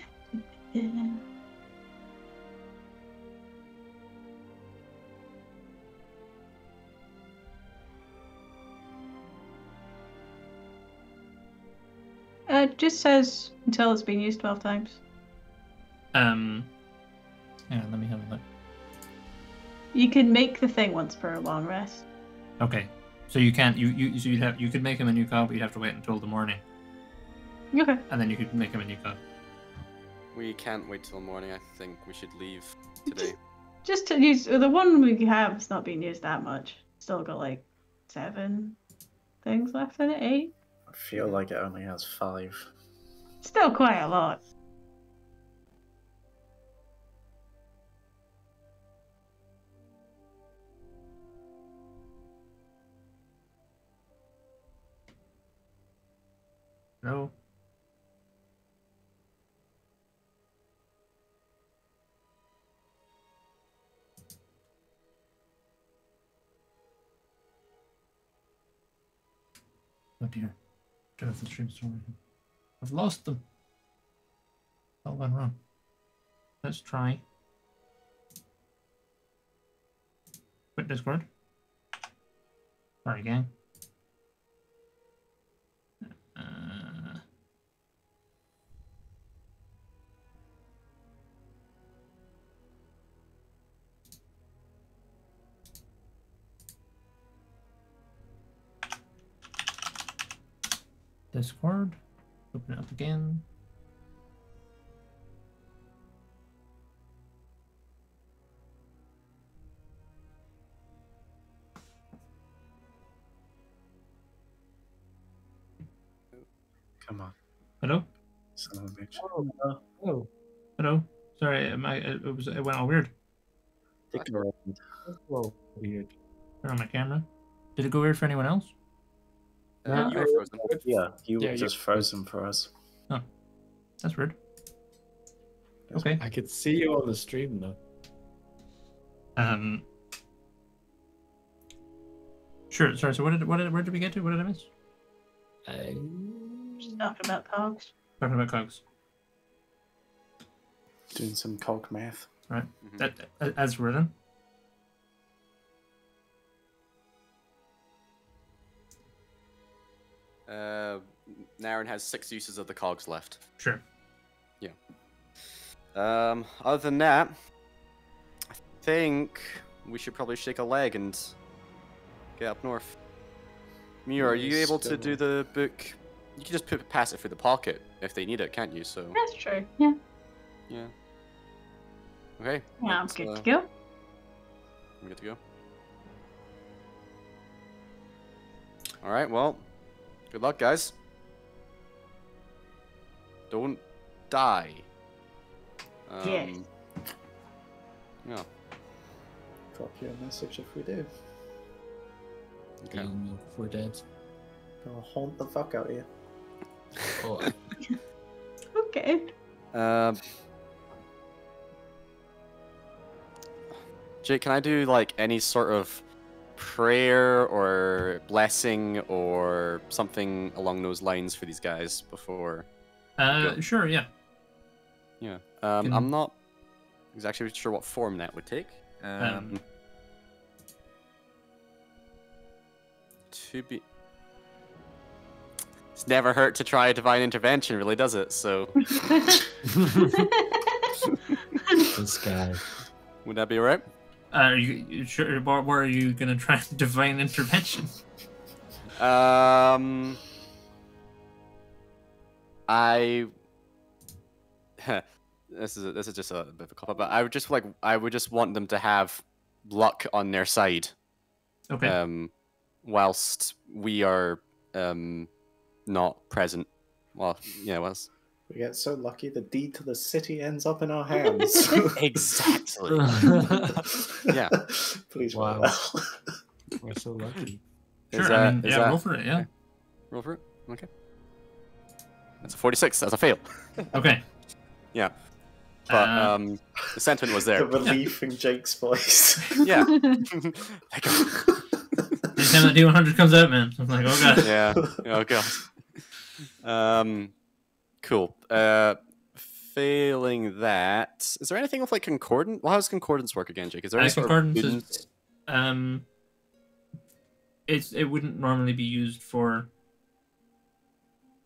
Uh, it just says until it's been used 12 times. Um, yeah, let me have a look. You can make the thing once per long rest. Okay, so you can't you you so you'd have you could make him a new cog, but you'd have to wait until the morning, Okay. and then you could make him a new cog. We can't wait till morning. I think we should leave today. Just to use the one we have is not being used that much. Still got like seven things left in it, eight. I feel like it only has five. Still quite a lot. No. Oh dear. Drive the stream story. I've lost them. All went wrong. Let's try. Quit Discord. Sorry, gang. Discord. Open it up again. Come on, Hello? son of a bitch. Oh, oh, Hello? Sorry, am I, it was it went all weird. Dick around. whoa, weird. Turn on my camera. Did it go weird for anyone else? Uh, No, you were frozen. Yeah, you Yeah, were you- just frozen for us. Oh, That's weird. Okay. I could see you on the stream though. Um. Sure. Sorry. So what did what did where did we get to? What did I miss? I... Just talking about cogs. Talking about cogs. Doing some cog math. Mhm. That as written. Uh, Naren has six uses of the cogs left. Sure. Um, other than that, I think we should probably shake a leg and get up north. Mew, are you able to do the book? You can just put, pass it through the pocket if they need it, can't you? So That's true. Yeah. yeah. Okay. Yeah, I'm good uh, to go. I'm good to go. All right. Well, good luck, guys. Don't die. Um, Yes. Yeah. Drop you a message if we do. Okay. Um, we're dead. Gonna haunt the fuck out of you. Oh, Okay. Um, Jake, can I do like any sort of prayer or blessing or something along those lines for these guys before? Uh. Sure. Yeah. Yeah. Um, Can- I'm not exactly sure what form that would take. Um, Um, to be. It's never hurt to try divine intervention, really, does it? So, This guy. would that be alright? Uh, are you, you sure? Where, are you gonna try divine intervention? Um, I. this is this is just a bit of a cop but I would just like I would just want them to have luck on their side. Okay. Um, whilst we are um not present. Well, yeah, whilst We get so lucky the deed to the city ends up in our hands. exactly. Yeah. Please Wow. roll well. We're so lucky. Is sure. that- I mean, is yeah, that- roll for it. Yeah. Roll for it. Okay. That's a forty-six. That's a fail. Okay. Yeah. But Uh, um, the sentiment was there. the relief in Jake's voice. Yeah. Thank God. Anytime that D100 comes out, man, I'm like, oh god. yeah. Oh god. Um, cool. Uh, failing that, is there anything with like concordant? Well, how does concordance work again, Jake? Is there Uh, any of concordance is- Um, it's it wouldn't normally be used for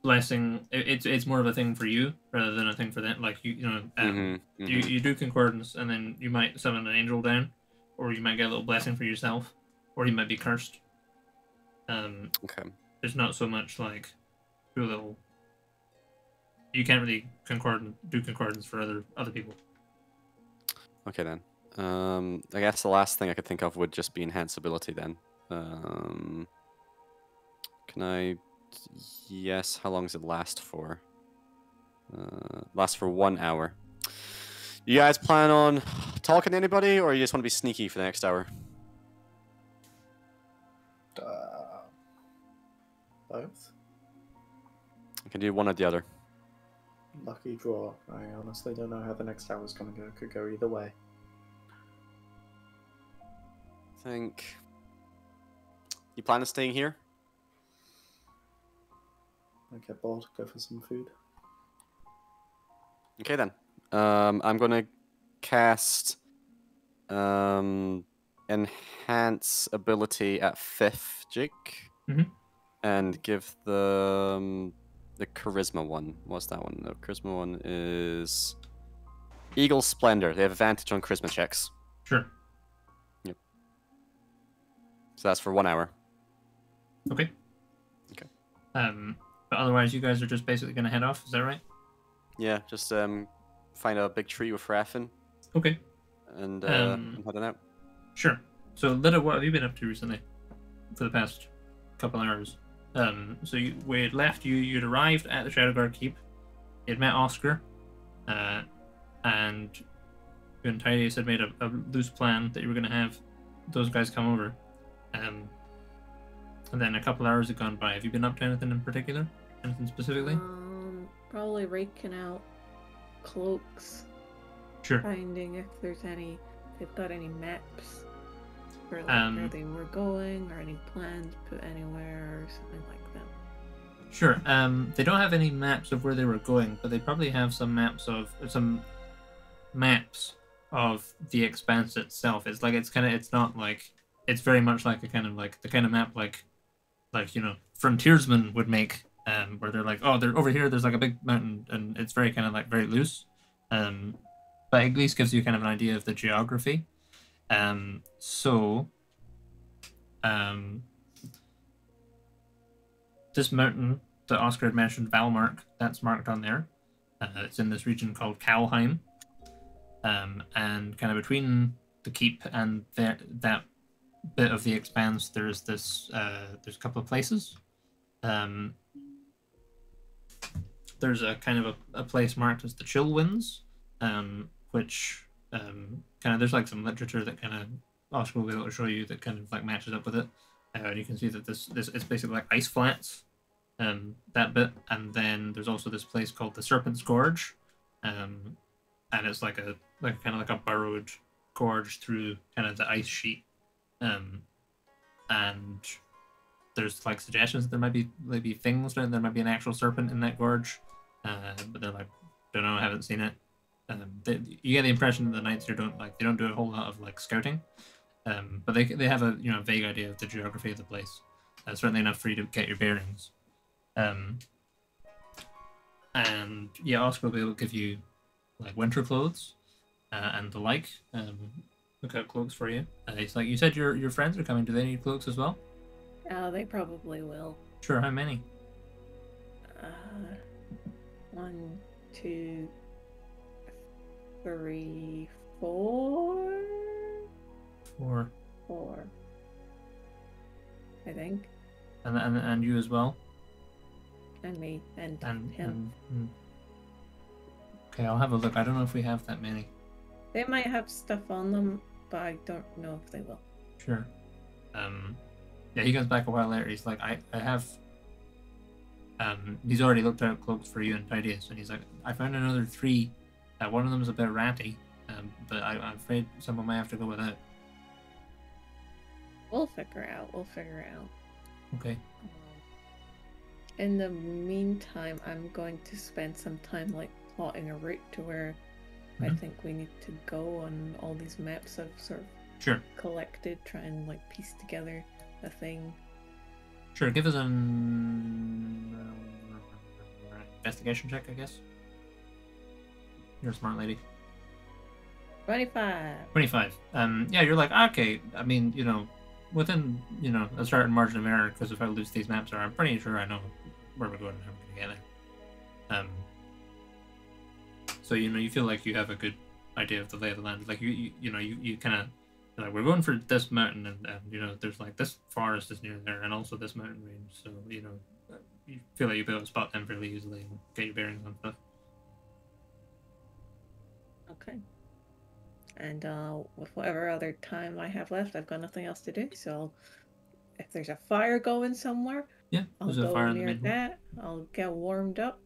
blessing. It, it's it's more of a thing for you rather than a thing for them. Like you you know, um, Mhm, you mhm. you do concordance and then you might summon an angel down, or you might get a little blessing for yourself, or you might be cursed. Um, Okay. there's not so much like do a little. You can't really concordant do concordance for other other people. Okay then. Um, I guess the last thing I could think of would just be enhance ability then. Um, can I? Yes. How long does it last for? Uh, lasts for one hour. You guys plan on talking to anybody, or you just want to be sneaky for the next hour? Uh, both. I can do one or the other. Lucky draw. I honestly don't know how the next hour's gonna go. Could go either way. I think. You plan on staying here? I get bored. Go for some food. Okay then. Um, I'm gonna cast um, enhance ability at fifth, Jake, Mhm. and give the um, the charisma one. What's that one? The charisma one is Eagle Splendor. They have advantage on charisma checks, Sure. Yep. So that's for one hour. Okay. Okay. Um, but otherwise, you guys are just basically gonna head off. Is that right? Yeah, just um, find a big tree with Raffen Okay. and uh, Um, heading out. Sure. So, Lida, what have you been up to recently? For the past couple hours. Um, so you, we had left you. You'd arrived at the Shadowguard Keep. You'd met Oscar, uh, and you and Tidius had made a, a loose plan that you were going to have those guys come over. Um, and then a couple hours had gone by. Have you been up to anything in particular? Anything specifically? Um, probably raking out cloaks, Sure. finding if there's any, if they've got any maps for like Um, where they were going or any plans put anywhere or something like that. Sure. Um, they don't have any maps of where they were going, but they probably have some maps of some maps of the expanse itself. It's like it's kind of it's not like it's very much like a kind of like the kind of map like like you know frontiersmen would make, um, where they're like oh they're over here. There's like a big mountain, and it's very kind of like very loose. Um, but at least gives you kind of an idea of the geography. Um, so, um, this mountain that Oscar had mentioned, Valmark, that's marked on there. Uh, it's in this region called Kalheim. Um, and kind of between the keep and that that bit of the expanse, there's this uh, there's a couple of places. Um, there's a kind of a, a place marked as the Chill Winds, um, which um, kind of there's like some literature that kind of Oscar will be able to show you that kind of like matches up with it. Uh, and you can see that this this it's basically like ice flats, um, that bit, and then there's also this place called the Serpent's Gorge, um, and it's like a like kind of like a burrowed gorge through kind of the ice sheet, um, and there's like suggestions that there might be maybe things there. There might be an actual serpent in that gorge, uh, but they're like, don't know, I haven't seen it. Um, they, you get the impression that the knights here don't like they don't do a whole lot of like scouting, um, but they they have a you know vague idea of the geography of the place, uh, certainly enough for you to get your bearings. Um, and yeah, Oscar will be able to give you like winter clothes uh, and the like. Um, look out cloaks for you. Uh, it's like you said, your your friends are coming. Do they need cloaks as well? Oh, they probably will. Sure. How many? Uh, one, two, three, four, Four. four. I think, And and and you as well. and me, and, And, him. and, and okay, I'll have a look. I don't know if we have that many. They might have stuff on them, but I don't know if they will. Sure. Um, yeah, he comes back a while later. He's like, I, I have. Um, he's already looked out cloaks for you and Tidius, and he's like, I found another three. Uh, one of them's a bit ratty, um, but I, I'm afraid someone might have to go without. We'll figure out. We'll figure out. Okay. Um, In the meantime, I'm going to spend some time like plotting a route to where I Mhm. think we need to go on all these maps I've sort of Sure. collected, try and like piece together a thing. Sure. Give us an investigation check, I guess. You're a smart lady. 25. 25 um yeah you're like okay i mean you know within you know a certain margin of error because if i lose these maps i'm pretty sure i know where we're going and how we're gonna get there um so you know you feel like you have a good idea of the lay of the land. Like you you, you know you, you kind of like we're going for this mountain and, and you know there's like this forest is near there and also this mountain range. So you know you feel like you'll be able to spot them fairly easily and get your bearings on stuff Okay. And uh, with whatever other time I have left, I've got nothing else to do. So if there's a fire going somewhere, yeah I'll there's a go fire in the near that. I'll get warmed up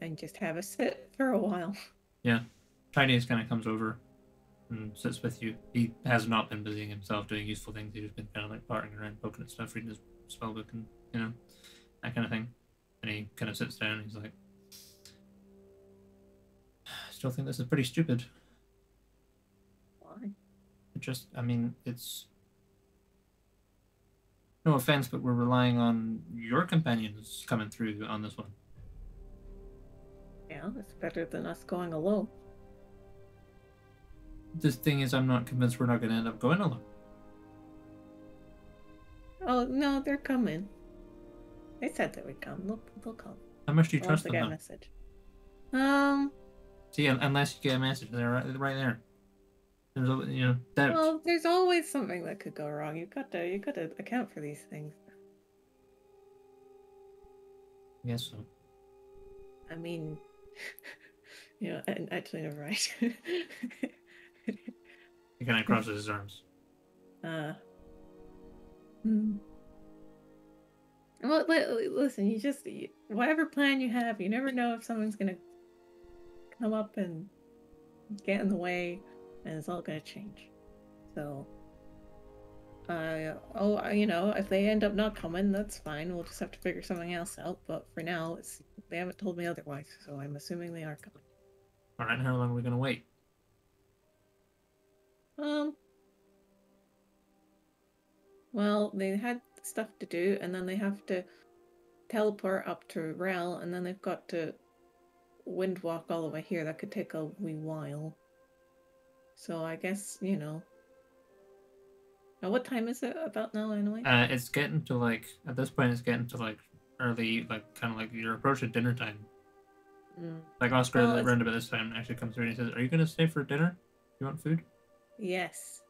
and just have a sit for a while. Yeah, Tidius kind of comes over and sits with you. He has not been busying himself doing useful things. He's been kind of like pottering around, poking at stuff, reading his spell book, and you know that kind of thing. And he kind of sits down. and He's like, "I still think this is pretty stupid. Why? It just, I mean, it's no offense, but we're relying on your companions coming through on this one. Yeah, it's better than us going alone. The thing is, I'm not convinced we're not going to end up going alone. Oh no, they're coming. They said they would come. They'll, they'll come. How much do you Once trust them? get a though? message. Um. See, un- unless you get a message, they're right, right there. There's, you know. Well, there's always something that could go wrong. You've got to, you've got to account for these things. I guess so. I mean, you know, and actually, never right. He kind of crosses his arms. uh. Hmm. Well, li- li- listen. You just whatever plan you have, you never know if someone's gonna come up and get in the way, and it's all gonna change. So, uh, oh, you know, if they end up not coming, that's fine. We'll just have to figure something else out. But for now, it's they haven't told me otherwise, so I'm assuming they are coming. All right, how long are we going to wait? Um. Well, they had stuff to do, and then they have to teleport up to Rel, and then they've got to wind walk all the way here. That could take a wee while. So I guess you know. Now, what time is it about now, anyway? Uh, it's getting to like, at this point, it's getting to like early, like kind of like you're approaching dinner time. Mm, Like Oscar, Well, around about this time, actually comes through and he says, Are you going to stay for dinner? You want food? Yes,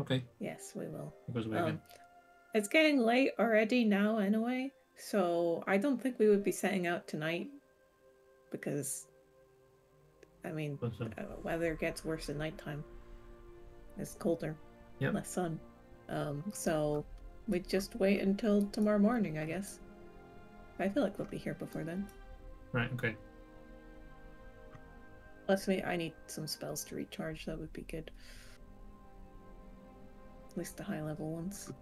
Okay. yes, we will. He goes away again. Um, it's getting late already now, anyway. So I don't think we would be setting out tonight, because, I mean, uh, uh, weather gets worse at nighttime. It's colder, Yep. less sun. Um, so we just wait until tomorrow morning, I guess. I feel like we'll be here before then. right, okay. Plus, me, I need some spells to recharge. That would be good. At least the high level ones.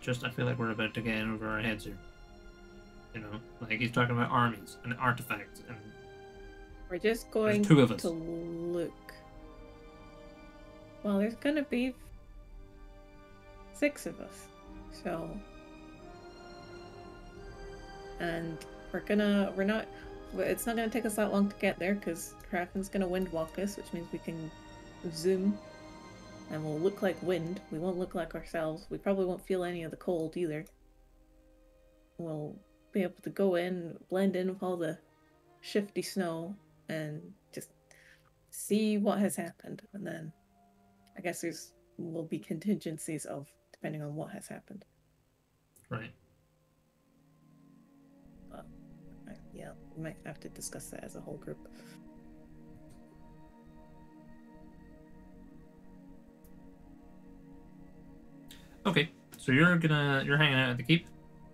Just, I feel like we're about to get in over our heads here. You know, like he's talking about armies and artifacts and We're just going two of us. to look. Well, there's gonna be six of us, so. And we're gonna, we're not, it's not gonna take us that long to get there because Raffen's gonna windwalk us, which means we can zoom and we'll look like wind. We won't look like ourselves. We probably won't feel any of the cold either. We'll be able to go in, blend in with all the shifty snow, and just see what has happened. And then I guess there's will be contingencies of depending on what has happened. right. I, yeah, we might have to discuss that as a whole group. Okay, so you're gonna you're hanging out at the keep.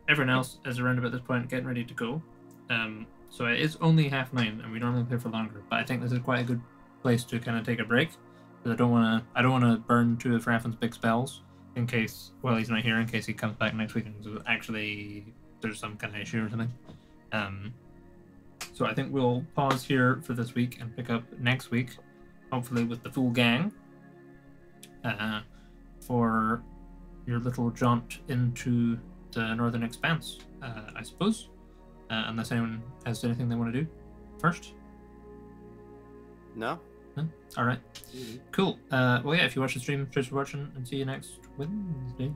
Everyone else is around about this point, getting ready to go. Um, so it is only half nine, and we normally play for longer. But I think this is quite a good place to kind of take a break. Because I don't want to I don't want to burn two of Raffen's big spells in case well he's not here in case he comes back next week and actually there's some kind of issue or something. Um, so I think we'll pause here for this week and pick up next week, hopefully with the full gang. Uh, for your little jaunt into the northern expanse, uh, I suppose. Uh, unless anyone has anything they want to do first. No? No? All right. Cool. Uh, well, yeah, if you watch the stream, thanks for watching, and see you next Wednesday.